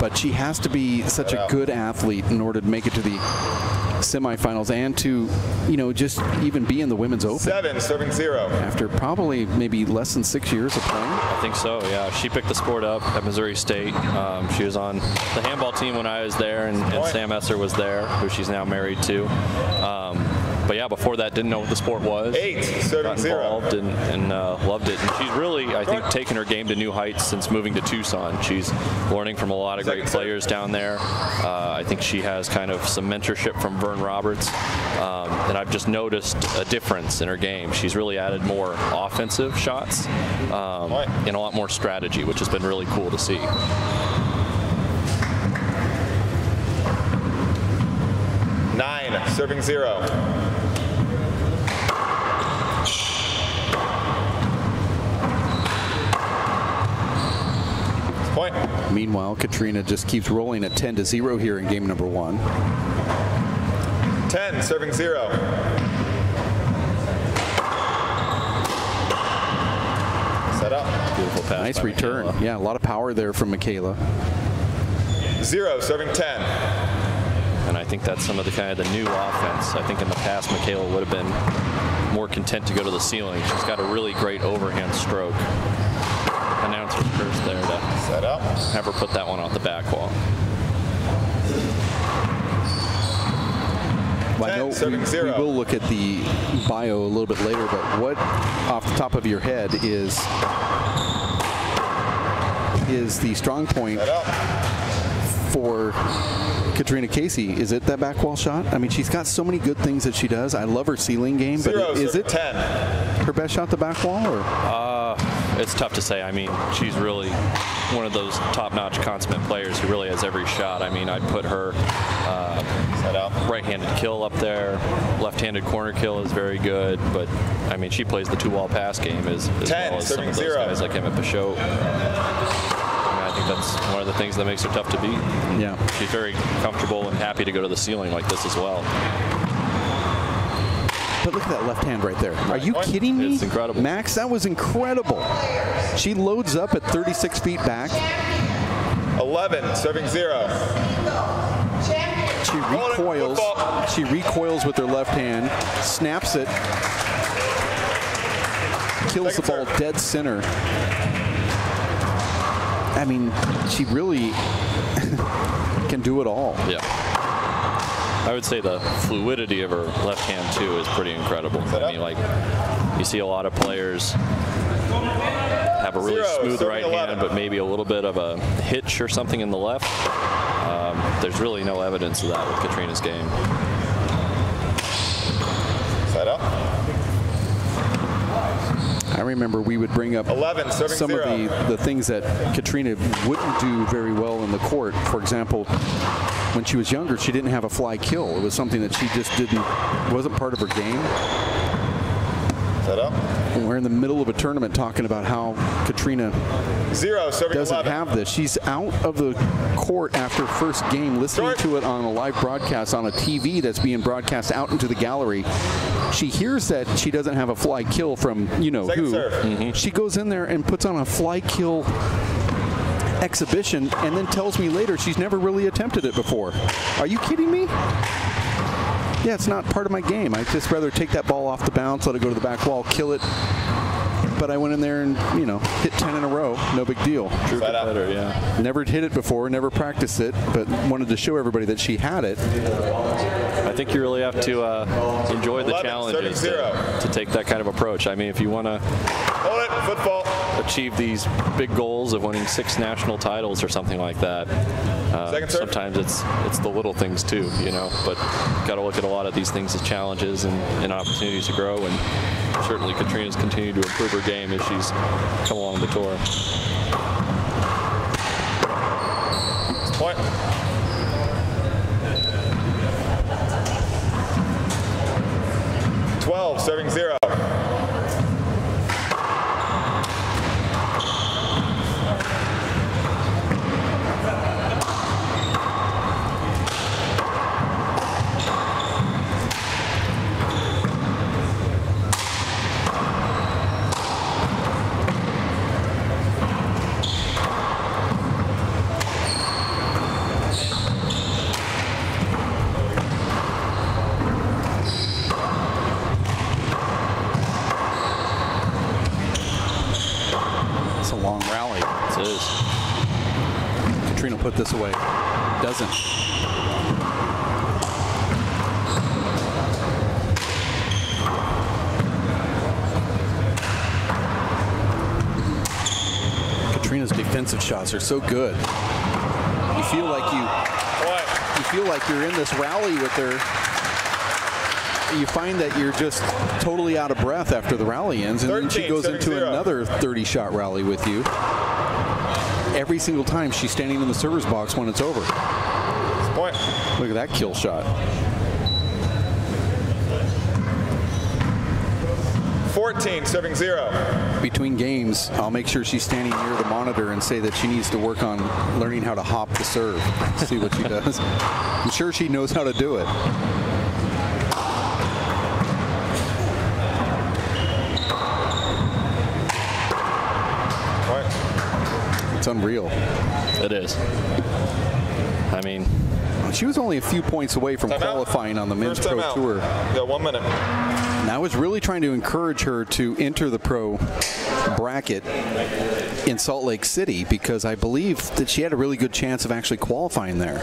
But she has to be such a good athlete in order to make it to the semifinals and to, you know, just even be in the women's open. Seven, serving zero. After probably maybe less than six years of playing. I think so. Yeah, she picked the sport up at Missouri State. Um, she was on the handball team when I was there, and, and Sam Esser was there, who she's now married to. Um, but yeah, before that, didn't know what the sport was. Eight, serving Got zero. involved and, and uh, loved it. And she's really, I think, taken her game to new heights since moving to Tucson. She's learning from a lot of great players down there. Uh, I think she has kind of some mentorship from Vern Roberts, um, and I've just noticed a difference in her game. She's really added more offensive shots um, and a lot more strategy, which has been really cool to see. Nine, serving zero. Point. Meanwhile, Catriona just keeps rolling at 10 to 0 here in game number one. 10, serving zero. Set up. Beautiful pass. Nice return. Michaela. Yeah, a lot of power there from Michaela. Zero, serving 10. And I think that's some of the kind of the new offense. I think in the past, Michaela would have been more content to go to the ceiling. She's got a really great overhand stroke. Announcer's curse there to Set up. have her put that one off the back wall. Well, I know we, we will look at the bio a little bit later, but what off the top of your head is is the strong point for Catriona Casey? Is it that back wall shot? I mean, she's got so many good things that she does. I love her ceiling game, but Zero, is serving it 10. her best shot the back wall or? Uh, it's tough to say. I mean, she's really one of those top-notch consummate players who really has every shot. I mean, I'd put her uh, right-handed kill up there. Left-handed corner kill is very good, but I mean, she plays the two-wall pass game as, as Ten, well as some serving of those zero. guys like Emmett Peixoto. That's one of the things that makes her tough to beat. Yeah. She's very comfortable and happy to go to the ceiling like this as well. But look at that left hand right there. Are you kidding me? It's incredible. Max, that was incredible. She loads up at 36 feet back. 11, serving zero. She recoils. She recoils with her left hand, snaps it, kills the ball dead center. I mean, she really can do it all. Yeah. I would say the fluidity of her left hand too is pretty incredible. I mean, like you see a lot of players have a really Zero, smooth right 11. hand, but maybe a little bit of a hitch or something in the left. Um, there's really no evidence of that with Catriona's game. Set up. I remember we would bring up 11, some zero. of the, the things that Catriona wouldn't do very well in the court. For example, when she was younger, she didn't have a fly kill. It was something that she just didn't, wasn't part of her game. Set up. And we're in the middle of a tournament talking about how Catriona Zero, doesn't 11. have this. She's out of the court after first game, listening to it on a live broadcast on a TV that's being broadcast out into the gallery. She hears that she doesn't have a fly kill from you know Second who. serve. Mm-hmm. She goes in there and puts on a fly kill exhibition and then tells me later she's never really attempted it before. Are you kidding me? Yeah, it's not part of my game. I'd just rather take that ball off the bounce, let it go to the back wall, kill it. But I went in there and, you know, hit 10 in a row. No big deal. True competitor, yeah. Never hit it before, never practiced it, but wanted to show everybody that she had it. I think you really have to uh, enjoy the 11, challenges to, to take that kind of approach. I mean, if you want to Hold it, football. achieve these big goals of winning six national titles or something like that, uh, sometimes it's it's the little things too, you know. But got to look at a lot of these things as challenges and, and opportunities to grow. And certainly, Catriona's continued to improve her game as she's come along the tour. 12, serving zero. So good. You feel like you you feel like you're in this rally with her. You find that you're just totally out of breath after the rally ends, and then she 13, goes into 7-0. another 30-shot rally with you. Every single time she's standing in the server's box when it's over. Point. Look at that kill shot. 14, serving zero. Between games, I'll make sure she's standing near the monitor and say that she needs to work on learning how to hop the serve. See what she does. I'm sure she knows how to do it. Point. It's unreal. It is. I mean, She was only a few points away from Timeout. qualifying on the men's First pro tour. Yeah, one minute. And I was really trying to encourage her to enter the pro bracket in Salt Lake City because I believe that she had a really good chance of actually qualifying there.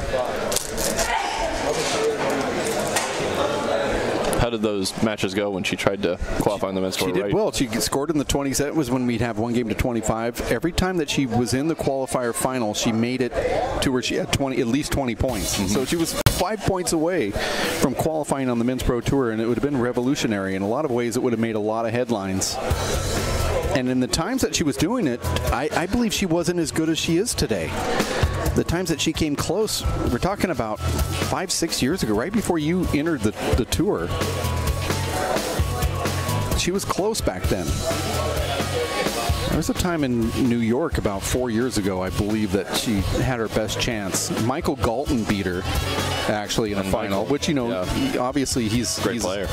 How did those matches go when she tried to qualify in the men's tour? She did right? well. She scored in the 20s. That was when we'd have one game to 25. Every time that she was in the qualifier final, she made it to where she had 20, at least 20 points. Mm-hmm. So she was five points away from qualifying on the men's pro tour, and it would have been revolutionary. In a lot of ways, it would have made a lot of headlines. And in the times that she was doing it, I, I believe she wasn't as good as she is today. The times that she came close, we're talking about five, six years ago, right before you entered the, the tour. She was close back then. There was a time in New York about four years ago, I believe, that she had her best chance. Michael Galton beat her, actually, in a And final, which, you know, yeah. obviously he's, Great he's player.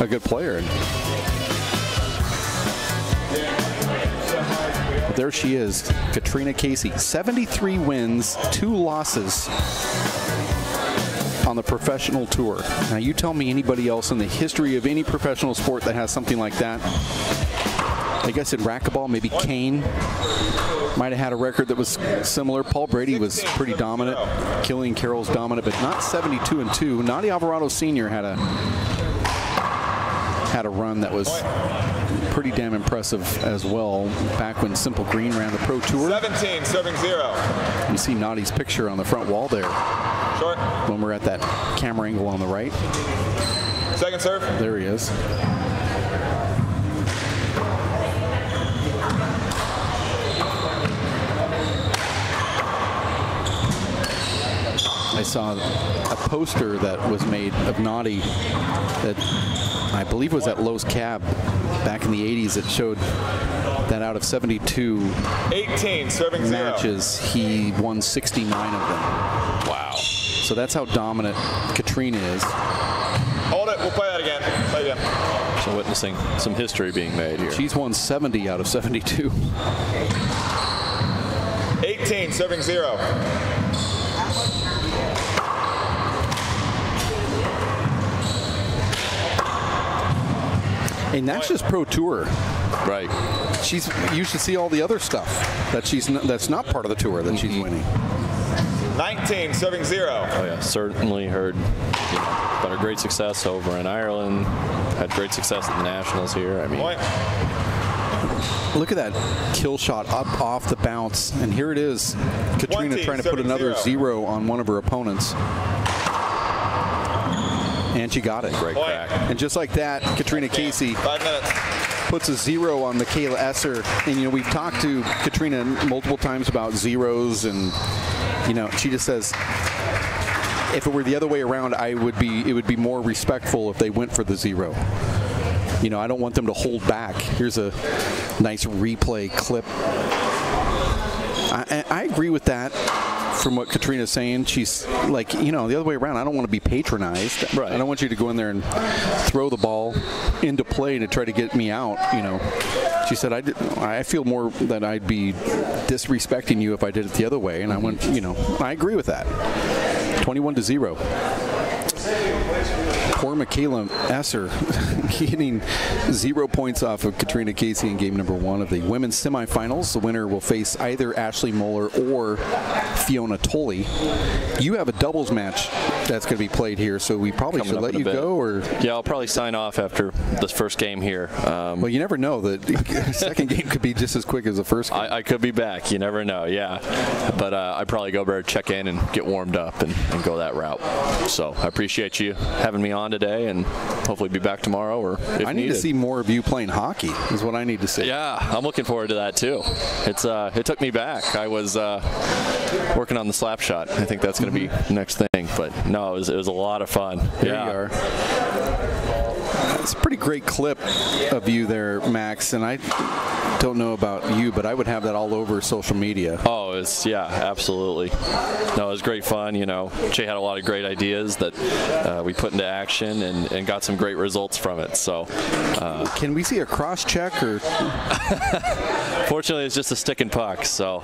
a good player. There she is, Catriona Casey. 73 wins, two losses on the professional tour. Now, you tell me anybody else in the history of any professional sport that has something like that. I guess in racquetball, maybe Kane might have had a record that was similar. Paul Brady was pretty dominant. Killian Carroll's dominant, but not 72 and 2. Naty Alvarado Sr. had a had a run that was pretty damn impressive as well back when Simple Green ran the Pro Tour. 17, serving zero. You see Naty's picture on the front wall there Short. when we're at that camera angle on the right. Second serve. There he is. I saw a poster that was made of Naty that I believe it was at Lowe's Cab back in the 80s that showed that out of 72 18, serving zero. matches, he won 69 of them. Wow. So that's how dominant Catriona is. Hold it. We'll play that again. Play again. So witnessing some history being made here. She's won 70 out of 72. 18, 18, serving zero. And that's just pro tour. Right. She's you should see all the other stuff that she's n- that's not part of the tour that Mm-hmm. she's winning. 19, serving zero. Oh yeah, certainly heard you know, about her great success over in Ireland. Had great success at the Nationals here. I mean, Look at that kill shot up off the bounce, and here it is. Catriona 20, trying to put another zero. zero on one of her opponents. And she got it. Great crack. And just like that, Catriona Casey Five minutes. puts a zero on Michaela Esser. And, you know, we've talked to Catriona multiple times about zeros, and, you know, she just says, if it were the other way around, I would be, it would be more respectful if they went for the zero. You know, I don't want them to hold back. Here's a nice replay clip. I, I I agree with that from what Catriona's saying. She's like, you know, the other way around, I don't want to be patronized. Right. I don't want you to go in there and throw the ball into play to try to get me out, you know. She said, I, did, I feel more that I'd be disrespecting you if I did it the other way. And I mm-hmm. went, you know, I agree with that. 21 to 0 poor Michaela Esser getting zero points off of Catriona Casey in game number one of the women's semifinals. The winner will face either Ashley Moeller or Fiona Tully. You have a doubles match that's going to be played here, so we probably Coming should let you bit. go. Or yeah, I'll probably sign off after this first game here. Um, well, you never know. The second game could be just as quick as the first. Game. I, I could be back. You never know. Yeah, but uh, I'd probably go over check in and get warmed up and, and go that route. So I appreciate you having me on today, and hopefully be back tomorrow. Or if I need needed. to see more of you playing hockey. Is what I need to see. Yeah, I'm looking forward to that too. It's uh, it took me back. I was uh, working on the slap shot. I think that's going to be the next thing. But no, it was, it was a lot of fun. There yeah. It's a pretty great clip of you there, Max, and I don't know about you, but I would have that all over social media. Oh, it's yeah, absolutely. No, it was great fun. You know, Jay had a lot of great ideas that uh, we put into action and, and got some great results from it. So, uh, can we see a cross check or? Fortunately, it's just a stick and puck. So,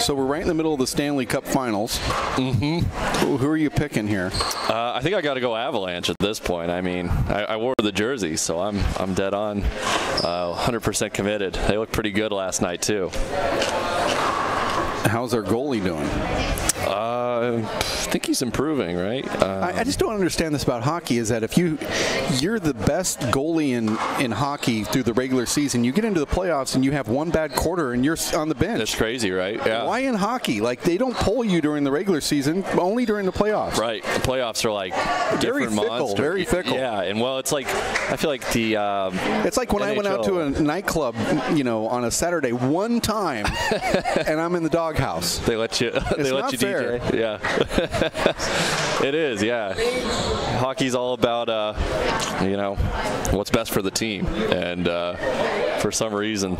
so we're right in the middle of the Stanley Cup Finals. Mm-hmm. Who are you picking here? Uh, I think I got to go Avalanche at this point. I mean, I, I wore the jersey, so I'm I'm dead on, uh, 100% committed. They looked pretty good last night too. How's our goalie doing? Uh, I think he's improving, right? Um, I, I just don't understand this about hockey. Is that if you you're the best goalie in in hockey through the regular season, you get into the playoffs and you have one bad quarter and you're on the bench. That's crazy, right? Yeah. Why in hockey? Like they don't pull you during the regular season, only during the playoffs. Right. The playoffs are like Very different fickle, monsters. very fickle. Yeah, and well, it's like I feel like the. Um, It's like when I went out to a nightclub, you know, on a Saturday one time, and I'm in the doghouse. They let you. they let you fair. DJ. Yeah. it is. Yeah. Hockey's all about uh, you know what's best for the team, and uh, for some reason,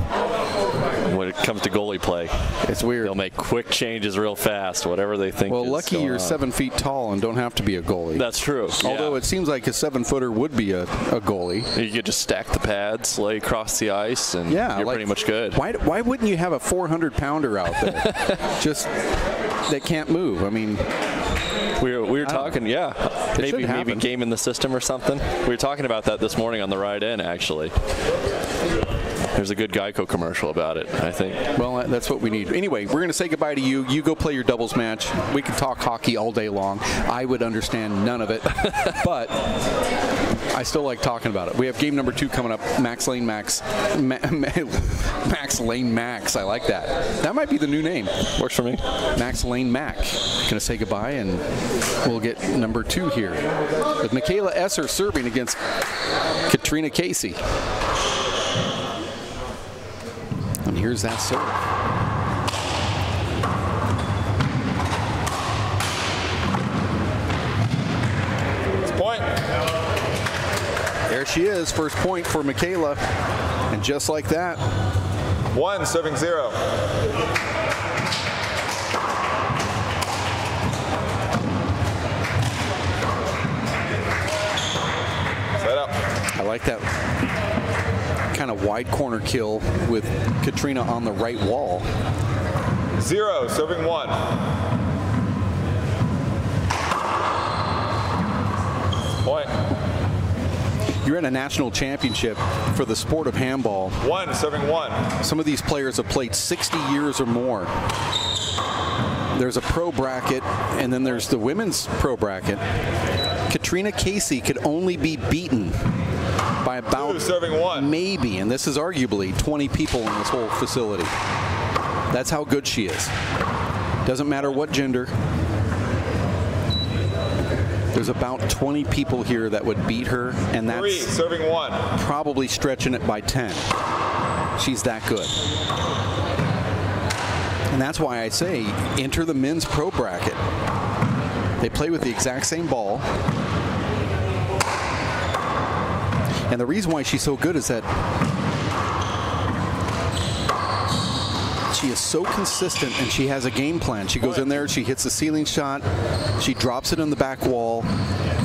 when it comes to goalie play, it's weird. They'll make quick changes real fast, whatever they think. Well, lucky you're on. seven feet tall and don't have to be a goalie. That's true. Although yeah. it seems like a seven footer would be a, a goalie. You could just stack the pads, lay across the ice, and Yeah, you're like- pretty much good. Why, why wouldn't you have a 400 pounder out there? Just that can't move. I mean, We were, we were talking, yeah, It maybe maybe game in the system or something. We were talking about that this morning on the ride in, actually. There's a good Geico commercial about it, I think. Well, that's what we need. Anyway, we're going to say goodbye to you. You go play your doubles match. We can talk hockey all day long. I would understand none of it, but I still like talking about it. We have game number two coming up. Max Lane Max. Ma- Ma- Max Lane Max. I like that. That might be the new name. Works for me. Max Lane Mac. Going to say goodbye, and we'll get number two here with Michaela Esser serving against Catriona Casey. And here's that serve. It's point. She is, first point for Michaela. And just like that, One, serving zero. Set up. I like that kind of wide corner kill with Catriona on the right wall. Zero, serving one. Point. You're in a national championship for the sport of handball. One, serving one. Some of these players have played 60 years or more. There's a pro bracket, and then there's the women's pro bracket. Catriona Casey could only be beaten by about Two, serving one. maybe, and this is arguably 20 people in this whole facility. That's how good she is. Doesn't matter what gender. There's about 20 people here that would beat her, and that's Three, serving one. probably stretching it by 10. She's that good. And that's why I say enter the men's pro bracket. They play with the exact same ball. And the reason why she's so good is that she is so consistent and she has a game plan. She goes in there, she hits the ceiling shot, she drops it on the back wall.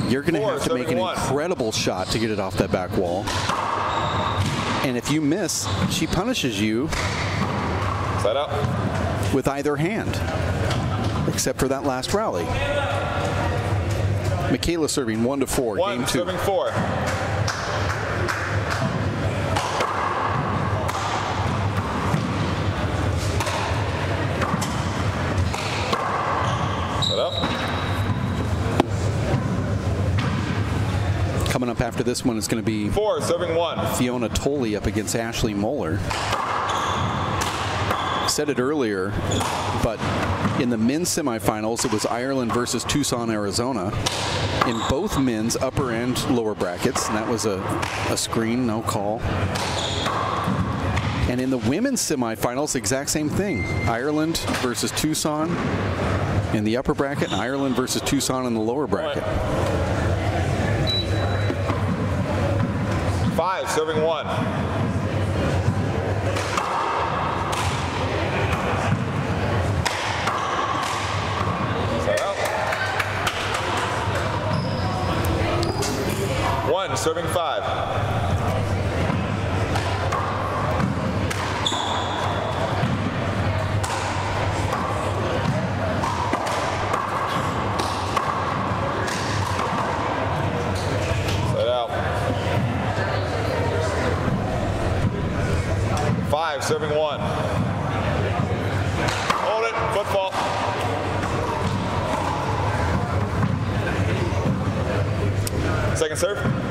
You're going to have to make an one. incredible shot to get it off that back wall. And if you miss, she punishes you Set up. with either hand, except for that last rally. Michaela serving one to four, One, game two. serving four. Coming up after this one is going to be Four, serving one. Fiona Tully up against Ashley Moeller. Said it earlier, but in the men's semifinals, it was Ireland versus Tucson, Arizona. In both men's upper and lower brackets, and that was a, a screen, no call. And in the women's semifinals, exact same thing. Ireland versus Tucson in the upper bracket, and Ireland versus Tucson in the lower bracket. Five, serving one. One, serving five. Set out. Five, serving one. Hold it, football. Second serve.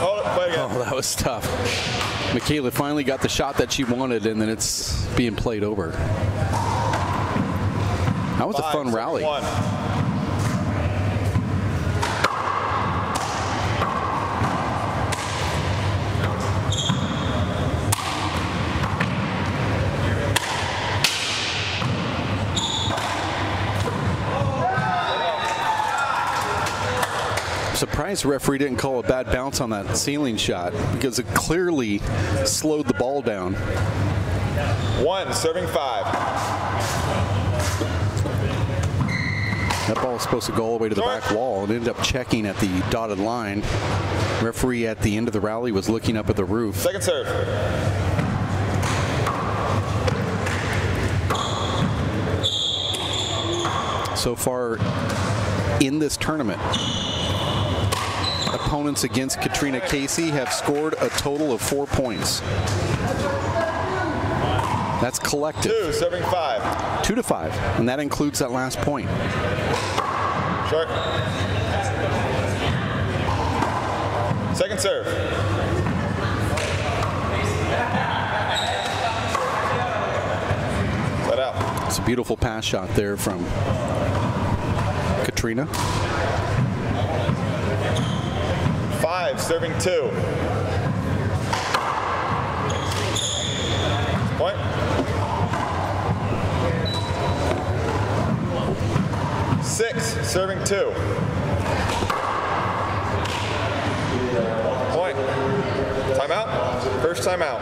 Hold it, hold it, play again. Oh, that was tough. Michaela finally got the shot that she wanted, and then it's being played over. That was a fun rally. One. Surprised the referee didn't call a bad bounce on that ceiling shot because it clearly slowed the ball down. One, serving five. That ball was supposed to go all the way to the back wall and ended up checking at the dotted line. Referee at the end of the rally was looking up at the roof. Second serve. So far in this tournament, opponents against Catriona Casey have scored a total of four points. That's collective. Two, serving five. Two to five, and that includes that last point. Short. Second serve. Let out. It's a beautiful pass shot there from Catriona. Five, serving two. Point. Six, serving two. Point. Timeout. First timeout.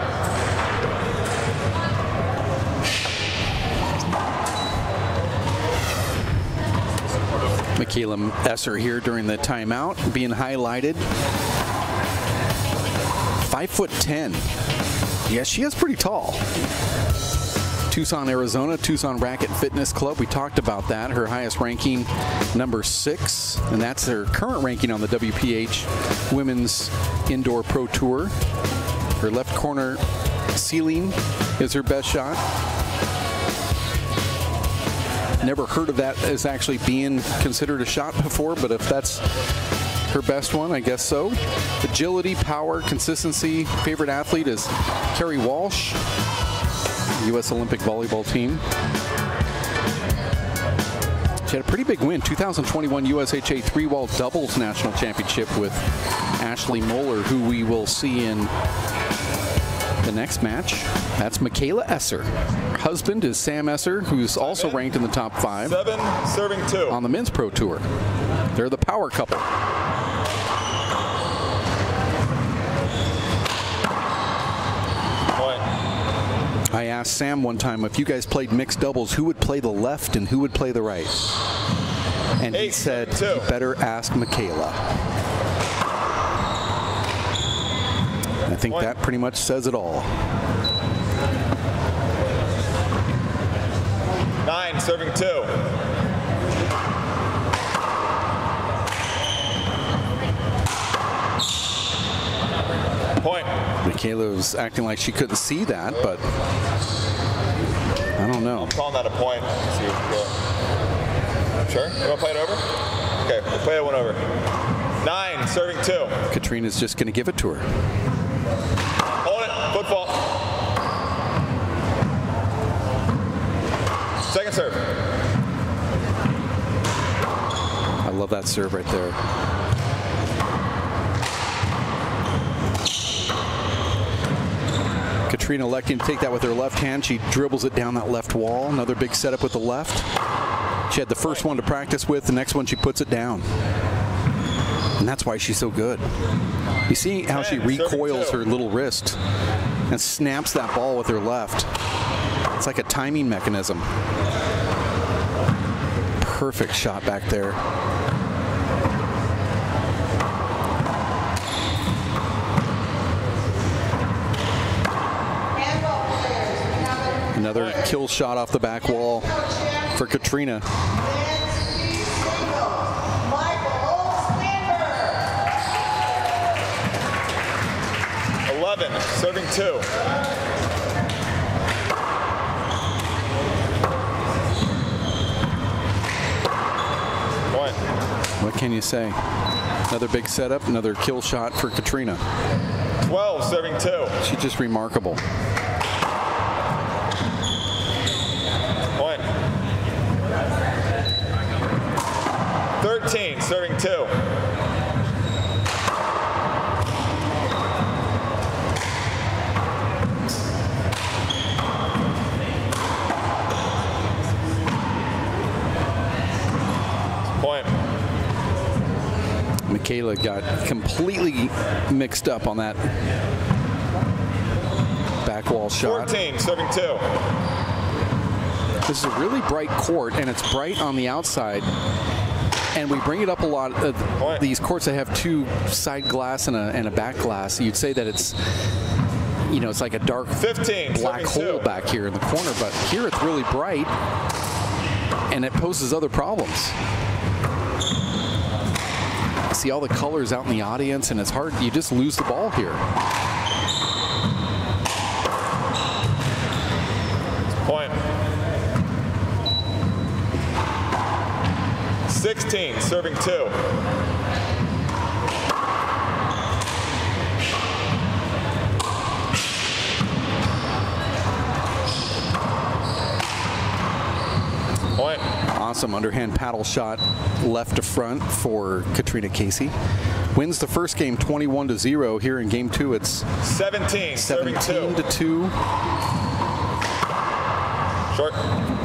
Michaela Esser here during the timeout, being highlighted. Five foot ten. Yes, she is pretty tall. Tucson, Arizona, Tucson Racket Fitness Club. We talked about that. Her highest ranking, number six, and that's her current ranking on the WPH Women's Indoor Pro Tour. Her left corner ceiling is her best shot. Never heard of that as actually being considered a shot before, but if that's her best one, I guess so. Agility, power, consistency. Favorite athlete is Kerri Walsh, U.S. Olympic volleyball team. She had a pretty big win, 2021 USHA three-wall doubles national championship with Ashley Moeller, who we will see in the next match. That's Michaela Esser. Her husband is Sam Esser, who's also ranked in the top five. Seven, serving two. On the men's pro tour. They're the power couple. Point. I asked Sam one time if you guys played mixed doubles, who would play the left and who would play the right? And he said, you better ask Michaela. I think that pretty much says it all. Nine, serving two. Point. Michaela was acting like she couldn't see that, but I don't know. I'm calling that a point. Let's see if go. Sure? You want to play it over? Okay, we'll play it one over. Nine, serving two. Catriona's just going to give it to her. Hold it. Football. Second serve. I love that serve right there. Catriona electing to take that with her left hand. She dribbles it down that left wall. Another big setup with the left. She had the first one to practice with. The next one she puts it down. And that's why she's so good. You see how she recoils her little wrist and snaps that ball with her left. It's like a timing mechanism. Perfect shot back there. Another kill shot off the back wall for Catriona. Eleven, serving two. Point. What can you say? Another big setup, another kill shot for Catriona. 12, serving two. She's just remarkable. Point. 13, serving two. Point. Michaela got completely mixed up on that back wall shot. 14, serving two. This is a really bright court, and it's bright on the outside. And we bring it up a lot. Uh, these courts that have two side glass and a, and a back glass, you'd say that it's, you know, it's like a dark 15, black hole back here in the corner. But here it's really bright, and it poses other problems. See all the colors out in the audience, and it's hard. You just lose the ball here. 16, serving two. Point. Awesome underhand paddle shot left to front for Catriona Casey. wins the first game 21 to 0. Here in game two, it's 17, 17 to 2. Short.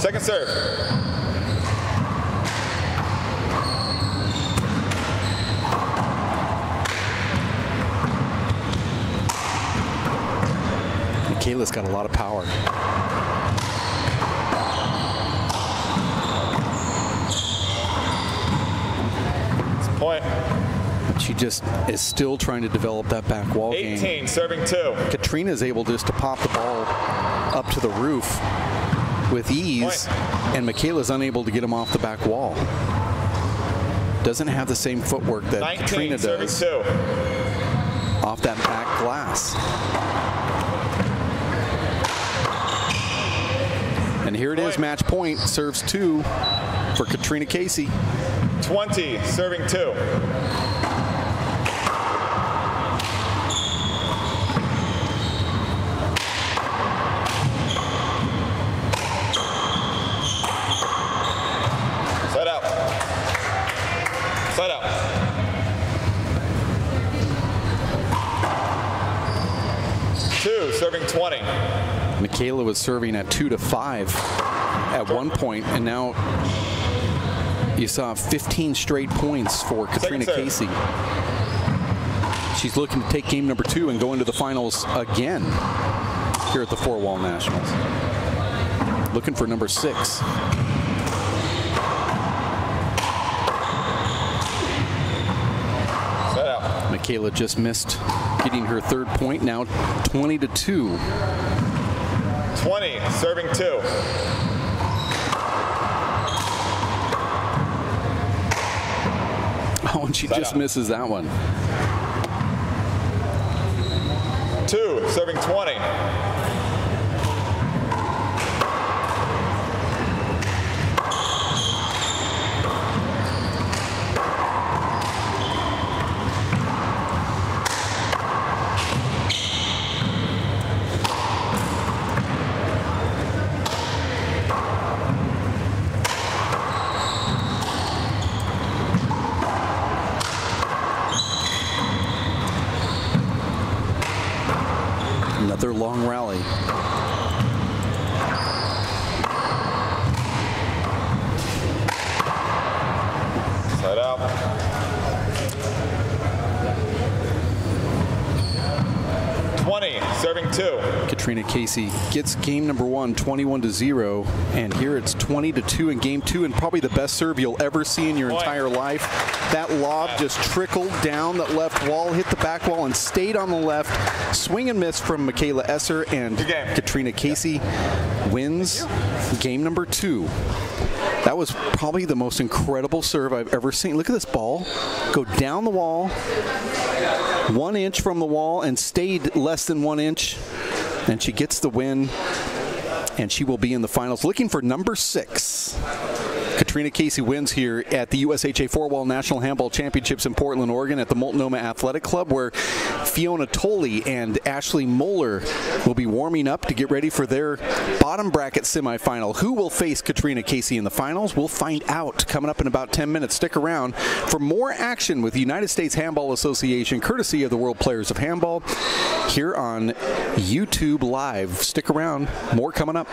Second serve. Michaela's got a lot of power. It's a point. She just is still trying to develop that back wall 18, game. serving two. Catriona is able just to pop the ball up to the roof with ease, and Michaela's unable to get him off the back wall. Doesn't have the same footwork that 19, Catriona does two. off that back glass. And here it is, match point, serves two for Catriona Casey. 20, serving two. Side out. Side out. Two, serving 20. Michaela was serving at two to five at one point, and now you saw 15 straight points for Catriona. Casey. She's looking to take game number two and go into the finals again here at the Four Wall Nationals. Looking for number six. Michaela just missed getting her third point. Now 20 to two. 20, serving two. Oh, and she just out. misses that one. Two, serving 20. Another long rally. Side out. Twenty, serving two. Catriona Casey gets game number one, 21 to zero, and here it's 20 to two in game two, and probably the best serve you'll ever see in your Point. entire life. That lob just trickled down that left wall, hit the back wall, and stayed on the left. Swing and miss from Michaela Esser, and Catriona Casey wins game number two. That was probably the most incredible serve I've ever seen. Look at this ball go down the wall, one inch from the wall, and stayed less than one inch. And she gets the win, and she will be in the finals looking for number six. Catriona Casey wins here at the USHA Four Wall National Handball Championships in Portland, Oregon at the Multnomah Athletic Club, where Fiona Tully and Ashley Moeller will be warming up to get ready for their bottom bracket semifinal. Who will face Catriona Casey in the finals? We'll find out coming up in about 10 minutes. Stick around for more action with the United States Handball Association, courtesy of the World Players of Handball, here on YouTube Live. Stick around, more coming up.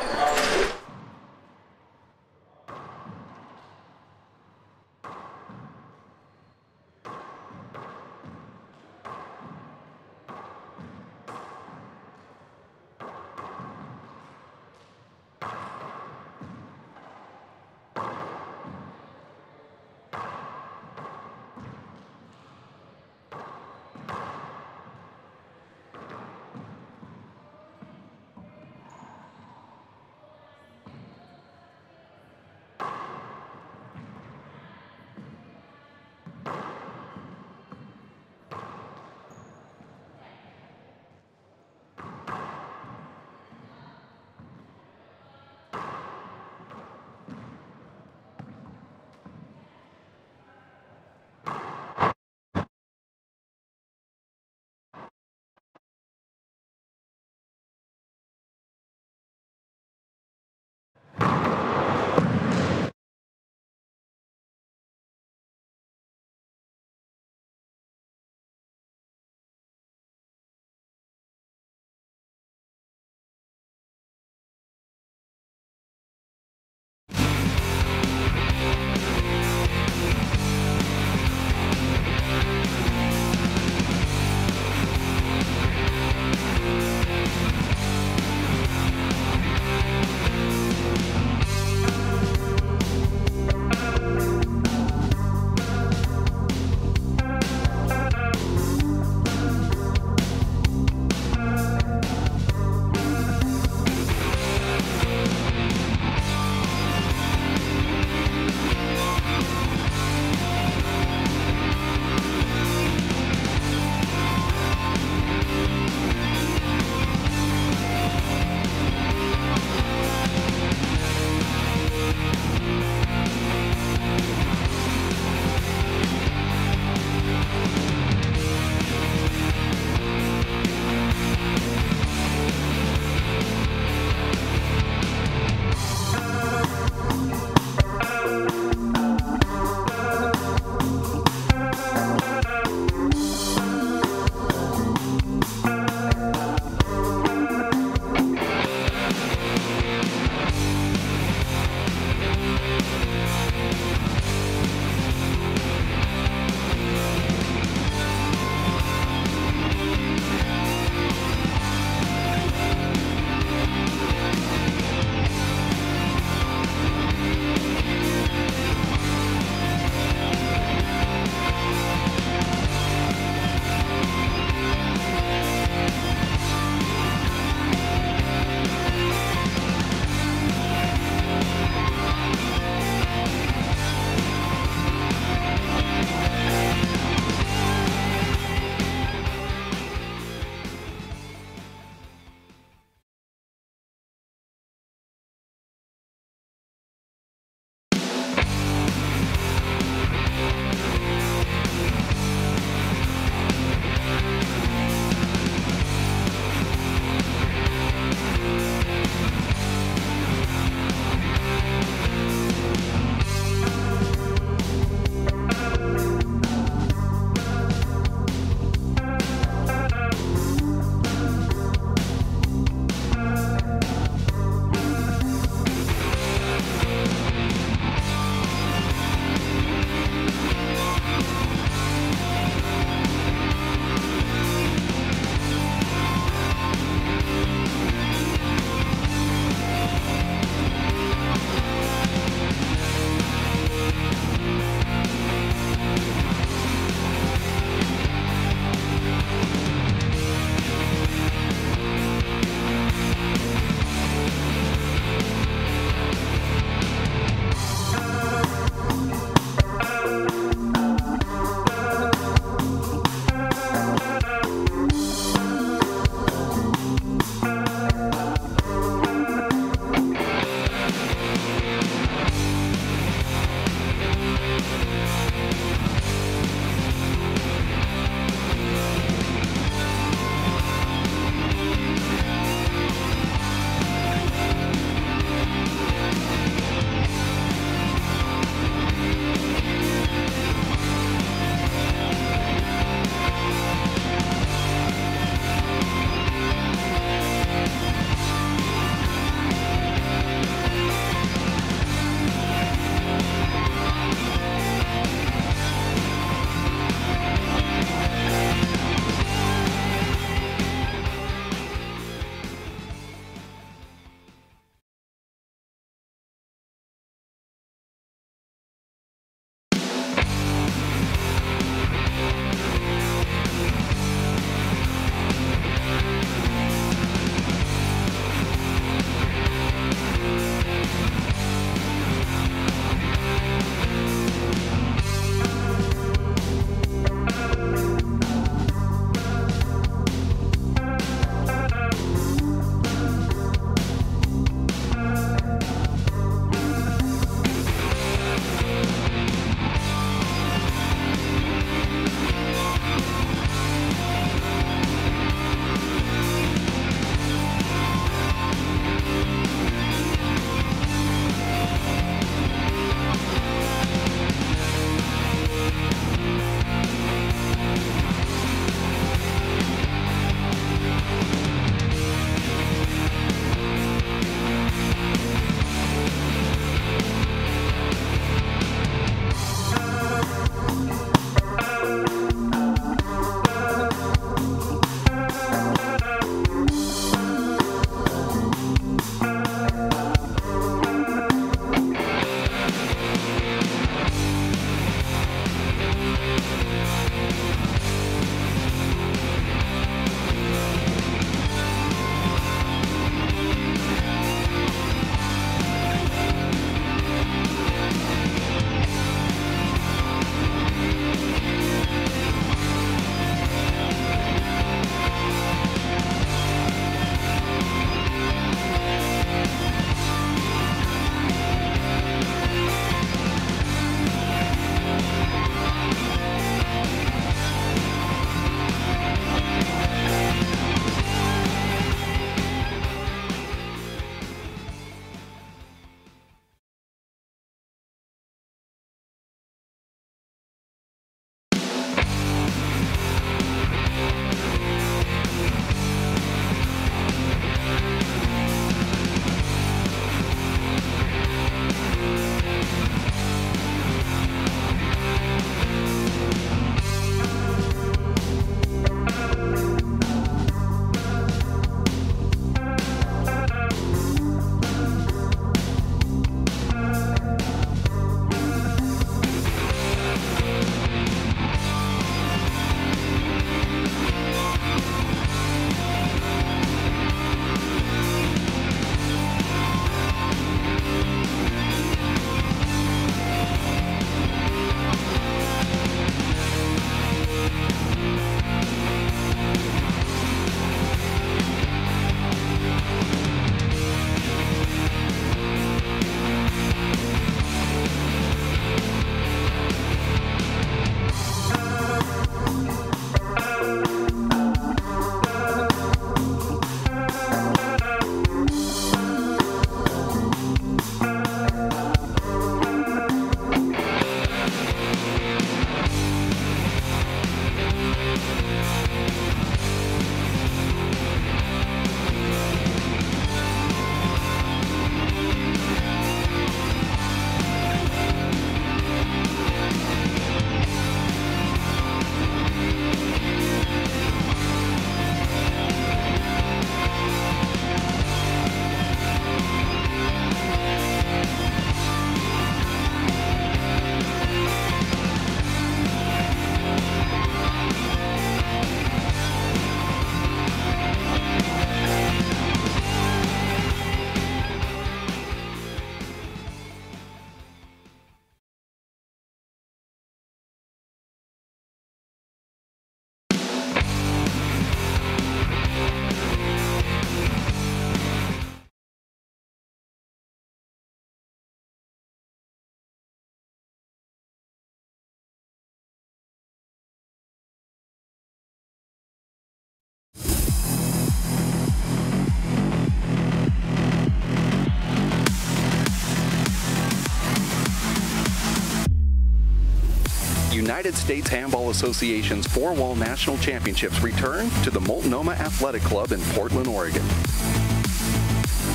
United States Handball Association's four-wall national championships return to the Multnomah Athletic Club in Portland, Oregon.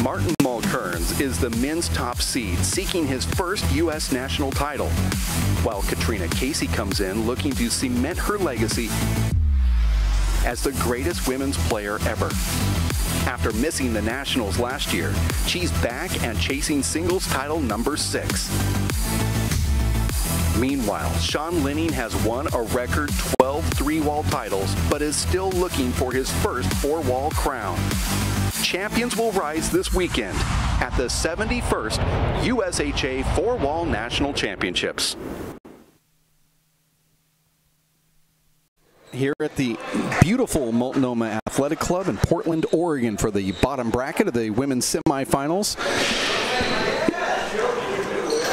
Martin Mulkerrin is the men's top seed, seeking his first U.S. national title, while Catriona Casey comes in looking to cement her legacy as the greatest women's player ever. After missing the Nationals last year, she's back and chasing singles title number six. Meanwhile, Sean Lenning has won a record 12 three-wall titles, but is still looking for his first four-wall crown. Champions will rise this weekend at the 71st USHA Four-Wall National Championships. here at the beautiful Multnomah Athletic Club in Portland, Oregon for the bottom bracket of the women's semifinals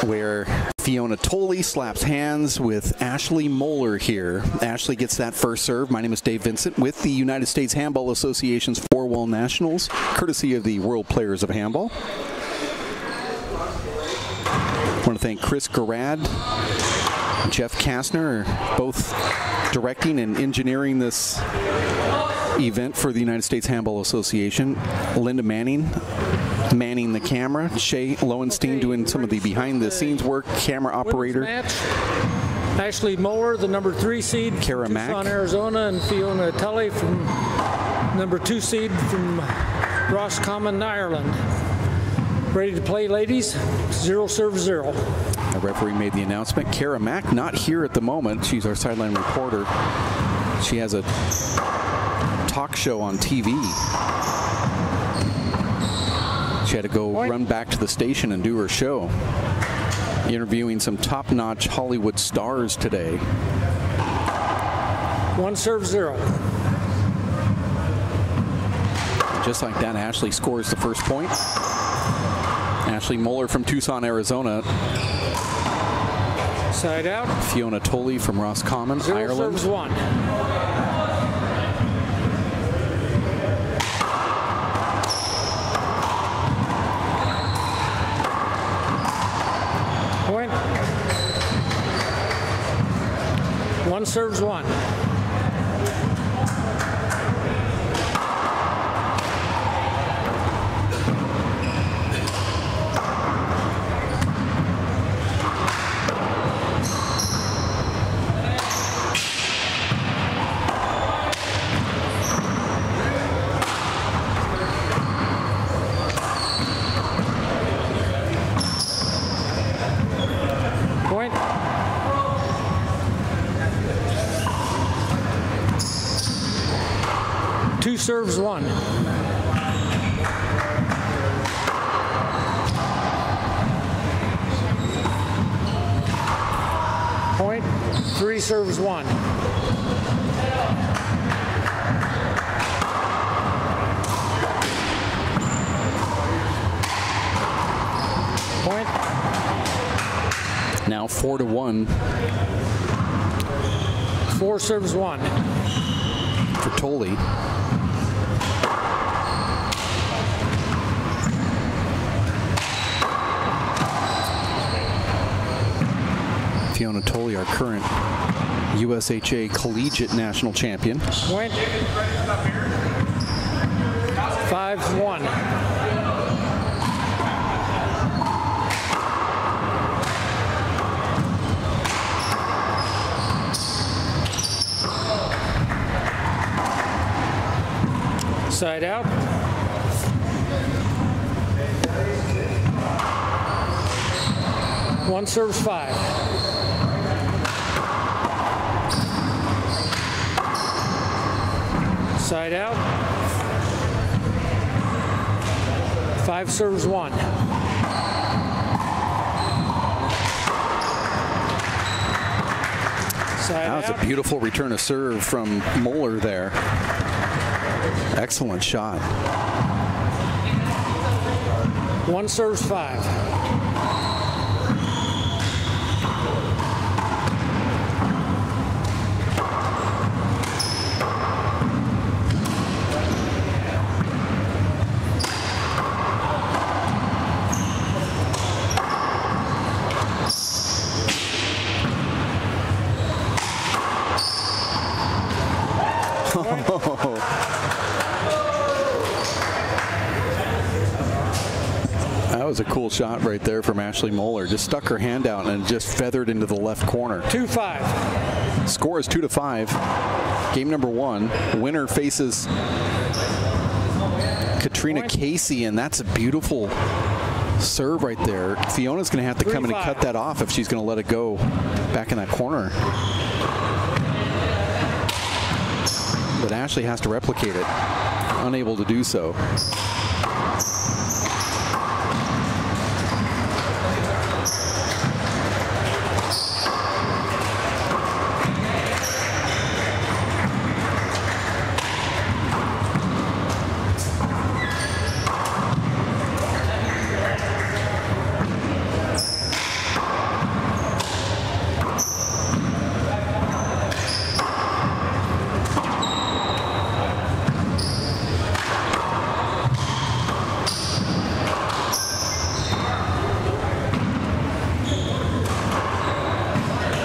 where Fiona Tully slaps hands with Ashley Moeller here. Ashley gets that first serve. My name is Dave Vincent with the United States Handball Association's Four Wall Nationals, courtesy of the World Players of Handball. I want to thank Chris Garad, Jeff Kastner, both directing and engineering this event for the United States Handball Association. Linda Manning manning the camera. Shay Lowenstein doing some of the behind the uh, scenes work, camera operator. Ashley Moeller, the number three seed, Kara from Mack. Tucson, Arizona, and Fiona Tully from number two seed from Roscommon, Ireland. Ready to play, ladies? Zero serve zero. The referee made the announcement. Kara Mack not here at the moment. She's our sideline reporter. She has a talk show on TV. She had to go run back to the station and do her show. Interviewing some top-notch Hollywood stars today. One serve zero. Just like that, Ashley scores the first point. Ashley Moeller from Tucson, Arizona. Side out. Fiona Tully from Roscommon, Zero Ireland. serves one. Point. One serves one. Point. Two serves one. Point. Three serves one. Point. Now four to one Four serves one. for Tully. Fiona Tully, our current USHA Collegiate National Champion. Five one. Side out. One serves five. Side out. Five serves one. Side That was out. a beautiful return of serve from Moeller there. Excellent shot. One serves five. That was a cool shot right there from Ashley Moeller. Just stuck her hand out and just feathered into the left corner. 2-5. Score is 2 to five. Game number one. Winner faces Catriona Point. Casey, and that's a beautiful serve right there. Fiona's going to have to Three come five. in and cut that off if she's going to let it go back in that corner. But Ashley has to replicate it. Unable to do so.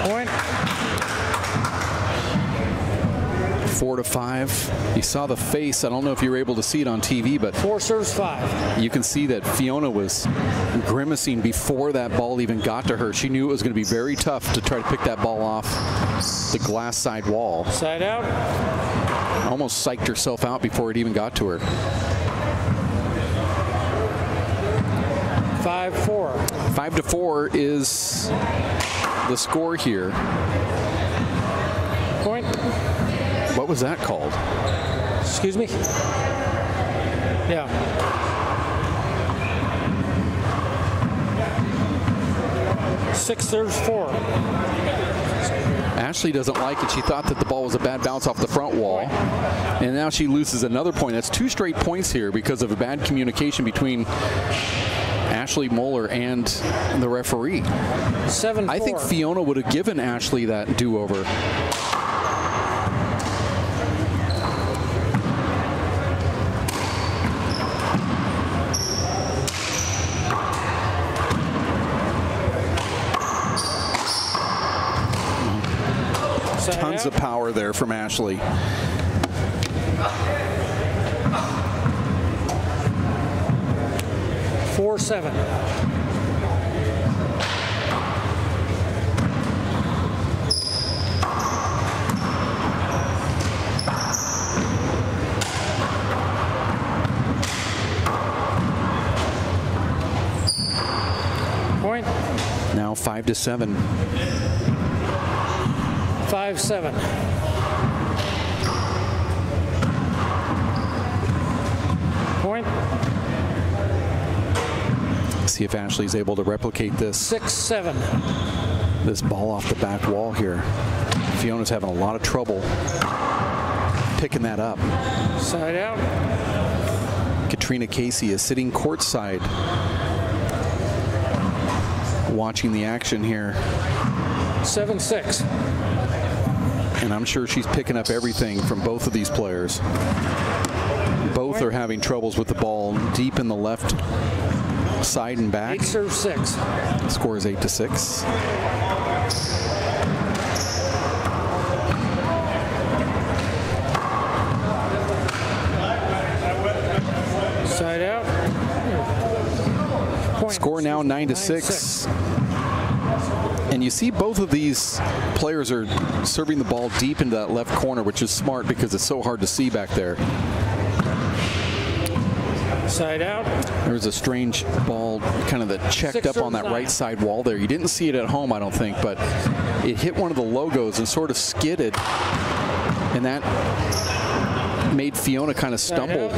Point. Four to five. You saw the face. I don't know if you were able to see it on TV, but four serves five. You can see that Fiona was grimacing before that ball even got to her. She knew it was going to be very tough to try to pick that ball off the glass side wall. Side out. Almost psyched herself out before it even got to her. 5 4. Five to four is the score here. Point. What was that called? Excuse me? Yeah. Six serves four. Ashley doesn't like it. She thought that the ball was a bad bounce off the front wall. And now she loses another point. That's two straight points here because of a bad communication between Ashley Moeller and the referee. Seven. I think. Fiona would have given Ashley that do-over. Side Tons out. of power there from Ashley. Four seven. Point. Now five to seven. Five seven. See if Ashley's able to replicate this. Six seven. This ball off the back wall here. Fiona's having a lot of trouble picking that up. Side out. Catriona Casey is sitting courtside watching the action here. Seven six. And I'm sure she's picking up everything from both of these players. Both are having troubles with the ball deep in the left side and back. Eight serve six. Score is eight to six. Side out. Point. Score now nine to six. And you see both of these players are serving the ball deep into that left corner, which is smart because it's so hard to see back there side out. There was a strange ball kind of that checked up on that right side wall there. You didn't see it at home, I don't think, but it hit one of the logos and sort of skidded. And that made Fiona kind of stumble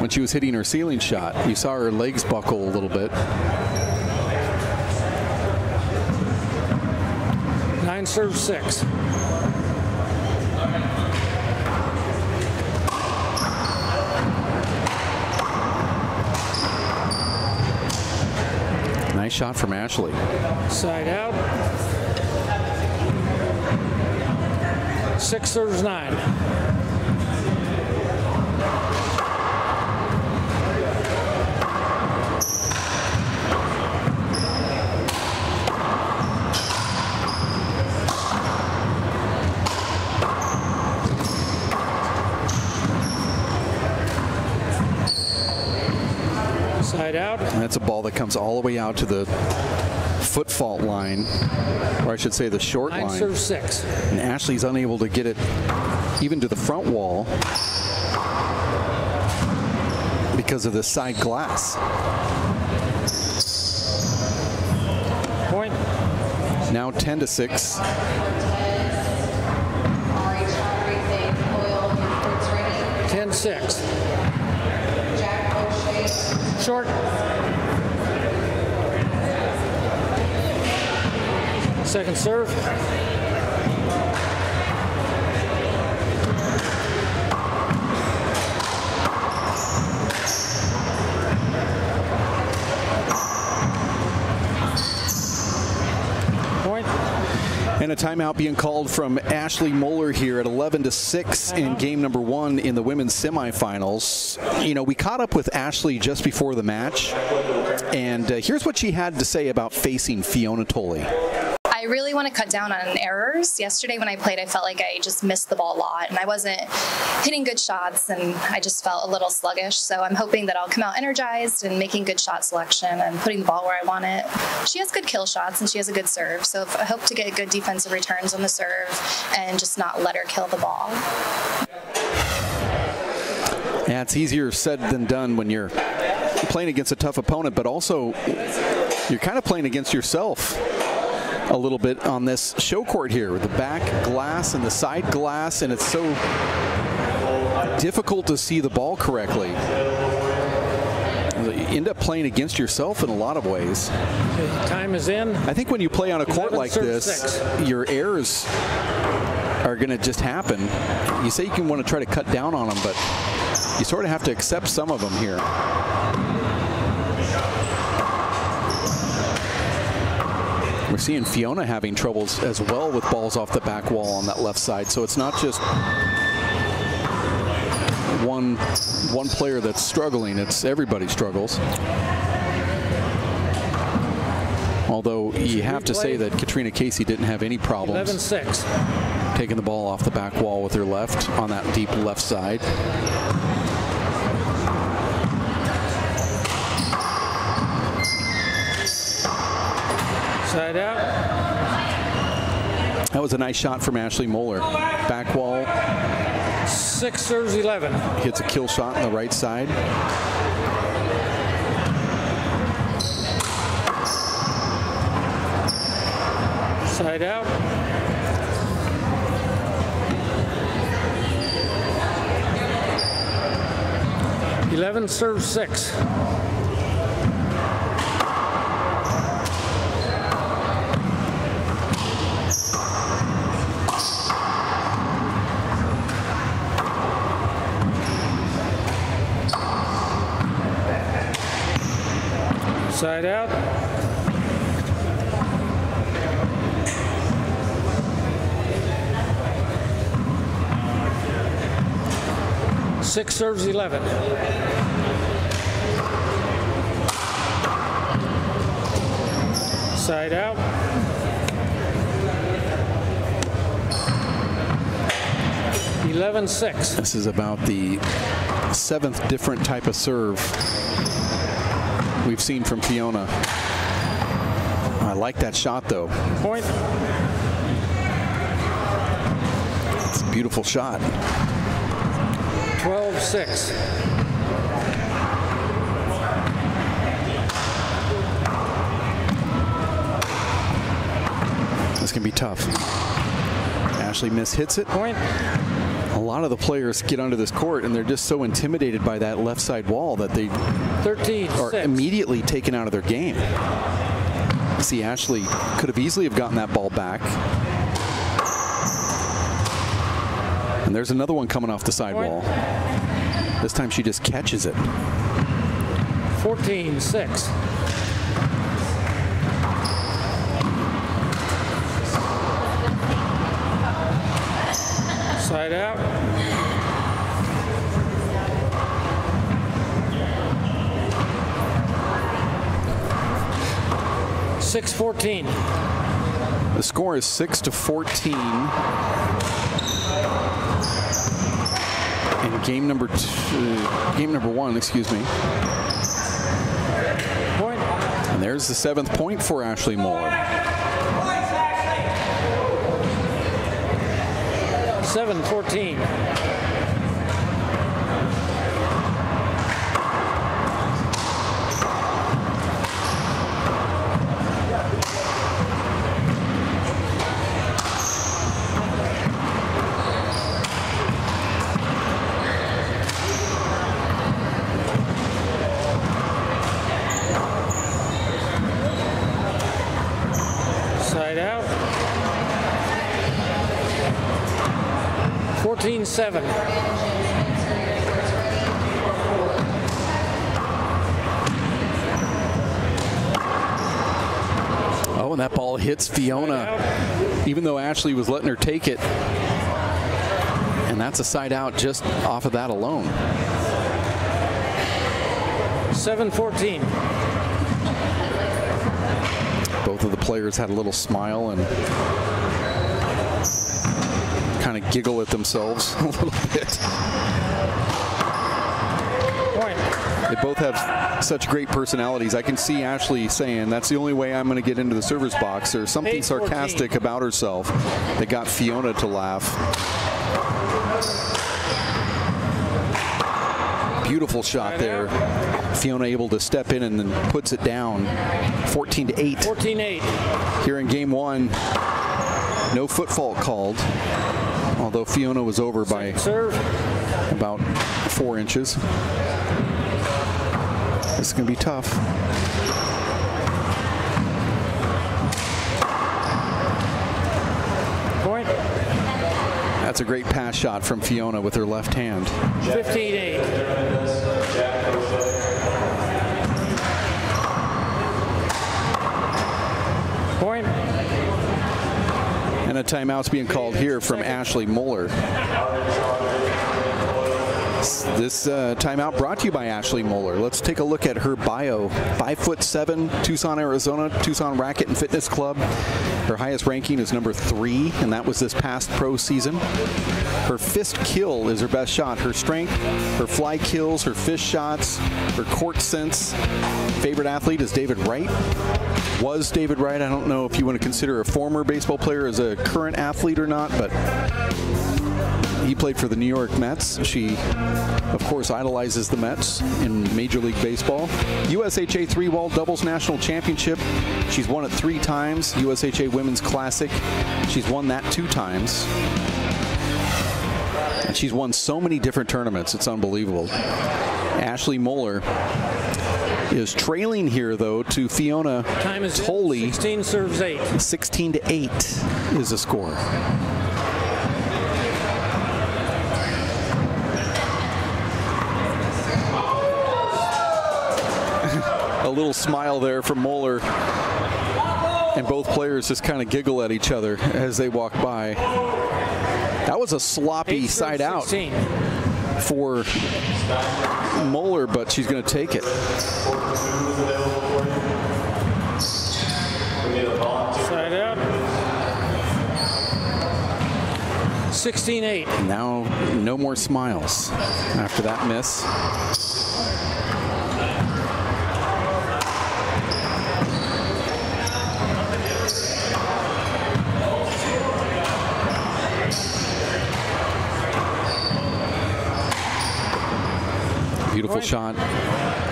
when she was hitting her ceiling shot. You saw her legs buckle a little bit. 9 serve 6. Shot from Ashley. Side out. Six serves nine. That's a ball that comes all the way out to the foot fault line, or I should say the short Nine line. serve six. And Ashley's unable to get it even to the front wall because of the side glass. Point. Now 10 to 6. Ten six. Short. Second serve. Point. And a timeout being called from Ashley Moeller here at 11 to 6 in game number one in the women's semifinals. You know, we caught up with Ashley just before the match, and uh, here's what she had to say about facing Fiona Tully. I really want to cut down on errors. Yesterday when I played, I felt like I just missed the ball a lot and I wasn't hitting good shots and I just felt a little sluggish. So I'm hoping that I'll come out energized and making good shot selection and putting the ball where I want it. She has good kill shots and she has a good serve. So I hope to get good defensive returns on the serve and just not let her kill the ball. Yeah, it's easier said than done when you're playing against a tough opponent, but also you're kind of playing against yourself a little bit on this show court here with the back glass and the side glass, and it's so difficult to see the ball correctly. You end up playing against yourself in a lot of ways. Time is in. I think when you play on a court like this, six. your errors are going to just happen. You say you can want to try to cut down on them, but you sort of have to accept some of them here. We're seeing Fiona having troubles as well with balls off the back wall on that left side. So it's not just one one player that's struggling. It's everybody struggles. Although you have to say that Catriona Casey didn't have any problems 11-6. taking the ball off the back wall with her left on that deep left side. Side out. That was a nice shot from Ashley Moeller. Back wall. Six serves 11. Hits a kill shot on the right side. Side out. Eleven serves six. Side out. Six serves 11. Side out. Eleven six. This is about the seventh different type of serve we've seen from Fiona. I like that shot though. Point. It's a beautiful shot. 12 6. This can be tough. Ashley Miss hits it. Point. A lot of the players get onto this court and they're just so intimidated by that left side wall that they 13 are six. immediately taken out of their game. See, Ashley could have easily have gotten that ball back. And there's another one coming off the side wall. This time she just catches it. 14 out. Six fourteen. The score is six to fourteen. In game number two, uh, game number one, excuse me. Point. And there's the seventh point for Ashley Moore. 7 14. 14-7. Oh, and that ball hits Fiona, even though Ashley was letting her take it. And that's a side out just off of that alone. 7-14. Both of the players had a little smile and giggle at themselves a little bit. They both have such great personalities. I can see Ashley saying, that's the only way I'm going to get into the server's box. or something 8-14. sarcastic about herself that got Fiona to laugh. Beautiful shot there. Fiona able to step in and then puts it down 14 to 8. 14-8. Here in game one, no foot fault called, although Fiona was over by about four inches. This is going to be tough. Point. That's a great pass shot from Fiona with her left hand. 15-8. Point. And a timeout's being called here from Ashley Moeller. This uh, timeout brought to you by Ashley Moeller. Let's take a look at her bio. Five foot seven, Tucson, Arizona, Tucson Racket and Fitness Club. Her highest ranking is number three, and that was this past pro season. Her fist kill is her best shot. Her strength, her fly kills, her fish shots, her court sense. Favorite athlete is David Wright. Was David Wright. I don't know if you want to consider a former baseball player as a current athlete or not, but he played for the New York Mets. She, of course, idolizes the Mets in Major League Baseball. USHA three wall doubles national championship. She's won it three times. USHA Women's Classic. She's won that two times. And she's won so many different tournaments. It's unbelievable. Ashley Moeller is trailing here, though, to Fiona Time is Tully. 16 serves 8. 16 to 8 is the score. Little smile there from Moeller. And both players just kind of giggle at each other as they walk by. That was a sloppy side out for Moeller, but she's going to take it. Side out. 16-8. Now, no more smiles after that miss. Beautiful shot.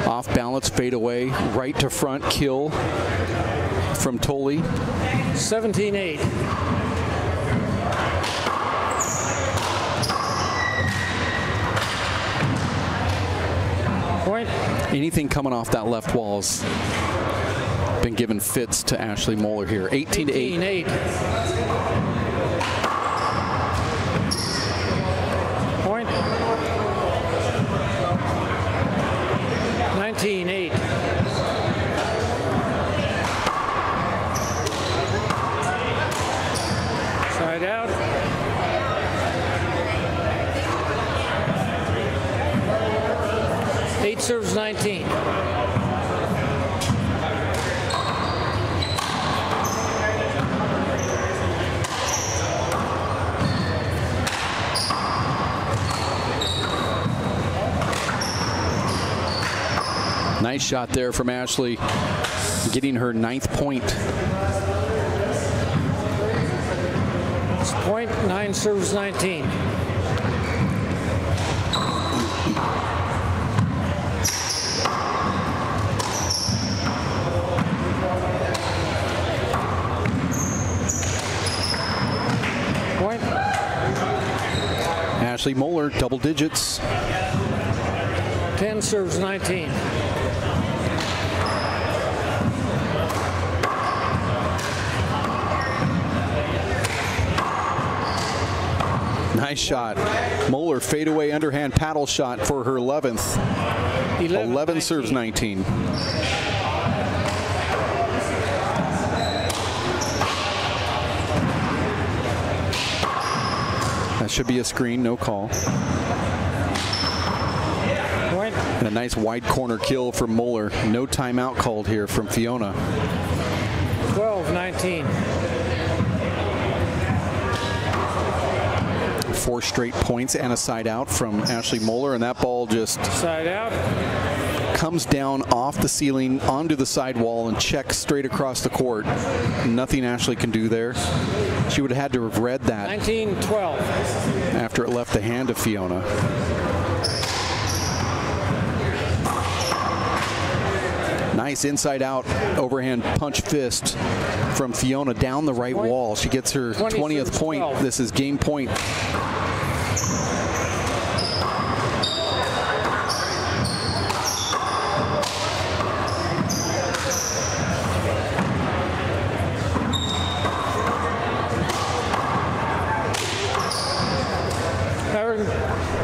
Off balance, fade away, right to front, kill from Tully. 17-8. Point. Anything coming off that left wall's been given fits to Ashley Moeller here. 18 to 8. 18-8. Point. 19-8. Side out. Eight serves 19. Nice shot there from Ashley. Getting her ninth point. It's point, nine serves 19. Point. Ashley Moeller, double digits. 10 serves 19. Nice shot. Moeller fadeaway underhand paddle shot for her 11th. 11, 11 serves 19. That should be a screen, no call. And a nice wide corner kill from Moeller. No timeout called here from Fiona. 12 Four straight points and a side out from Ashley Moeller, and that ball just Side out. comes down off the ceiling onto the sidewall and checks straight across the court. Nothing Ashley can do there. She would have had to have read that 19 12. after it left the hand of Fiona. Nice inside out overhand punch fist from Fiona down the right wall. She gets her 20th point. 12. This is game point.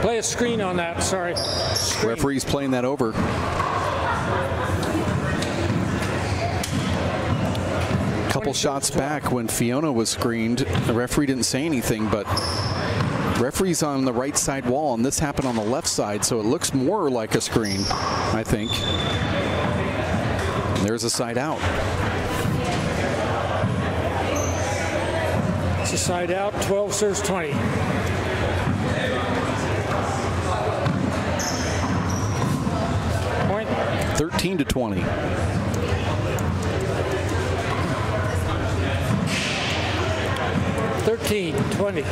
Play a screen on that, sorry. Screen. Referee's playing that over. Couple shots back when Fiona was screened, the referee didn't say anything, but referee's on the right side wall, and this happened on the left side, so it looks more like a screen, I think. There's a side out. It's a side out, 12 serves 20. Point. 13 to 20. Thirteen, twenty.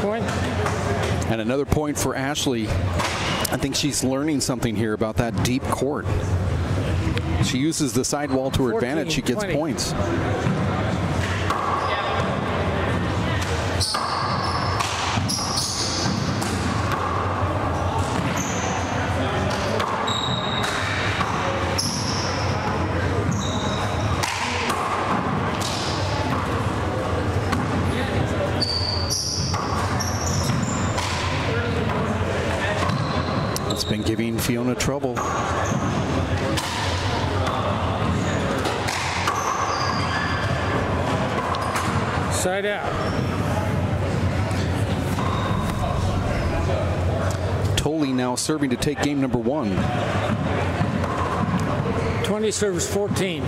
Point. And another point for Ashley. I think she's learning something here about that deep court. She uses the sidewall to her 14, advantage. She gets 20. points. It's been giving Fiona trouble. Side out. Tully now serving to take game number one. 20 serves 14.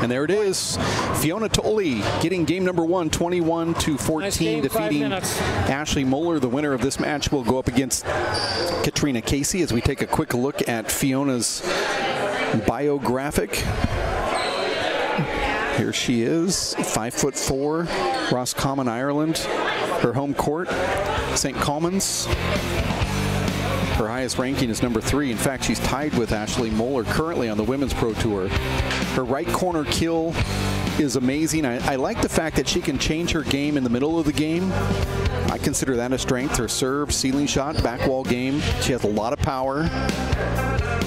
And there it is. Fiona Tully getting game number one, 21 to 14, game, defeating. Ashley Moeller. The winner of this match will go up against Catriona Casey as we take a quick look at Fiona's biographic. Here she is, five foot four, Roscommon, Ireland. Her home court, St. Colman's. Her highest ranking is number three. In fact, she's tied with Ashley Moeller currently on the Women's Pro Tour. Her right corner kill is amazing. I, I like the fact that she can change her game in the middle of the game. I consider that a strength. Her serve, ceiling shot, back wall game. She has a lot of power.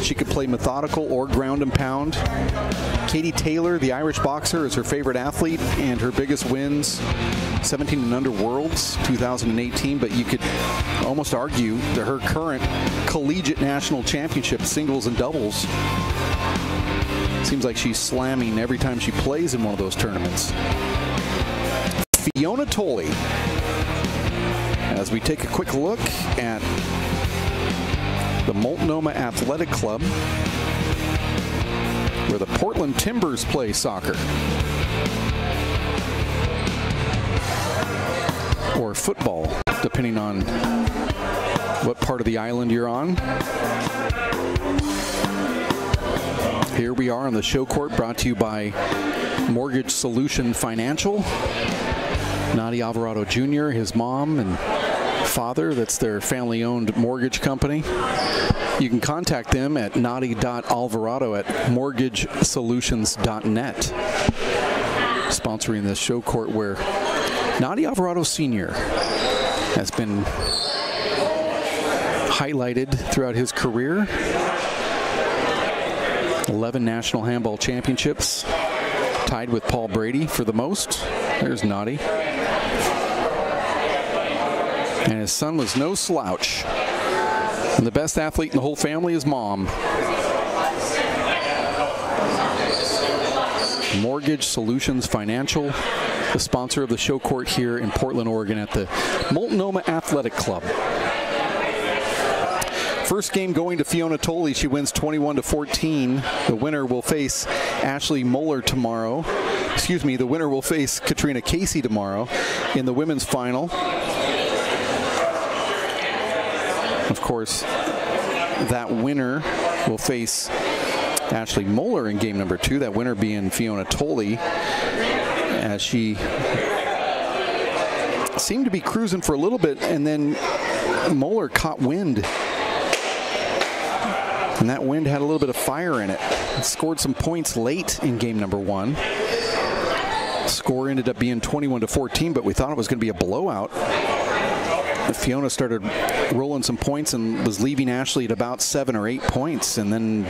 She could play methodical or ground and pound. Katie Taylor, the Irish boxer, is her favorite athlete, and her biggest wins 17 and under Worlds 2018. But you could almost argue that her current collegiate national championship singles and doubles seems like she's slamming every time she plays in one of those tournaments. Fiona Tully, as we take a quick look at the Multnomah Athletic Club, where the Portland Timbers play soccer. Or football, depending on what part of the island you're on. Here we are on the show court brought to you by Mortgage Solution Financial. Naty Alvarado Jr., his mom, and father. That's their family owned mortgage company. You can contact them at nadi.alvarado at mortgagesolutions.net. Sponsoring this show court where Naty Alvarado Sr. has been highlighted throughout his career. 11 national handball championships, tied with Paul Brady for the most. There's Naty. And his son was no slouch. And the best athlete in the whole family is mom. Mortgage Solutions Financial, the sponsor of the show court here in Portland, Oregon at the Multnomah Athletic Club. First game going to Fiona Tully. She wins 21 to 14. The winner will face Ashley Moeller tomorrow. Excuse me, the winner will face Catriona Casey tomorrow in the women's final. Of course, that winner will face Ashley Moeller in game number two. That winner being Fiona Tully, as she seemed to be cruising for a little bit, and then Moeller caught wind. And that wind had a little bit of fire in it. it scored some points late in game number one. Score ended up being 21 to 14, but we thought it was going to be a blowout. Fiona started rolling some points and was leaving Ashley at about seven or eight points, and then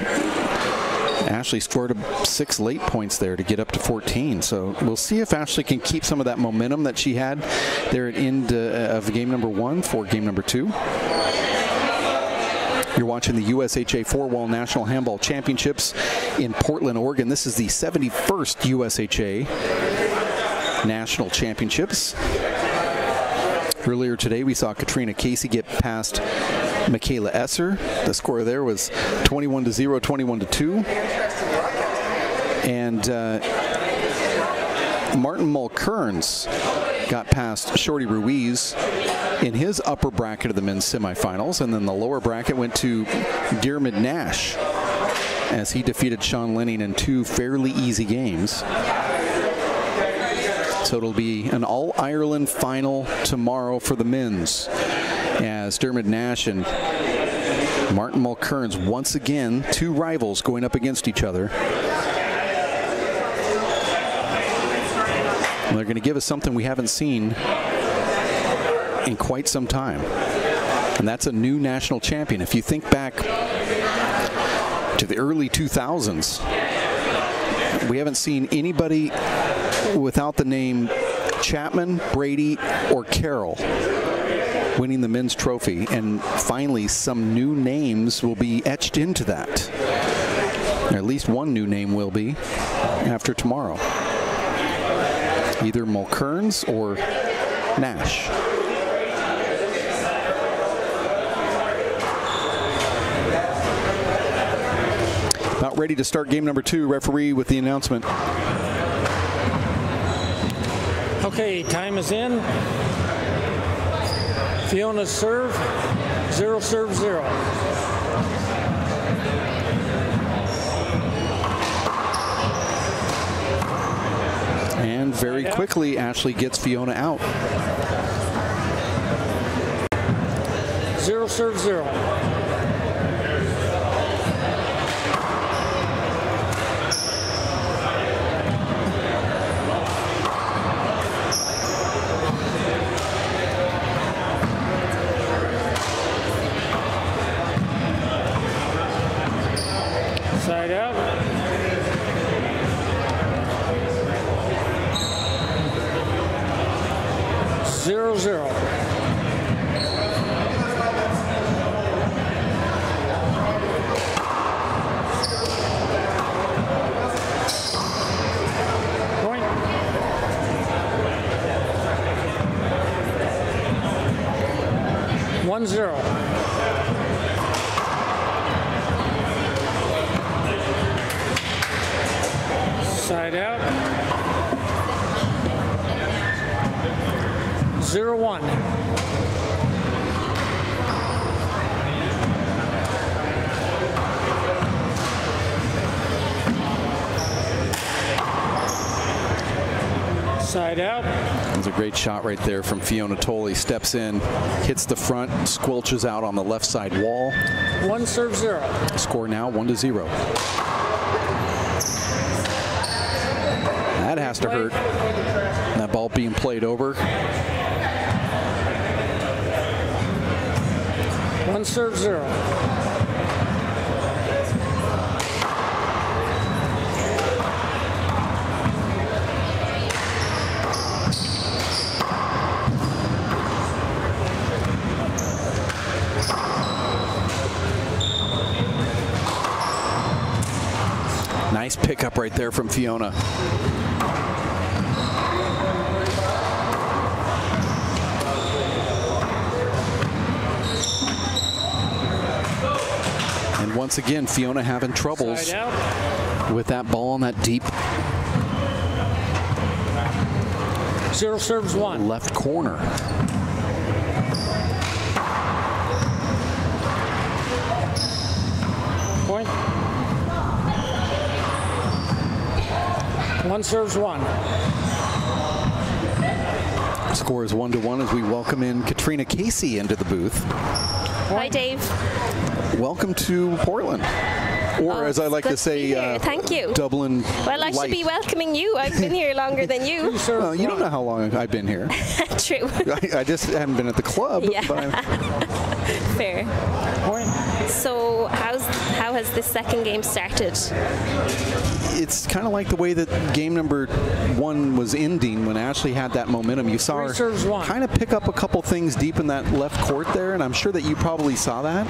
Ashley scored six late points there to get up to 14. So we'll see if Ashley can keep some of that momentum that she had there at end uh, of game number one for game number two. You're watching the USHA Four Wall National Handball Championships in Portland, Oregon. This is the 71st USHA National Championships. Earlier today, we saw Catriona Casey get past Michaela Esser. The score there was 21 to 0, 21 to 2. And uh, Martin Mulkerrin got past Shorty Ruiz in his upper bracket of the men's semifinals. And then the lower bracket went to Dermot Nash as he defeated Sean Lenning in two fairly easy games. So it'll be an All Ireland final tomorrow for the men's as Dermot Nash and Martin Mulkerrin once again, two rivals going up against each other. And they're going to give us something we haven't seen in quite some time. And that's a new national champion. If you think back to the early 2000s, we haven't seen anybody without the name Chapman, Brady, or Carroll winning the men's trophy. And finally, some new names will be etched into that. At least one new name will be after tomorrow. Either Mulkerrin or Nash. About ready to start game number two. Referee with the announcement. Okay, time is in. Fiona serve, zero serve zero. And very quickly, Ashley gets Fiona out. Zero serve zero. Side out. Zero zero. Point. One zero. Side out. Zero one. Side out. That was a great shot right there from Fiona Tully. Steps in, hits the front, squelches out on the left side wall. One serve zero. Score now one to zero. That has to hurt. That ball being played over. One serve zero. Nice pickup right there from Fiona. Once again, Fiona having troubles with that ball on that deep Zero serves one. left corner. Point. One serves one. Score is one to one as we welcome in Catriona Casey into the booth. Hi, Dave. Welcome to Portland. Or Oh, as I like to to say, be here. uh, Thank you. Dublin. Well, I should be welcoming you. I've been here longer than you. Well, you don't know how long I've been here. True. I, I just haven't been at the club. Yeah. But I'm, Fair. So, how's how has this second game started? it's kind of like the way that game number one was ending when Ashley had that momentum. You saw Three her kind of pick up a couple things deep in that left court there, and I'm sure that you probably saw that.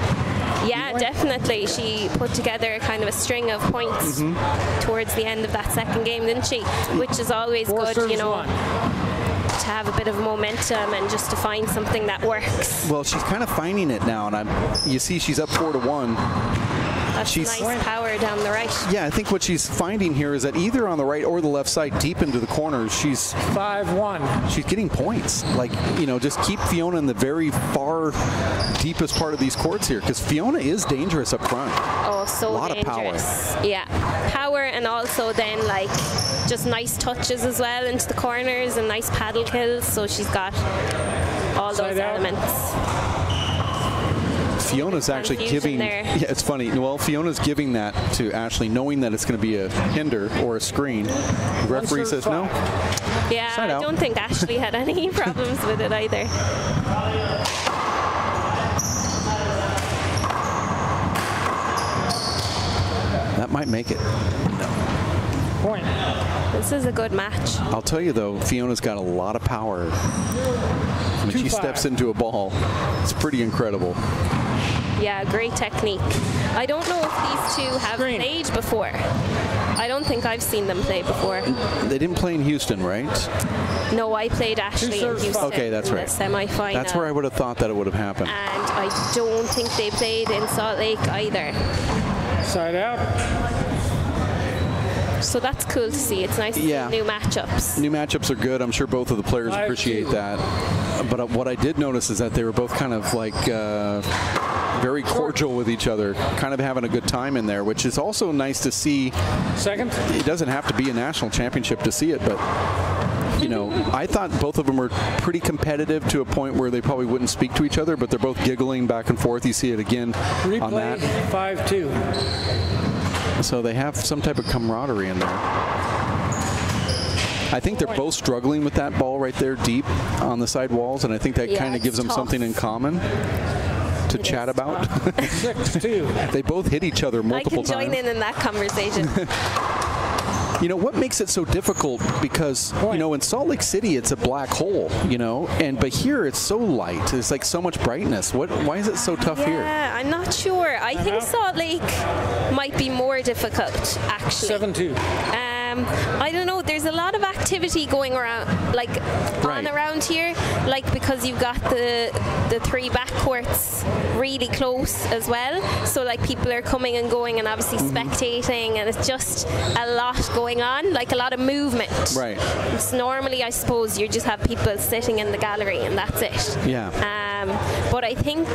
Yeah, definitely. She put together a kind of a string of points Mm-hmm. towards the end of that second game, didn't she? Which is always Four good, you know, one. to have a bit of momentum and just to find something that works. Well, she's kind of finding it now, and I'm. You see, she's up four to one. That's She's- nice power down the right. Yeah, I think what she's finding here is that either on the right or the left side, deep into the corners, she's Five one. she's getting points. Like you know, just keep Fiona in the very far, deepest part of these courts here, because Fiona is dangerous up front. Oh, so A lot of power. Yeah, power and also then like just nice touches as well into the corners and nice paddle kills. So she's got all Side those out. elements. Fiona's actually giving. there. Yeah, it's funny. Well, Fiona's giving that to Ashley, knowing that it's going to be a hinder or a screen. The referee says no. Yeah, Side I out. don't think Ashley had any problems with it either. That might make it. Point. This is a good match. I'll tell you though, Fiona's got a lot of power. When Two she five. steps into a ball, it's pretty incredible. Yeah, great technique. I don't know if these two have Screen. played before. I don't think I've seen them play before. They didn't play in Houston, right? No, I played Ashley in Houston Okay, that's in right. the semi-final. That's where I would have thought that it would have happened. and I don't think they played in Salt Lake either. Side out. So that's cool to see. It's nice to Yeah. see new matchups. New matchups are good. I'm sure both of the players appreciate that. But uh, what I did notice is that they were both kind of like uh, very cordial with each other, kind of having a good time in there, which is also nice to see. Second. It doesn't have to be a national championship to see it, but you know, I thought both of them were pretty competitive to a point where they probably wouldn't speak to each other, but they're both giggling back and forth. You see it again on that. Five two. So they have some type of camaraderie in there. I think they're both struggling with that ball right there deep on the side walls, and I think that Yeah, kind of it's gives them something in common to chat about. Six two. they both hit each other multiple times. I multiple can join times. in in that conversation. You know what makes it so difficult because you know in Salt Lake City it's a black hole, you know, and but here it's so light. it's like so much brightness. What? Why is it so tough here? yeah, I'm not sure. I think Salt Lake might be more difficult, actually. Seven two. Um, Um, I don't know. There's a lot of activity going around, like Right. on around here, like because you've got the the three back courts really close as well. So like people are coming and going and obviously Mm-hmm. spectating, and it's just a lot going on, like a lot of movement. Right. It's normally, I suppose, you just have people sitting in the gallery and that's it. Yeah. Um, but I think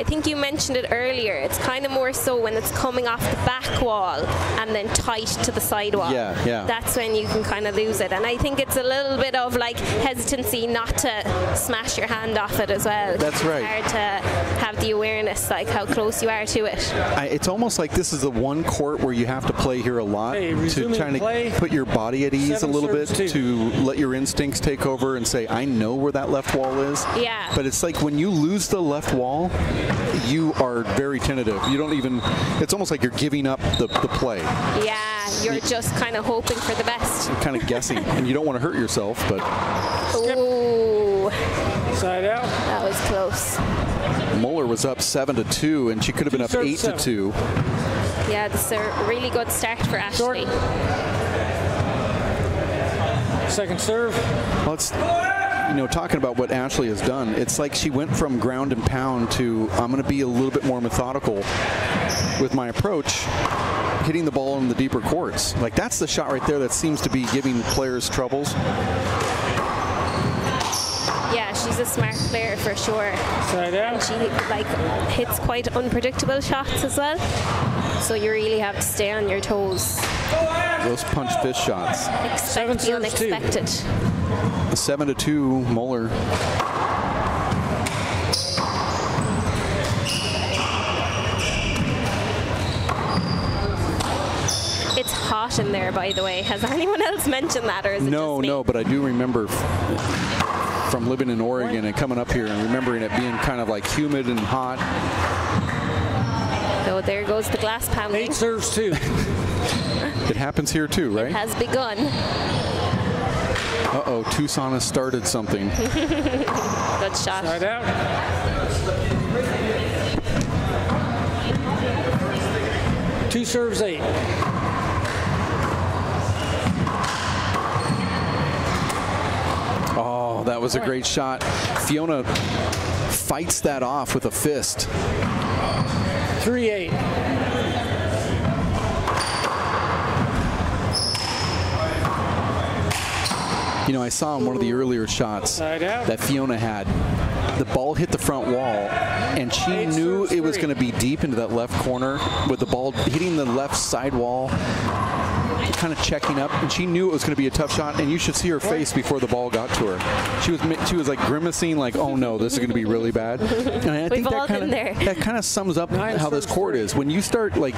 I think you mentioned it earlier. It's kind of more so when it's coming off the back wall and then tight to the side wall. Yeah, yeah. That's when you can kind of lose it. And I think it's a little bit of like hesitancy not to smash your hand off it as well. That's It's right. hard to have the awareness like how close you are to it. I, it's almost like this is the one court where you have to play here a lot Hey, to resuming try to put your body at ease a little bit, serves to let your instincts take over and say, I know where that left wall is. Yeah. But it's like when you lose the left wall, you are very tentative. You don't even, it's almost like you're giving up the, the play. Yeah, you're just kind of hoping for the best. You're kind of guessing, and you don't want to hurt yourself, but Ooh, Side out. that was close. Moeller was up seven to two, and she could have been up eight seven. to two. Yeah, this is a really good start for Ashley. Second serve. Well, it's you know talking about what Ashley has done. It's like she went from ground and pound to I'm going to be a little bit more methodical with my approach, hitting the ball in the deeper courts. Like that's the shot right there that seems to be giving players troubles. Yeah, she's a smart player for sure. Side out. And she like hits quite unpredictable shots as well. So you really have to stay on your toes. Those punch fist shots. Seven Expect the serves two. unexpected. Seven to two, Moeller. It's in there, by the way. Has anyone else mentioned that, or is it No, just me? no, but I do remember from living in Oregon and coming up here and remembering it being kind of like humid and hot. So there goes the glass pounding. Eight serves two. It happens here too, right? Has begun. Uh oh, Tucson has started something. Good shot. Side out. Two serves eight. That was a great shot. Fiona fights that off with a fist. Three eight. You know, I saw in one of the earlier shots that Fiona had. The ball hit the front wall, and she Eight knew it was going to be deep into that left corner with the ball hitting the left side wall, kind of checking up, and she knew it was going to be a tough shot. And you should see her face before the ball got to her. She was she was like grimacing, like, "Oh no, this is going to be really bad." And I think all that kind been there. of that kind of sums up Nine how this court three. is. When you start like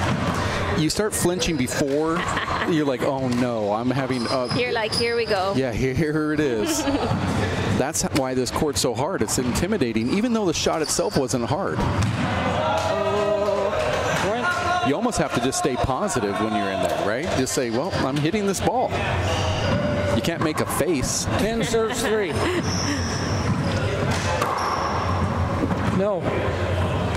you start flinching before, you're like, "Oh no, I'm having." Uh, You're like, here we go. yeah, here it is. That's why this court's so hard. It's intimidating, even though the shot itself wasn't hard. Point. You almost have to just stay positive when you're in there, right? Just say, well, I'm hitting this ball. You can't make a face. Ten serves three. No.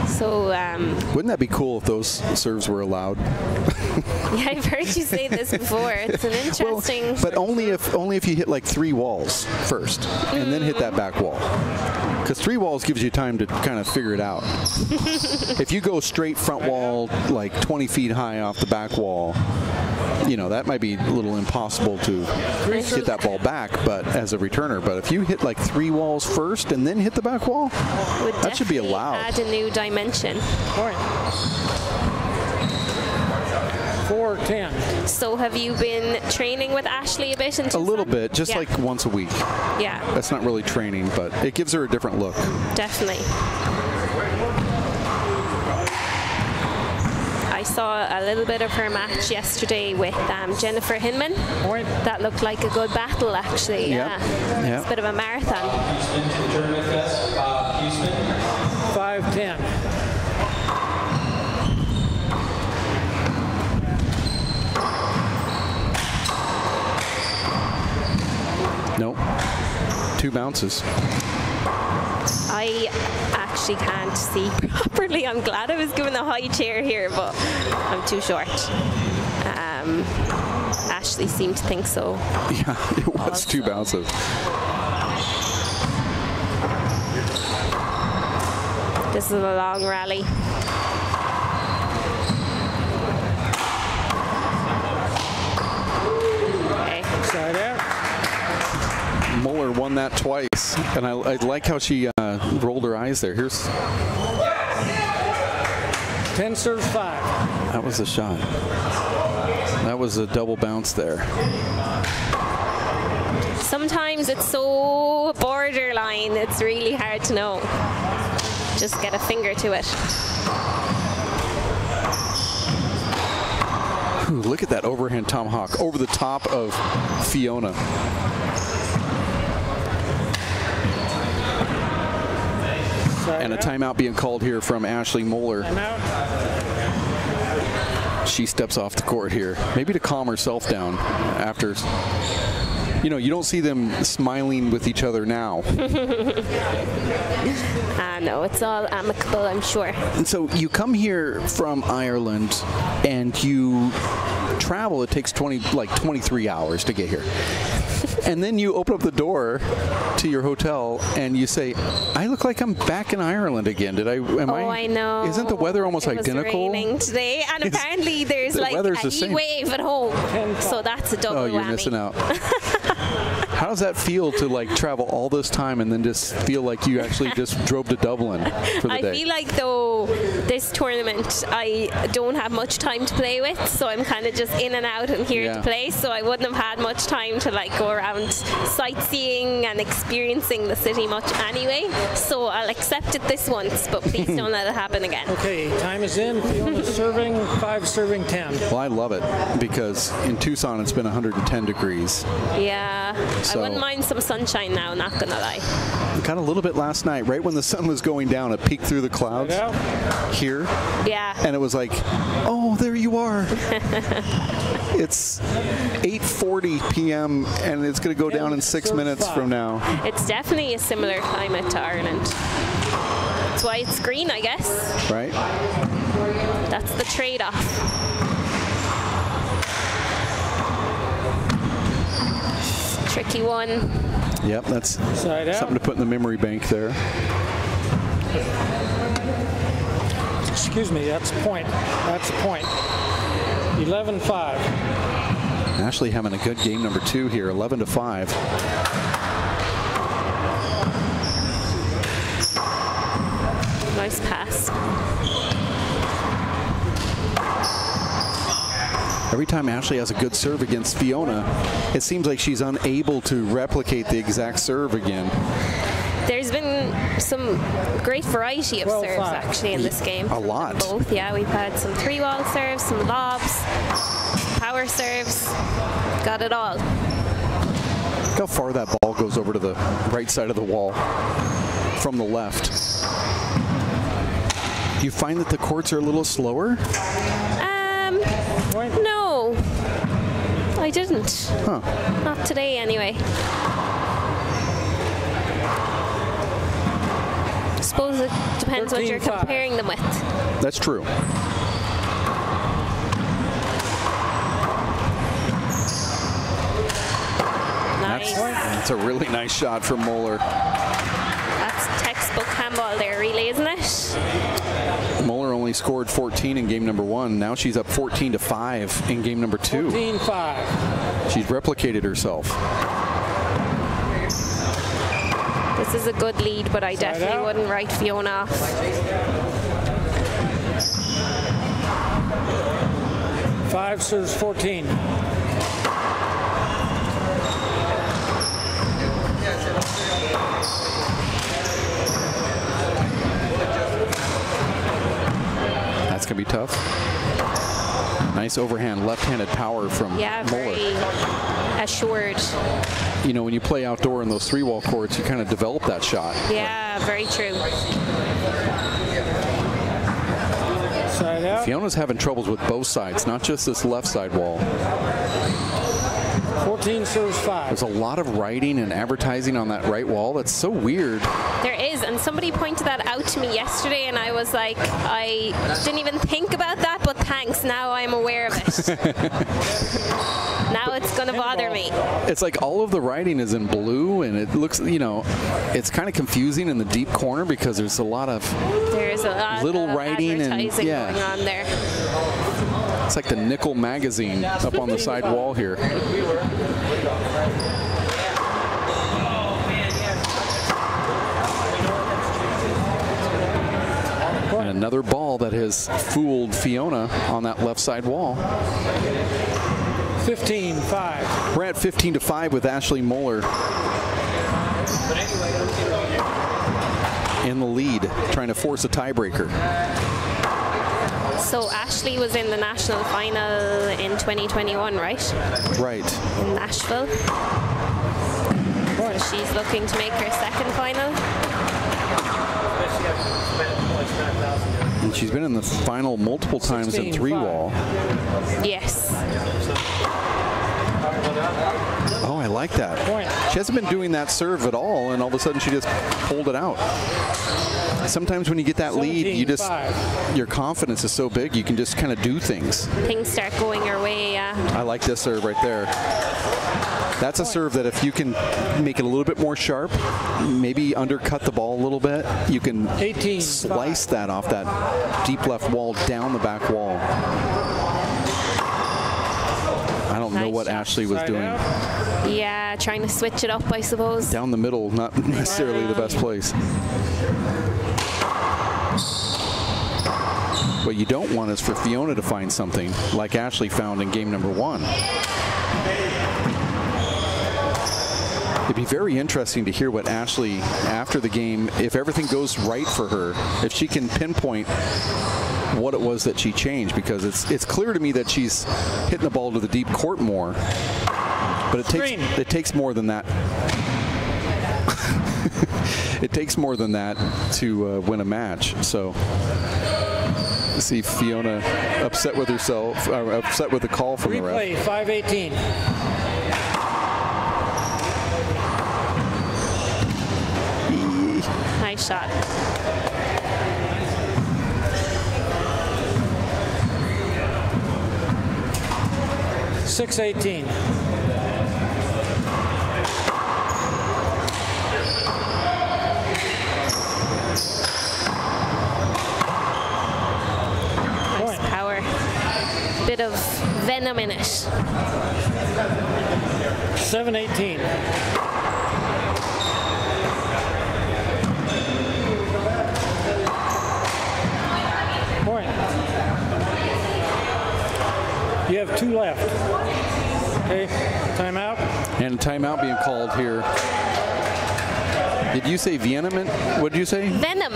So, um, Wouldn't that be cool if those serves were allowed? yeah, I've heard you say this before. It's an interesting. Well, But only if only if you hit like three walls first, and then hit that back wall. Because three walls gives you time to kind of figure it out. if you go straight front wall, like 20 feet high off the back wall, you know that might be a little impossible to get that ball back. But as a returner, but if you hit like three walls first and then hit the back wall, that should be allowed. Add a new dimension. Point. Four ten. So, have you been training with Ashley a bit? In a little Tucson? bit, just Yeah. like once a week. Yeah, That's not really training, but it gives her a different look. definitely. I saw a little bit of her match yesterday with um, Jennifer Hinman. Point. That looked like a good battle, actually. Yep. Yeah, Yep. it's a bit of a marathon. Five ten. Nope. Two bounces. I actually can't see properly. I'm glad I was given a high chair here, but I'm too short. Um, Ashley seemed to think so. Yeah, it was two bounces. This is a long rally. Okay. Side out. Moeller won that twice, and I, I like how she uh, rolled her eyes there. Here's 10 serves 5. that was a shot. That was a double bounce there. Sometimes it's so borderline, it's really hard to know. Just get a finger to it. Ooh, look at that overhand tomahawk over the top of Fiona. And a timeout being called here from Ashley Moeller. She steps off the court here, maybe to calm herself down after. You know, you don't see them smiling with each other now. Ah, no, it's all amicable, I'm sure. And so you come here from Ireland and you travel, it takes 20 like 23 hours to get here. And then you open up the door to your hotel and you say, "I look like I'm back in Ireland again." Did I am oh, I I know. Isn't the weather almost it identical? Was raining today, and It's- apparently there's the like a the wave at home, so that's a double Oh, you're whammy. missing out. How does that feel to like travel all this time and then just feel like you actually just drove to Dublin for the I day? feel like though this tournament I don't have much time to play with, so I'm kind of just in and out and here Yeah. to play. So I wouldn't have had much time to like go around sightseeing and experiencing the city much anyway. So I'll accept it this once, but please don't let it happen again. Okay, time is in. Fiona serving, 5 serving 10. Well, I love it because in Tucson it's been 110 degrees. Yeah, So- I wouldn't mind some sunshine now. Not gonna lie. Got a little bit last night, right when the sun was going down, it peeked through the clouds here. Yeah. And it was like, oh, there you are. it's 8:40 p.m. and it's going to go down in six minutes from now. It's definitely a similar climate to Ireland. That's why it's green, I guess. Right? That's the trade-off. Tricky one. Yep, that's Side out. something to put in the memory bank there. Excuse me, that's a point. That's a point. 11 5. Ashley having a good game number two here, 11 to five. Nice pass. Every time Ashley has a good serve against Fiona, it seems like she's unable to replicate the exact serve again. There's been some great variety of serves actually in this game. A lot. Both, yeah. We've had some three-wall serves, some lobs, power serves. Got it all. Look how far that ball goes over to the right side of the wall from the left. Do you find that the courts are a little slower? Um, no, I didn't. Huh. Not today, anyway. I Suppose it depends what you're 13-5. comparing them with. That's true. Nice. That's, that's a really nice shot from Moeller. That's textbook handball there, really, isn't it? Moeller only scored 14 in game number one. Now she's up 14 to 5 in game number two. 14 5. She's replicated herself. This is a good lead, but I Side definitely out. wouldn't write Fiona off. Five serves 14. Going to be tough. Nice overhand left-handed power from Yeah, Moeller. very assured. You know, when you play outdoor in those three-wall courts, you kind of develop that shot. Yeah, very true. Side out. Fiona's having troubles with both sides, not just this left side wall. 14 serves five. There's a lot of writing and advertising on that right wall. That's so weird. There is, and somebody pointed that out to me yesterday, and I was like, I didn't even think about that, but thanks, now I'm aware of it. now it's going to bother me. It's like all of the writing is in blue, and it looks, you know, it's kind of confusing in the deep corner because there's a lot of There's a lot little of writing and advertising yeah, going on there. It's like the Nickel magazine up on the side wall here. And another ball that has fooled Fiona on that left side wall. 15 5. We're at 15 to 5 with Ashley Moeller in the lead, trying to force a tiebreaker. So Ashley was in the national final in 2021, right? Right. In Nashville. So she's looking to make her second final. And she's been in the final multiple times in three wall. Yes. Oh, I like that. She hasn't been doing that serve at all, and all of a sudden she just pulled it out. Sometimes when you get that lead, you just your confidence is so big you can just kind of do things. Things start going your way, yeah. I like this serve right there. That's a serve that if you can make it a little bit more sharp, maybe undercut the ball a little bit, you can slice that off that deep left wall down the back wall. I don't know what Ashley was doing. Yeah, trying to switch it up, I suppose. Down the middle, not necessarily the best place. What you don't want is for Fiona to find something like Ashley found in game number one. It'd be very interesting to hear what Ashley, after the game, if everything goes right for her, if she can pinpoint what it was that she changed, because it's it's clear to me that she's hitting the ball to the deep court more, but it takes it takes more than that. it takes more than that to uh, win a match. So see Fiona upset with herself, uh, upset with the call from the ref. Replay 518. nice shot. Six eighteen. bit of venom in it. 718. Two left. Okay, timeout. And timeout being called here. Did you say venom? What did you say? Venom.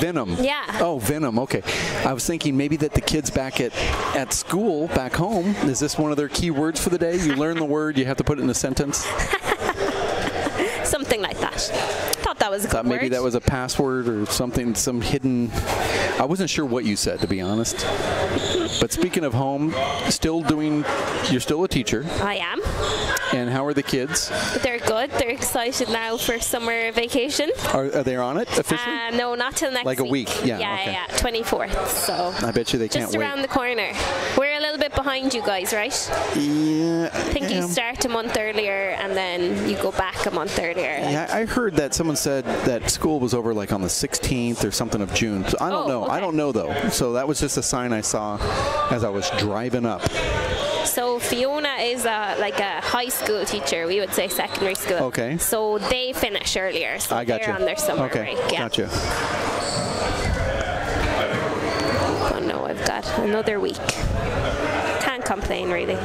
Venom. Yeah. Oh, venom. Okay. I was thinking maybe that the kids back at, at school, back home, is this one of their key words for the day? You learn the word, you have to put it in a sentence. Something like that. Thought that was a Thought maybe word. that was a password or something, some hidden. I wasn't sure what you said, to be honest. But speaking of home, still doing, you're still a teacher. I am. And how are the kids? They're good. They're excited now for summer vacation. Are, are they on it officially? Uh, no, not till next Like a week, yeah, Yeah, okay. yeah, yeah, 24th. So I bet you they can't wait. just around the corner. We're little bit behind you guys, right? Yeah. I think you start a month earlier and then you go back a month earlier. Yeah, I heard that someone said that school was over like on the 16th or something of June. So I don't Oh, know. I don't know though. So that was just a sign I saw as I was driving up. So Fiona is a, like a high school teacher. We would say secondary school. Okay. So they finish earlier. So I got they're you. on their summer okay, break. Yeah. gotcha. Oh no, I've got another week. Complain really.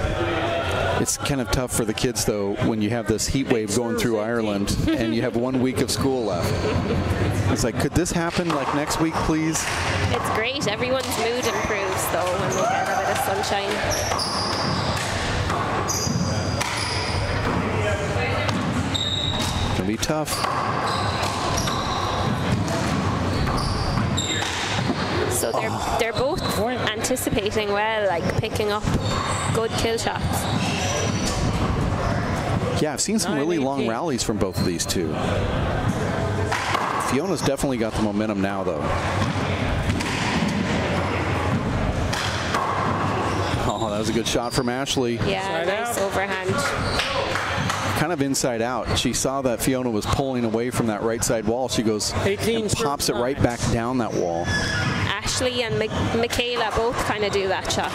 It's kind of tough for the kids though when you have this heat wave going through Ireland and you have one week of school left. It's like, could this happen like next week, please? It's great. Everyone's mood improves though when they get a bit of sunshine. It'll be tough. So they're they're both anticipating well, like picking up good kill shots. Yeah, I've seen some really long rallies from both of these two. Fiona's definitely got the momentum now, though. Oh, that was a good shot from Ashley. Yeah, nice overhand. Kind of inside out. She saw that Fiona was pulling away from that right side wall. She goes 18 and pops it right back down that wall. Ashley and Mi- Michaela both kind of do that shot.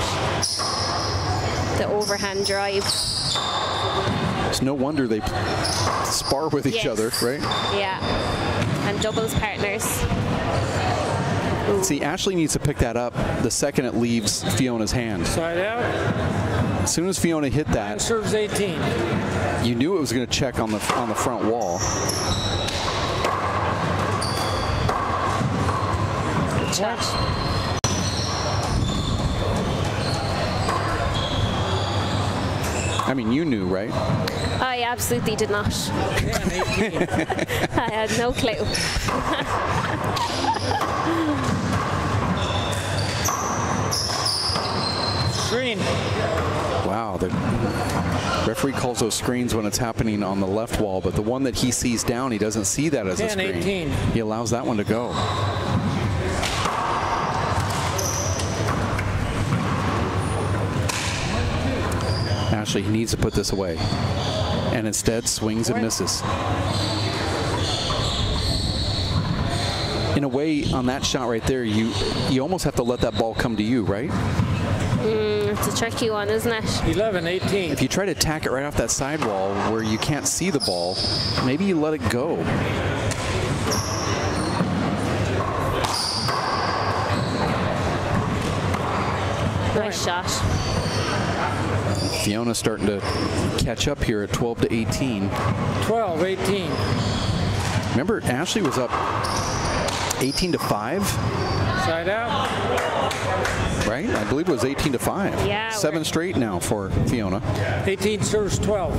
The overhand drive. It's no wonder they spar with each Yes. other, right? Yeah. And doubles partners. See, Ashley needs to pick that up the second it leaves Fiona's hand. Side out. As soon as Fiona hit that, serves 18. you knew it was going to check on the on the front wall. I mean, you knew, right? I absolutely did not. I had no clue. Screen. Wow, the referee calls those screens when it's happening on the left wall, but the one that he sees down, he doesn't see that as a screen. 18. He allows that one to go. Ashley he needs to put this away, and instead swings and misses. In a way, on that shot right there, you you almost have to let that ball come to you, right? Mm, it's a tricky one, isn't it? 11, 18. If you try to tack it right off that sidewall where you can't see the ball, maybe you let it go. Nice shot. Fiona's starting to catch up here at 12 to 18. 12, 18. Remember, Ashley was up 18 to 5, Side out. Right? I believe it was 18 to 5. Yeah, Seven straight now for Fiona. 18 serves 12.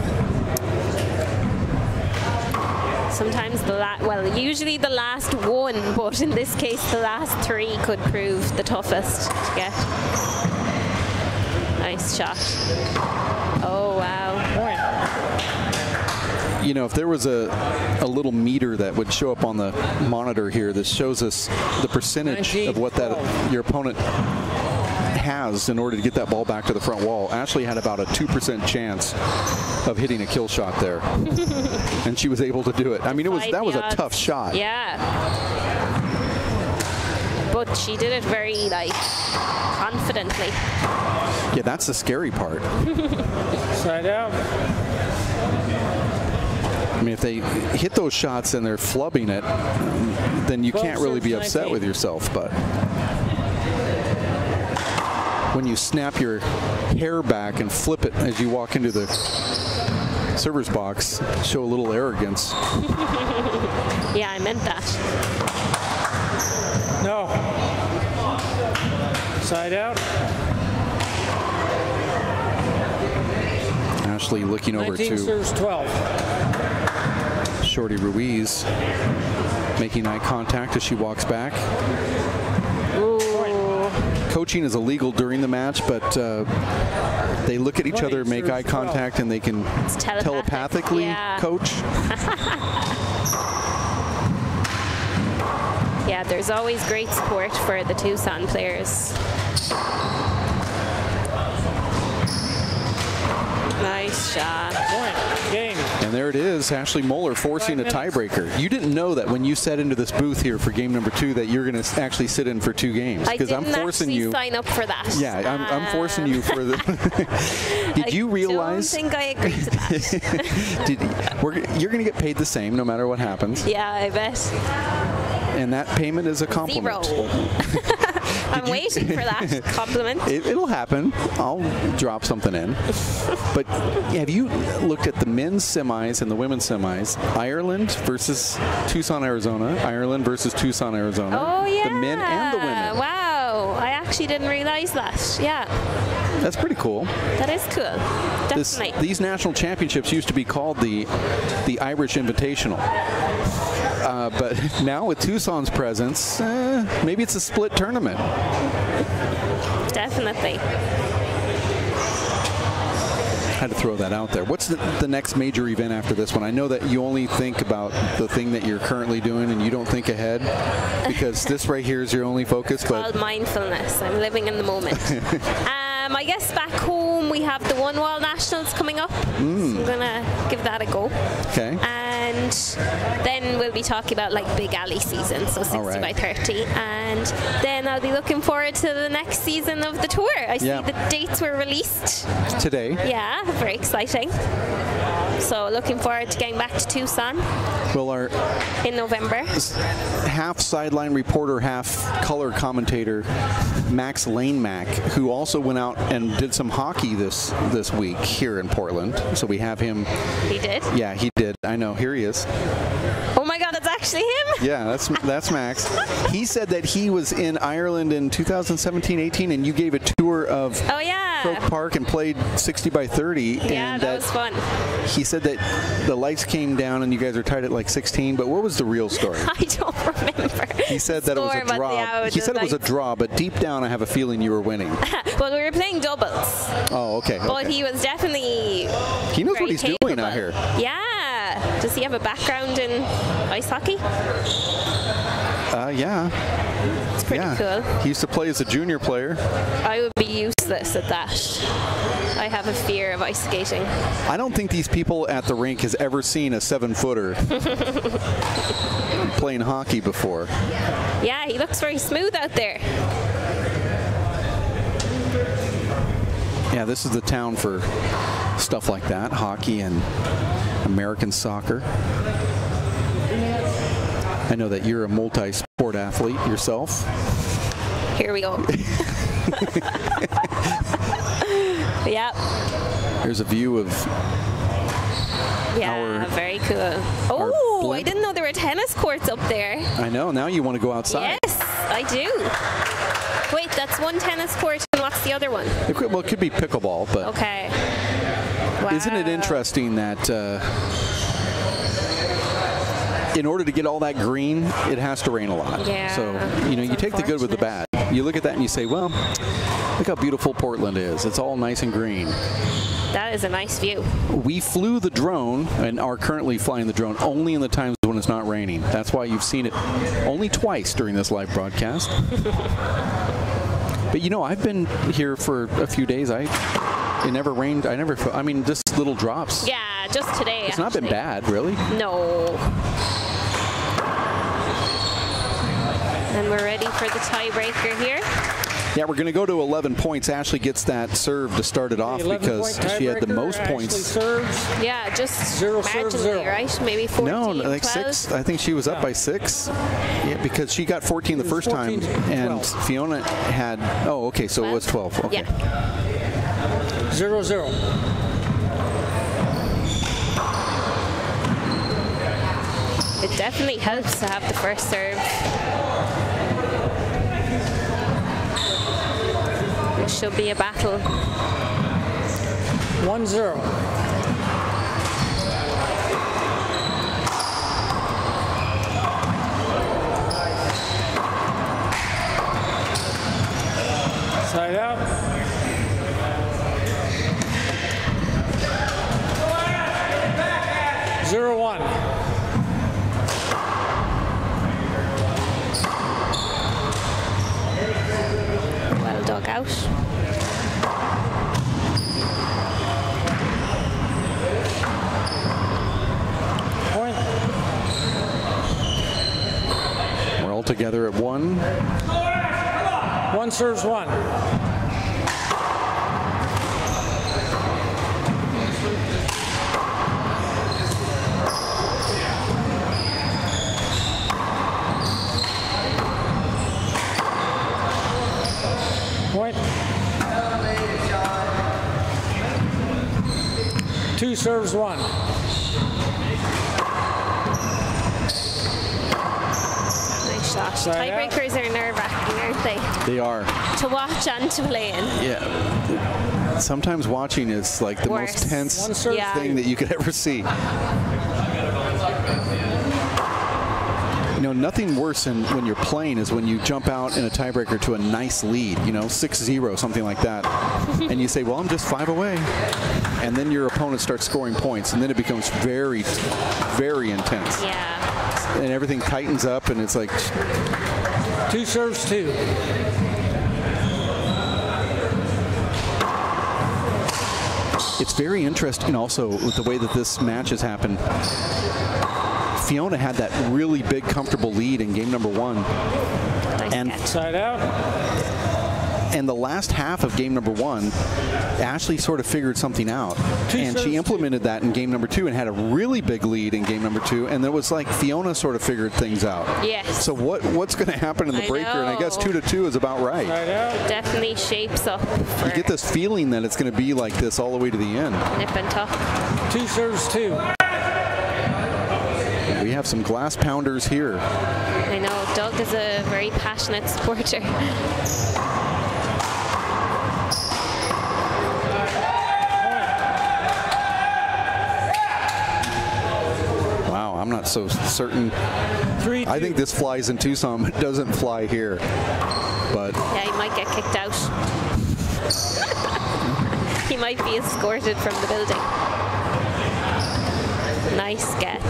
Sometimes the last, well, usually the last one, but in this case, the last three could prove the toughest to get. Nice shot. Oh wow. You know, if there was a, a little meter that would show up on the monitor here, this shows us the percentage of what that your opponent has in order to get that ball back to the front wall. Ashley had about a 2% chance of hitting a kill shot there. and she was able to do it. I mean, it was Defied that was the a tough shot. Yeah. But she did it very like confidently. Yeah, that's the scary part. Side out. I mean, if they hit those shots and they're flubbing it, then you Twelve can't really be serves upset 19. with yourself. But when you snap your hair back and flip it as you walk into the server's box, show a little arrogance. yeah, I meant that. No. Side out. Ashley looking over 19 to serves 12. Shorty Ruiz, making eye contact as she walks back. Coaching is illegal during the match, but uh, they look at each other, make eye contact, and they can telepathic, telepathically yeah. coach. Yeah, there's always great support for the Tucson players. Nice shot. Point. Game. And there it is, Ashley Moeller forcing a tiebreaker. You didn't know that when you sat into this booth here for game number two that you're going to actually sit in for two games Because I'm forcing actually you. sign up for that. Yeah, I'm, I'm forcing you for the. Did I you realize? don't think I agreed to that. Did, we're, you're going to get paid the same no matter what happens, yeah, I bet. and that payment is a compliment. Zero. I'm waiting for that compliment. It, it'll happen. I'll drop something in. But have you looked at the men's semis and the women's semis? Ireland versus Tucson, Arizona. Ireland versus Tucson, Arizona. Oh yeah. The men and the women. Wow, I actually didn't realize that. Yeah, That's pretty cool. that is cool. This, Definitely. these national championships used to be called the the Irish Invitational. Uh, but now with Tucson's presence, eh, maybe it's a split tournament. Definitely. had to throw that out there. What's the, the next major event after this one? I know that you only think about the thing that you're currently doing and you don't think ahead because this right here is your only focus. But Called mindfulness. I'm living in the moment. um, I guess back home we have the One Wall Nationals coming up. Mm. So I'm gonna give that a go. okay. And then we'll be talking about like Big Alley season, so 60 right. by 30. And then I'll be looking forward to the next season of the tour. I see the dates were released. Today. Yeah, very exciting. So looking forward to getting back to Tucson Well, our in November. half sideline reporter, half color commentator, Max Lane Mac, who also went out and did some hockey this this week here in Portland. So we have him. He did. Yeah, he did. I know. Here he is. Oh my God, that's actually him. Yeah, that's that's Max. He said that he was in Ireland in 2017-18, and you gave a tour of Oh yeah. Croke Park and played 60 by 30. Yeah, and that was fun. He said that the lights came down and you guys are tied at like 16. But what was the real story? I don't remember. He said that it was a draw. he said it was a draw, but deep down, I have a feeling you were winning. well, we were playing doubles, Oh, okay. but okay. he was definitely. He knows what he's doing out here. Yeah. Does he have a background in ice hockey? Uh, yeah. Pretty yeah. cool. He used to play as a junior player. I would be useless at that. I have a fear of ice skating. I don't think these people at the rink has ever seen a seven-footer playing hockey before. yeah, he looks very smooth out there. Yeah, this is the town for stuff like that, hockey and American soccer. I know that you're a multi-sport athlete yourself. Here we go. yep. Here's a view of Yeah, very cool. Oh, I didn't know there were tennis courts up there. I know, now you want to go outside. Yes, I do. Wait, that's one tennis court, and what's the other one? It could, well, it could be pickleball, but Okay. isn't it interesting that uh, in order to get all that green, it has to rain a lot. Yeah, So, you know, you take the good with the bad. You look at that and you say, well, look how beautiful Portland is. It's all nice and green. That is a nice view. We flew the drone and are currently flying the drone only in the times when it's not raining. That's why you've seen it only twice during this live broadcast. but you know, I've been here for a few days. I it never rained. I never. I mean, just little drops. Yeah, just today. It's not been bad, really. No. And we're ready for the tiebreaker here. Yeah, we're going to go to 11 points. Ashley gets that serve to start it off because she had the most Ashley points. serves. Yeah, just Zero serve, zero. right? Maybe 14, No, like 12. six. I think she was up by six. Yeah, because she got 14 the first 14 time, and 12. Fiona had. Oh, okay, so it was 12. Okay. Yeah. Zero zero. It definitely helps to have the first serve. It should be a battle. One zero. Side out. Zero one. Well dug out. Point. We're all together at one. One serves one. Two serves one. Nice shot. Side out. Tiebreakers are nerve wracking, aren't they? They are. To watch and to play in. Yeah. Sometimes watching is like the Worse. most tense Yeah. thing that you could ever see. You know, nothing worse than when you're playing is when you jump out in a tiebreaker to a nice lead, you know, 6-0, something like that. and you say, well, I'm just five away. and then your opponent starts scoring points, and then it becomes very, very intense. Yeah. And everything tightens up, and it's like Two serves, two. It's very interesting also with the way that this match has happened. Fiona had that really big, comfortable lead in game number one. and side out. And the last half of game number one, Ashley sort of figured something out. and she implemented that in game number two and had a really big lead in game number two. And it was like Fiona sort of figured things out. Yes. So what what's going to happen in the I breaker? And I guess two to two is about right. Definitely shapes up You get this feeling that it's going to be like this all the way to the end. nip and tuck. Two serves, two. We have some glass pounders here. I know Doug is a very passionate supporter. I'm not so certain. Three, I think this flies in Tucson, but doesn't fly here. But Yeah, he might get kicked out. he might be escorted from the building. Nice get.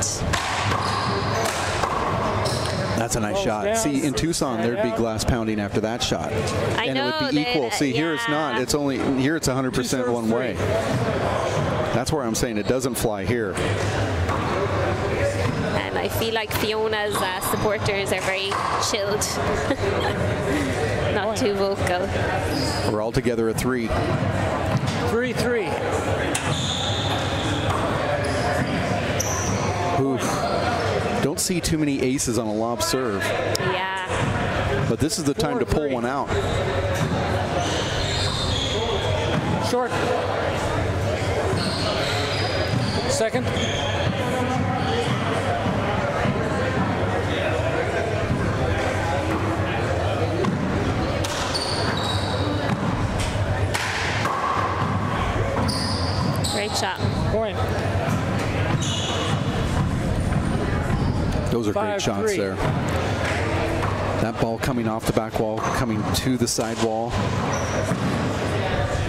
that's a nice Rolls shot. down. See, in Tucson, there'd be glass pounding after that shot. I and it would be they- equal. See, here it's not. It's only, here it's 100% one way. That's where I'm saying it doesn't fly here. And I feel like Fiona's uh, supporters are very chilled. Not too vocal. We're all together at three. Three, three. Oof. Don't see too many aces on a lob serve. Yeah. But this is the time to pull one out. Short. Second. Great shot. Point. Those are great shots three. there. That ball coming off the back wall, coming to the side wall.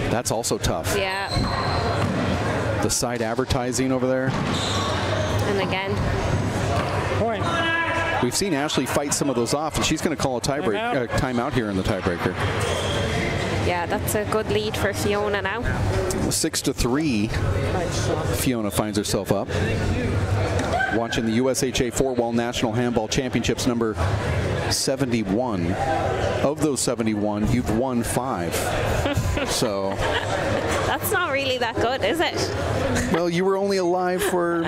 That's also tough. Yeah. The side advertising over there. And again. Point. We've seen Ashley fight some of those off, and she's going to call a tiebreak, uh, timeout here in the tiebreaker. Yeah, that's a good lead for Fiona now. Six to three. Fiona finds herself up. Watching the USHA Four Wall National Handball Championships number 71. Of those 71, you've won five. so, That's not really that good, is it? well, you were only alive for,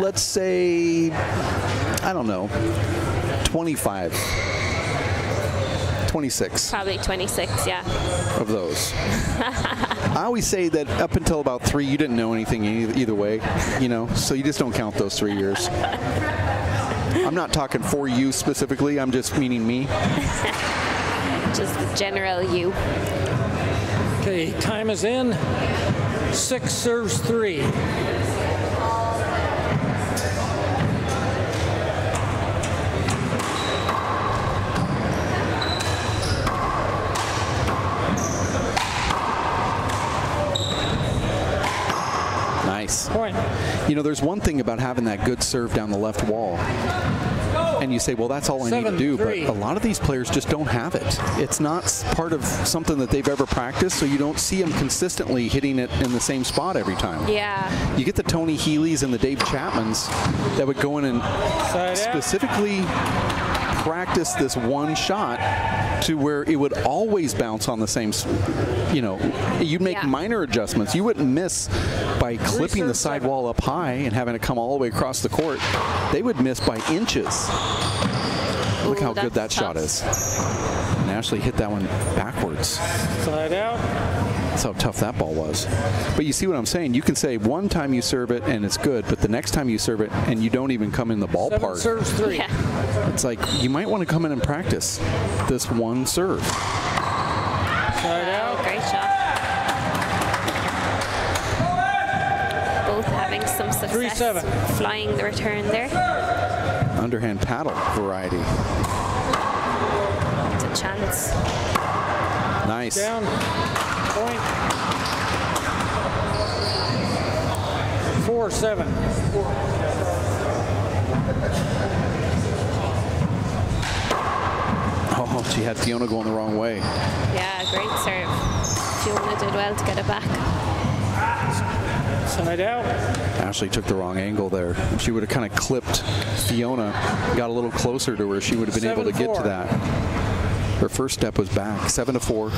let's say, I don't know, 25. 26 Probably 26, yeah. of those. I always say that up until about three, you didn't know anything either, either way, you know, so you just don't count those three years. I'm not talking for you specifically, I'm just meaning me. Just the general you. Okay, time is in. Six serves three. Nice. Point. You know, there's one thing about having that good serve down the left wall. And you say, well, that's all I need to do. three. But a lot of these players just don't have it. It's not part of something that they've ever practiced, so you don't see them consistently hitting it in the same spot every time. Yeah. You get the Tony Healy's and the Dave Chapmans that would go in and out. specifically practice this one shot to where it would always bounce on the same, you know, you'd make Yeah. minor adjustments. You wouldn't miss by clipping the serves, side seven. wall up high and having it come all the way across the court. They would miss by inches. Look how good that that's shot is. And Ashley hit that one backwards. Side out. That's how tough that ball was. But you see what I'm saying? You can say one time you serve it and it's good, but the next time you serve it and you don't even come in the ballpark. Seven ballpark, serves three. Yeah. it's like you might want to come in and practice this one serve. Side out. Oh, great shot. Both having some success Three, seven. flying the return there. Underhand paddle variety. It's a chance. Nice. Down. Point. Four seven. Oh, she had Fiona going the wrong way. Yeah, great serve. Fiona did well to get it back. Side out. Ashley took the wrong angle there. She would have kind of clipped Fiona, got a little closer to her, she would have been able to get to that. Her first step was back, seven to four.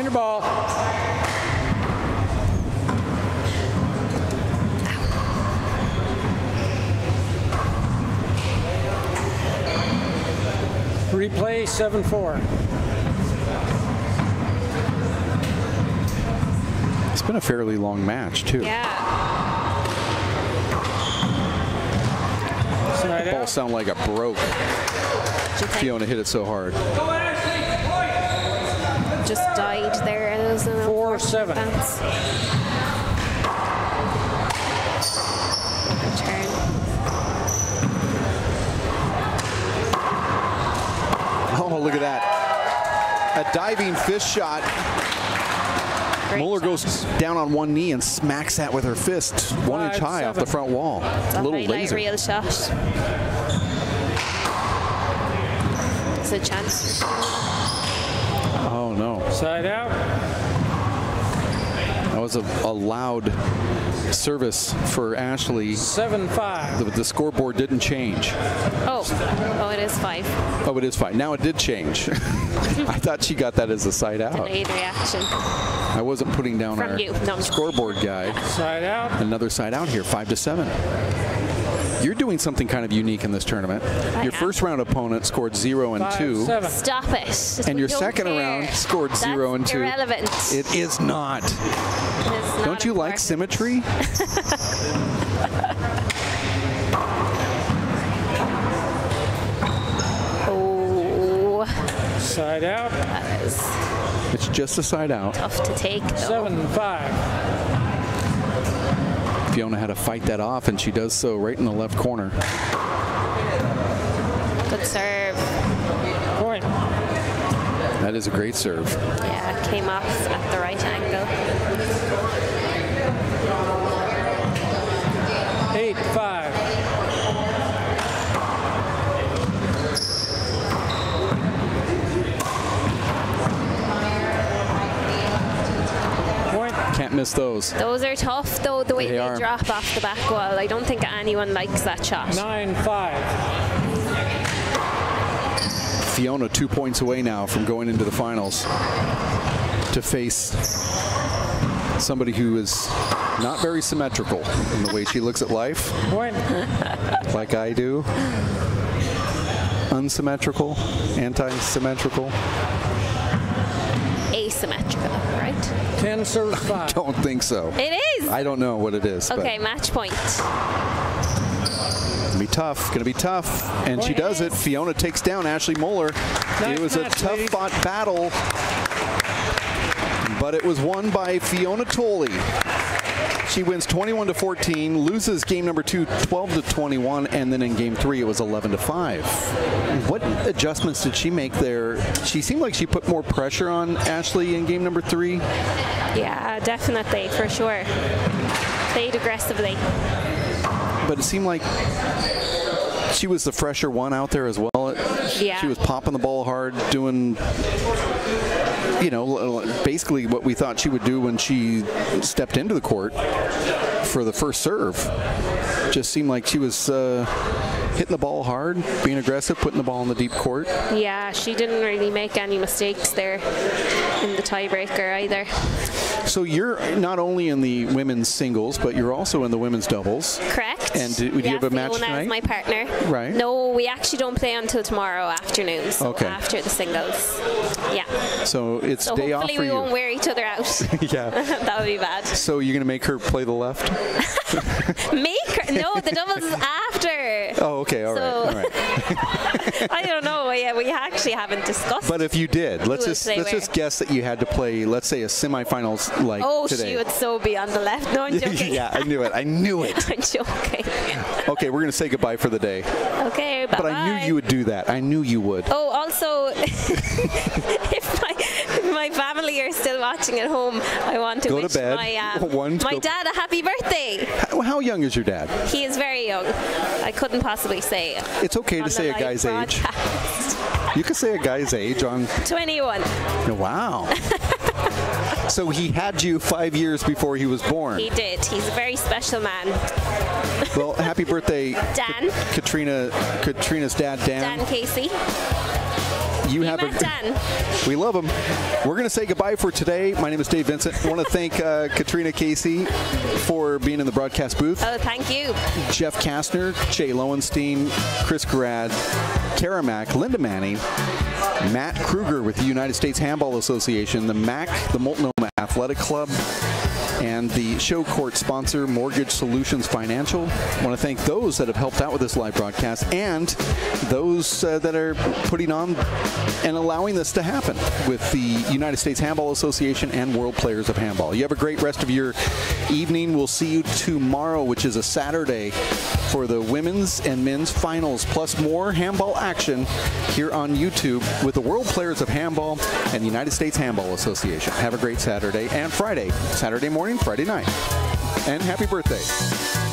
Kinder ball. Replay 7 4. It's been a fairly long match too. Yeah. The ball sounded like it broke. Fiona hit it so hard. Just died there. It was an Four seven. bounce. Oh, look at that. A diving fist shot. Moeller goes down on one knee and smacks that with her fist, one inch Five, high off the front wall. It's a little highlight laser. reel shot. It's a chance. No. Side out. That was a, a loud service for Ashley. 7 5. The, the scoreboard didn't change. Oh, oh, it is five. Oh, it is fine. Now it did change. I thought she got that as a side out. Delayed reaction. I wasn't putting down From our you. No. scoreboard guy. Side out. Another side out here, five to seven. You're doing something kind of unique in this tournament. I your am. first round opponent scored zero and Five, two. seven. Stop it. And your second care. round scored That's zero and two. irrelevant. It is not. It is not Don't you like symmetry? Oh, Side out. that is It's just a side out. tough to take. Though. 7 5. Fiona had to fight that off, and she does so right in the left corner. Good serve. Point. That is a great serve. Yeah, came off at the right angle. 8 5. Point. Can't miss those. Those are tough, though, the way They they, drop off the back wall. I don't think anyone likes that shot. 9 5. Fiona two points away now from going into the finals to face somebody who is not very symmetrical in the way she looks at life, Point. like I do. Unsymmetrical, anti-symmetrical. Asymmetrical, right? 10 serves 5. Don't think so. It is. I don't know what it is. Okay, match point. Gonna be tough. Gonna be tough. And oh, she does it. Fiona takes down Ashley Moeller. Nice it was a tough ladies. fought battle. But it was won by Fiona Tully. She wins 21 to 14, loses game number two 12 to 21, and then in game three it was 11 to 5. What adjustments did she make there? She seemed like she put more pressure on Ashley in game number three. Yeah, definitely, for sure. Played aggressively. but it seemed like she was the fresher one out there as well. Yeah. She was popping the ball hard, doing, you know, basically what we thought she would do when she stepped into the court for the first serve. Just seemed like she was uh, hitting the ball hard, being aggressive, putting the ball in the deep court. Yeah, she didn't really make any mistakes there in the tiebreaker either. So you're not only in the women's singles, but you're also in the women's doubles. Correct. And do, do you yeah, have a match Fiona tonight? is my partner. Right. No, we actually don't play until tomorrow afternoon. So Okay. after the singles. Yeah. so it's So day off hopefully we won't wear each other out. yeah. that would be bad. So you're gonna make her play the left? Make her, no, the doubles is after. Oh, okay, all right, So- all right. I don't know. Yeah, we actually haven't discussed. But if you did, let's just let's where? just guess that you had to play, let's say, a semifinals like oh, today. she would so be on the left. No, I'm joking. yeah, I knew it. I knew it. I'm joking. Okay, we're gonna say goodbye for the day. Okay, bye-bye. But I knew you would do that. I knew you would. Oh, also, if my, if my family are still watching at home, I want to Go to wish bed. my um, my dad a happy birthday. How, how young is your dad? He is very young. I couldn't possibly say. It's okay to say a guy's age. You can say a guy's age on. 21. Wow. so he had you five years before he was born. He did. He's a very special man. Well, happy birthday, Dan. Catriona. Catriona's dad, Dan. Dan Casey. You have a. Dan. We love them. We're going to say goodbye for today. My name is Dave Vincent. I want to thank uh, Catriona Casey for being in the broadcast booth. Oh, thank you. Jeff Kastner, Jay Lowenstein, Chris Grad, Kara Mack, Linda Manning, Matt Kruger with the United States Handball Association, the MAC, the Multnomah Athletic Club, and the show court sponsor, Mortgage Solutions Financial. I want to thank those that have helped out with this live broadcast and those uh, that are putting on and allowing this to happen with the United States Handball Association and World Players of Handball. You have a great rest of your evening. We'll see you tomorrow, which is a Saturday, for the women's and men's finals, plus more handball action here on YouTube with the World Players of Handball and the United States Handball Association. Have a great Saturday and Friday, Saturday morning, Friday night. And happy birthday.